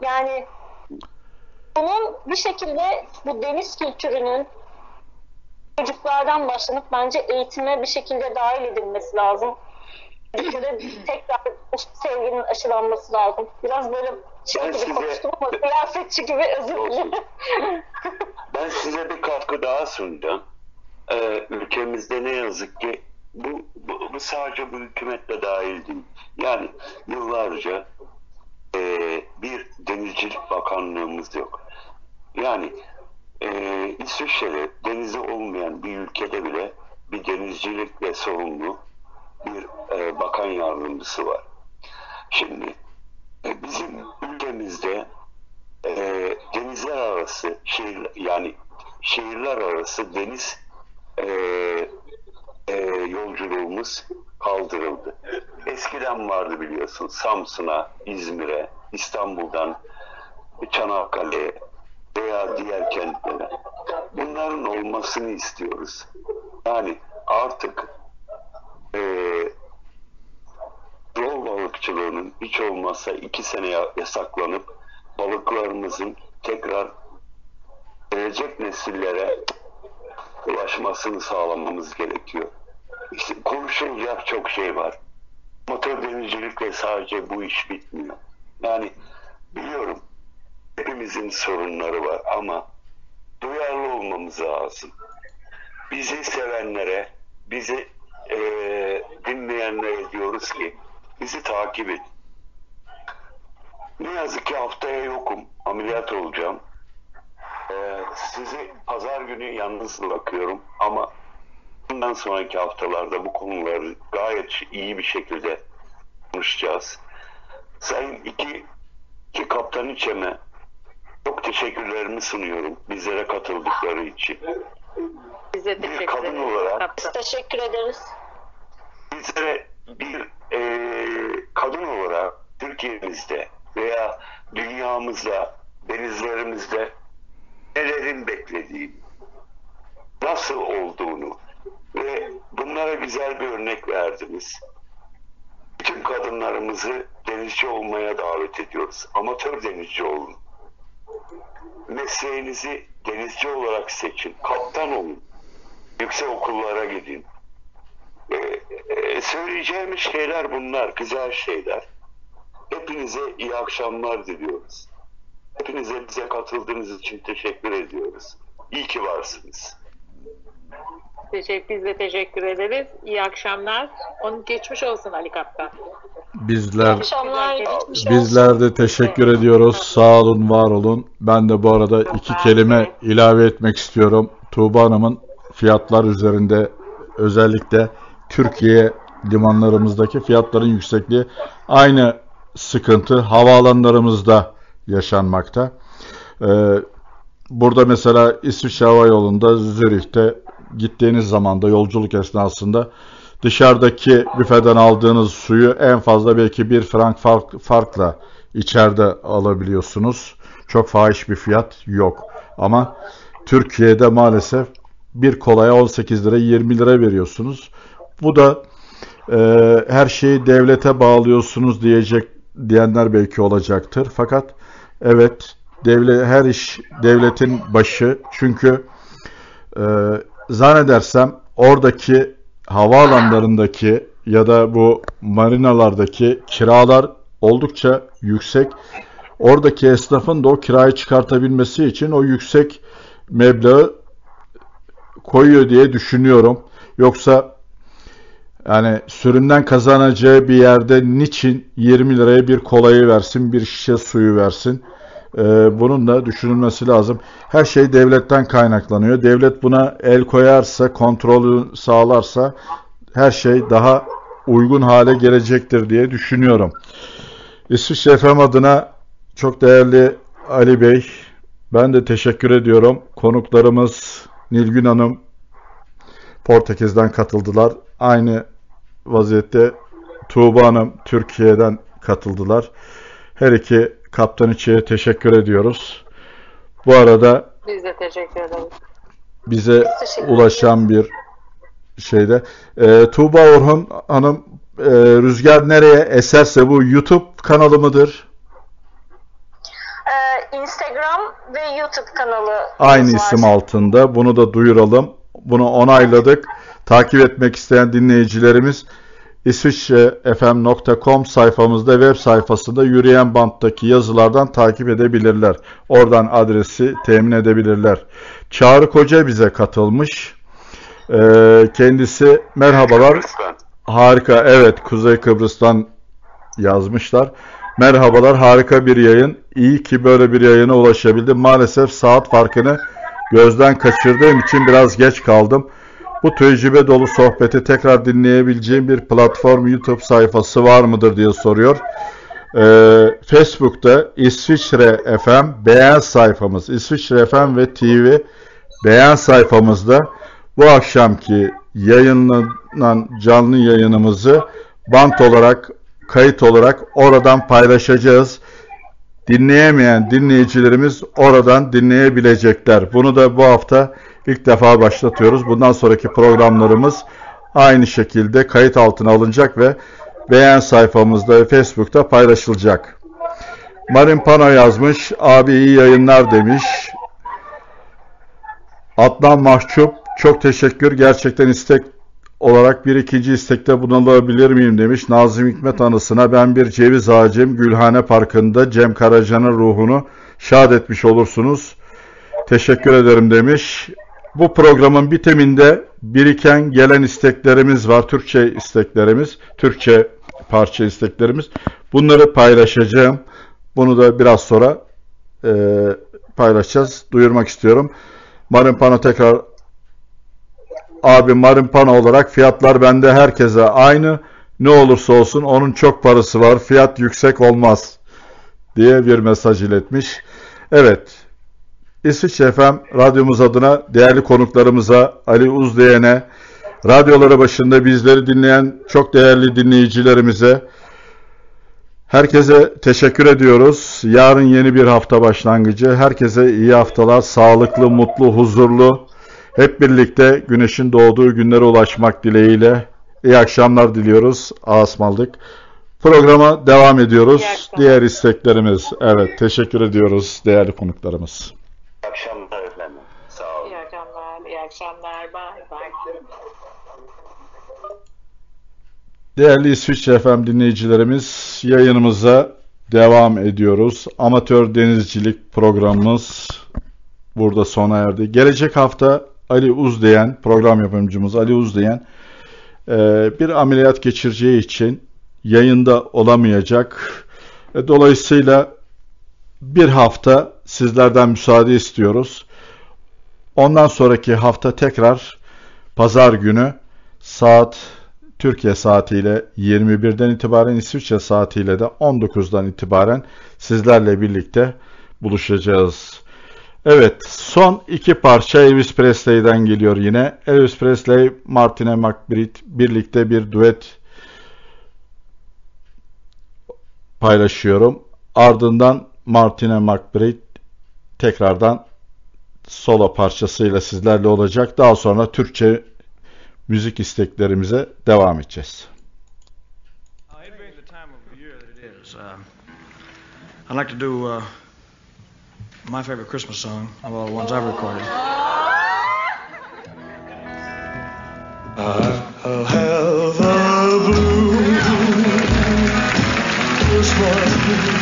E: Yani bunun bir şekilde bu deniz kültürünün çocuklardan başlanıp bence eğitime bir şekilde dahil edilmesi lazım. Çocuklara tekrar bu sevginin aşılanması lazım. Biraz böyle şey
C: Ben
E: gibi
C: size-
E: konuştum ama siyasetçi gibi özür dilerim.
C: Ben size bir katkı daha sunacağım. Ee, ülkemizde ne yazık ki bu, bu, bu sadece bu hükümetle dahil değil. Yani yıllarca e, bir denizcilik bakanlığımız yok. Yani e, İsviçre'de denizi olmayan bir ülkede bile bir denizcilikle sorumlu bir e, bakan yardımcısı var. Şimdi e, bizim ülkemizde e, denizler arası şehir yani şehirler arası deniz e, e, yolculuğumuz kaldırıldı. Eskiden vardı biliyorsun Samsun'a, İzmir'e, İstanbul'dan Çanakkale'ye veya diğer kentlere. Bunların olmasını istiyoruz. Yani artık e, yol balıkçılığının hiç olmazsa iki sene ya- yasaklanıp balıklarımızın tekrar gelecek nesillere ulaşmasını sağlamamız gerekiyor. İşte konuşulacak çok şey var. Motor denizcilikle sadece bu iş bitmiyor. Yani biliyorum hepimizin sorunları var ama duyarlı olmamız lazım. Bizi sevenlere, bizi eee, dinleyenlere diyoruz ki bizi takip edin. Ne yazık ki haftaya yokum. Ameliyat olacağım. Ee, sizi pazar günü yalnız bırakıyorum ama bundan sonraki haftalarda bu konuları gayet iyi bir şekilde konuşacağız. Sayın iki, iki kaptan içeme çok teşekkürlerimi sunuyorum bizlere katıldıkları için.
D: Bize
C: Bir
D: teşekkür
C: kadın
D: ederiz.
C: olarak
D: Kaptan.
E: Teşekkür ederiz.
C: Bizlere bir e, kadın olarak Türkiye'mizde veya dünyamızda, denizlerimizde nelerin beklediğini, nasıl olduğunu ve bunlara güzel bir örnek verdiniz. Bütün kadınlarımızı denizci olmaya davet ediyoruz. Amatör denizci olun. Mesleğinizi denizci olarak seçin. Kaptan olun. Yüksek okullara gidin. Ee, e, söyleyeceğimiz şeyler bunlar, güzel şeyler. Hepinize iyi akşamlar diliyoruz. Hepinize bize katıldığınız için teşekkür ediyoruz. İyi ki varsınız.
D: Teşekkür, biz de teşekkür ederiz. İyi akşamlar. Onun geçmiş olsun Ali Kaptan.
A: Bizler
E: akşamlar. geçmiş olsun.
A: bizler de teşekkür ediyoruz. Sağ olun, var olun. Ben de bu arada iki kelime ilave etmek istiyorum. Tuğba Hanım'ın fiyatlar üzerinde özellikle Türkiye limanlarımızdaki fiyatların yüksekliği aynı sıkıntı havaalanlarımızda yaşanmakta. Ee, burada mesela İsviçre Hava Yolu'nda Zürih'te gittiğiniz zaman da yolculuk esnasında dışarıdaki büfeden aldığınız suyu en fazla belki bir frank fark, farkla içeride alabiliyorsunuz. Çok fahiş bir fiyat yok. Ama Türkiye'de maalesef bir kolaya 18 lira 20 lira veriyorsunuz. Bu da e, her şeyi devlete bağlıyorsunuz diyecek diyenler belki olacaktır. Fakat evet devlet her iş devletin başı. Çünkü e, zannedersem oradaki havaalanlarındaki ya da bu marinalardaki kiralar oldukça yüksek. Oradaki esnafın da o kirayı çıkartabilmesi için o yüksek meblağı koyuyor diye düşünüyorum. Yoksa yani sürümden kazanacağı bir yerde niçin 20 liraya bir kolayı versin, bir şişe suyu versin? Ee, bunun da düşünülmesi lazım. Her şey devletten kaynaklanıyor. Devlet buna el koyarsa, kontrolü sağlarsa her şey daha uygun hale gelecektir diye düşünüyorum. İsviçre FM adına çok değerli Ali Bey, ben de teşekkür ediyorum. Konuklarımız Nilgün Hanım Portekiz'den katıldılar. Aynı vaziyette Tuğba Hanım Türkiye'den katıldılar. Her iki kaptan içiye teşekkür ediyoruz. Bu arada
D: Biz de teşekkür ederiz.
A: bize
E: teşekkür
A: ulaşan bir şeyde. Ee, Tuğba Orhun Hanım e, Rüzgar Nereye Eserse bu YouTube kanalı mıdır?
E: Ee, Instagram ve YouTube kanalı
A: Aynı
E: var.
A: isim altında. Bunu da duyuralım. Bunu onayladık. Takip etmek isteyen dinleyicilerimiz İsviçrefm.com sayfamızda web sayfasında yürüyen banttaki yazılardan takip edebilirler. Oradan adresi temin edebilirler. Çağrı Koca bize katılmış. Ee, kendisi merhabalar.
C: Kıbrıs'tan.
A: Harika. Evet, Kuzey Kıbrıs'tan yazmışlar. Merhabalar, harika bir yayın. İyi ki böyle bir yayına ulaşabildim. Maalesef saat farkını gözden kaçırdığım için biraz geç kaldım. Bu tecrübe dolu sohbeti tekrar dinleyebileceğim bir platform YouTube sayfası var mıdır diye soruyor. Ee, Facebook'ta İsviçre FM beğen sayfamız, İsviçre FM ve TV beğen sayfamızda bu akşamki yayınlanan canlı yayınımızı bant olarak, kayıt olarak oradan paylaşacağız. Dinleyemeyen dinleyicilerimiz oradan dinleyebilecekler. Bunu da bu hafta ilk defa başlatıyoruz. Bundan sonraki programlarımız aynı şekilde kayıt altına alınacak ve beğen sayfamızda ve Facebook'ta paylaşılacak. Marin Pano yazmış. Abi iyi yayınlar demiş. Adnan Mahçup çok teşekkür. Gerçekten istek olarak bir ikinci istekte bulunabilir miyim demiş. Nazım Hikmet anısına ben bir ceviz ağacım Gülhane Parkı'nda Cem Karaca'nın ruhunu şad etmiş olursunuz. Teşekkür ederim demiş. Bu programın bitiminde biriken gelen isteklerimiz var. Türkçe isteklerimiz, Türkçe parça isteklerimiz. Bunları paylaşacağım. Bunu da biraz sonra e, paylaşacağız. Duyurmak istiyorum. Marin Pano tekrar abi Marin Pano olarak fiyatlar bende herkese aynı. Ne olursa olsun onun çok parası var. Fiyat yüksek olmaz diye bir mesaj iletmiş. Evet. İsviçre FM radyomuz adına değerli konuklarımıza Ali Uzdeyen'e, radyoları başında bizleri dinleyen çok değerli dinleyicilerimize herkese teşekkür ediyoruz. Yarın yeni bir hafta başlangıcı. Herkese iyi haftalar, sağlıklı, mutlu, huzurlu, hep birlikte güneşin doğduğu günlere ulaşmak dileğiyle iyi akşamlar diliyoruz. Asmaldık. Programa devam ediyoruz. Diğer isteklerimiz. Evet, teşekkür ediyoruz değerli konuklarımız.
C: İyi akşamlar efendim. Sağ olun.
D: İyi akşamlar, iyi akşamlar. Bye bye.
A: Değerli İsviçre FM dinleyicilerimiz, yayınımıza devam ediyoruz. Amatör denizcilik programımız burada sona erdi. Gelecek hafta Ali Uzdeyen, program yapımcımız Ali Uzdeyen, e, bir ameliyat geçireceği için yayında olamayacak. E, Dolayısıyla bir hafta sizlerden müsaade istiyoruz. Ondan sonraki hafta tekrar pazar günü saat Türkiye saatiyle 21'den itibaren İsviçre saatiyle de 19'dan itibaren sizlerle birlikte buluşacağız. Evet son iki parça Elvis Presley'den geliyor yine. Elvis Presley, Martina McBride birlikte bir duet paylaşıyorum. Ardından Martina McBride tekrardan solo parçasıyla sizlerle olacak. Daha sonra Türkçe müzik isteklerimize devam edeceğiz.
F: Um, I'd like to do uh, my favorite Christmas song of all the ones I've recorded.
B: I'll have a blue Christmas.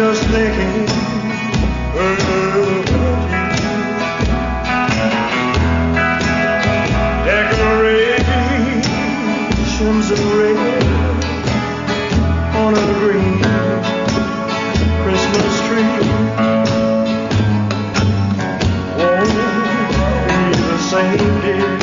B: just thinking about you. Decorations of red on a green Christmas tree won't be the same, dear.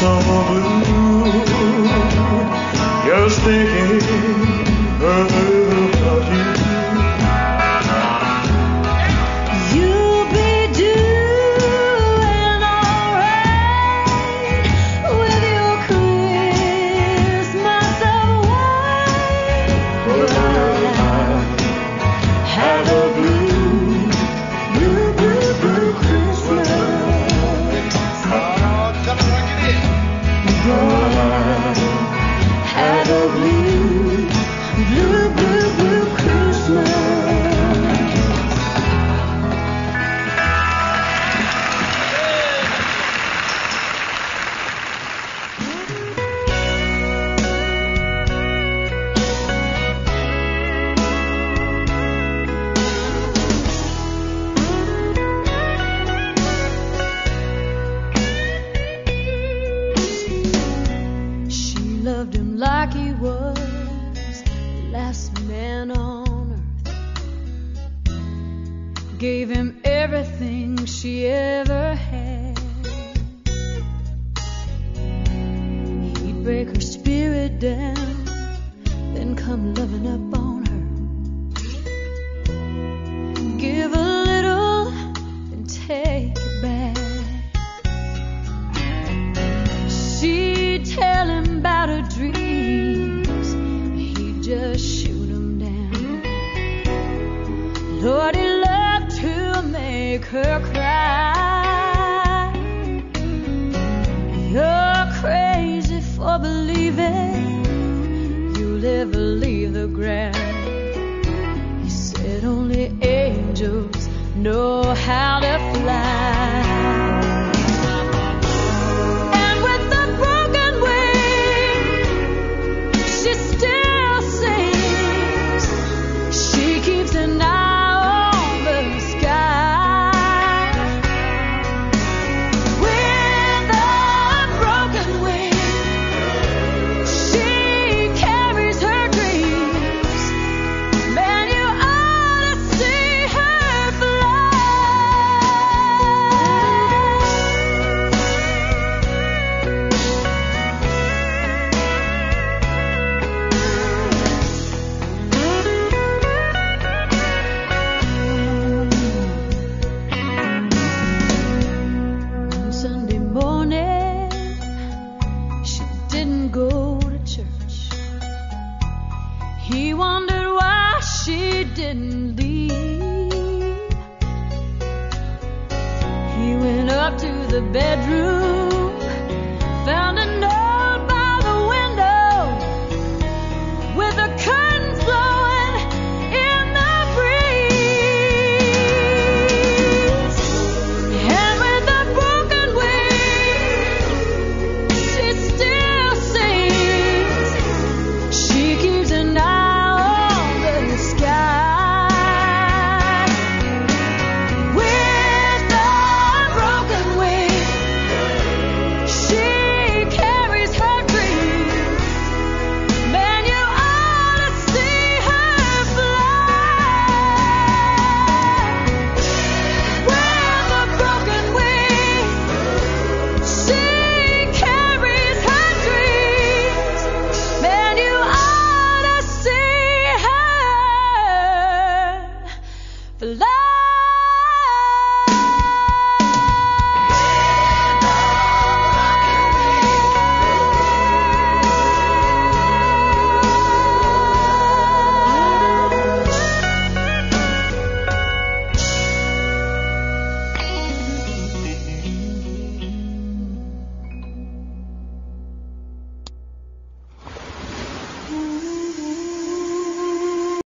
B: so blue.
G: You're sticking.